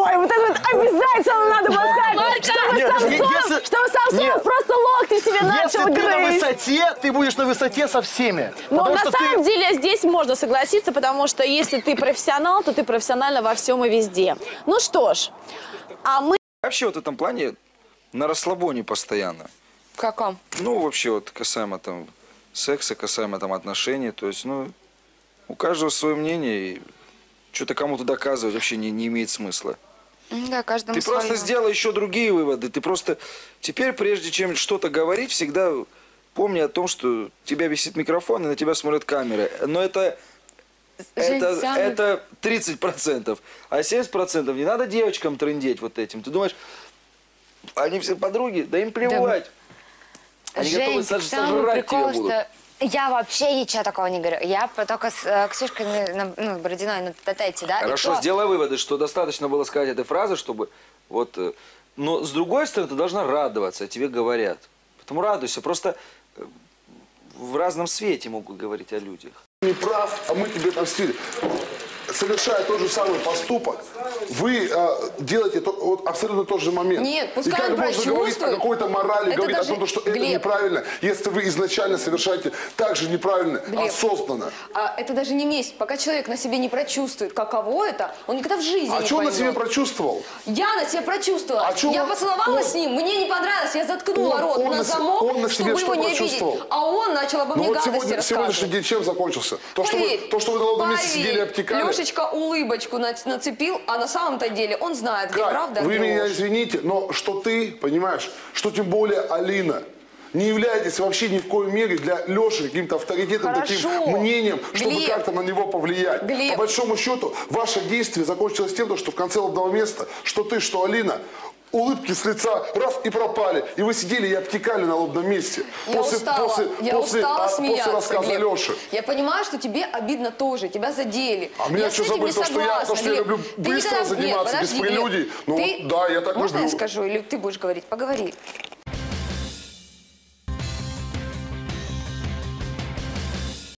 Ой, вот это вот обязательно надо поставить, чтобы Нет, Самсонов, если- чтобы Самсонов Нет. просто локти себе начал Если ты на грызть. высоте, ты будешь на высоте со всеми. Но Потому на что ты- самом деле здесь можно согласиться, потому что если ты профессионал, то ты профессионально во всем и везде. Ну что ж, а мы... Вообще вот в этом плане на расслабоне постоянно. В каком? Ну, вообще вот касаемо там секса, касаемо там отношений, то есть, ну, у каждого свое мнение, и что-то кому-то доказывать вообще не, не имеет смысла. Да, каждому Ты просто своё. сделай еще другие выводы. Ты просто теперь, прежде чем что-то говорить, всегда помни о том, что у тебя висит микрофон и на тебя смотрят камеры. Но это это, самый- это 30%. А 70% не надо девочкам трындеть вот этим. Ты думаешь, они все подруги, да им плевать. Они Жень, готовы сож- самый сожрать прикол, тебя будут. что я вообще ничего такого не говорю. Я только с э, Ксюшкой на, ну, Бородиной на тет да? и Хорошо, то- сделай выводы, что достаточно было сказать этой фразы, чтобы вот... э, Но с другой стороны, ты должна радоваться, тебе говорят. Поэтому радуйся. Просто э, в разном свете могут говорить о людях. не прав, а мы тебе отомстили. Совершая тот же самый поступок, вы э, делаете то- вот абсолютно тот же момент. Нет, пускай И как он можно говорить о какой-то морали, Это говорить даже- о том, что это Глеб. неправильно, если вы изначально совершаете так же неправильно, Глеб. осознанно. А это даже не месть. Пока человек на себе не прочувствует, каково это, он никогда в жизни А не что он на себе прочувствовал? Я на себе прочувствовала. А я он- поцеловалась он- с ним, мне не понравилось, я заткнула Он- рот он на замок, он на себе чтобы что его не обидеть. А он начал обо Ну мне вот гадости сегодня, сегодняшний день чем закончился? То, что вы, то, что вы на одном месте сидели обтекали. Лешечка улыбочку на- нацепил, а на самом-то деле он знает, где Кать, правда, а вы где меня ложь. извините, но что ты, понимаешь, что тем более Алина, не являетесь вообще ни в коей мере для Леши каким-то авторитетом, Хорошо. таким мнением, чтобы Глеб. как-то на него повлиять. Глеб. По большому счету, ваше действие закончилось тем, что в конце лобного места, что ты, что Алина, улыбки с лица, раз и пропали. И вы сидели и обтекали на лобном месте. Я устала, после, я после, устала а, смеяться, после рассказа Глеб. Леши. Я понимаю, что тебе обидно тоже, тебя задели. А меня я что забыть, то, что я, то, что я люблю быстро никогда- заниматься, Нет, без подожди, Глеб. прелюдий. Ну Ты- вот, да, я так Можно люблю. я скажу, или ты будешь говорить? Поговори.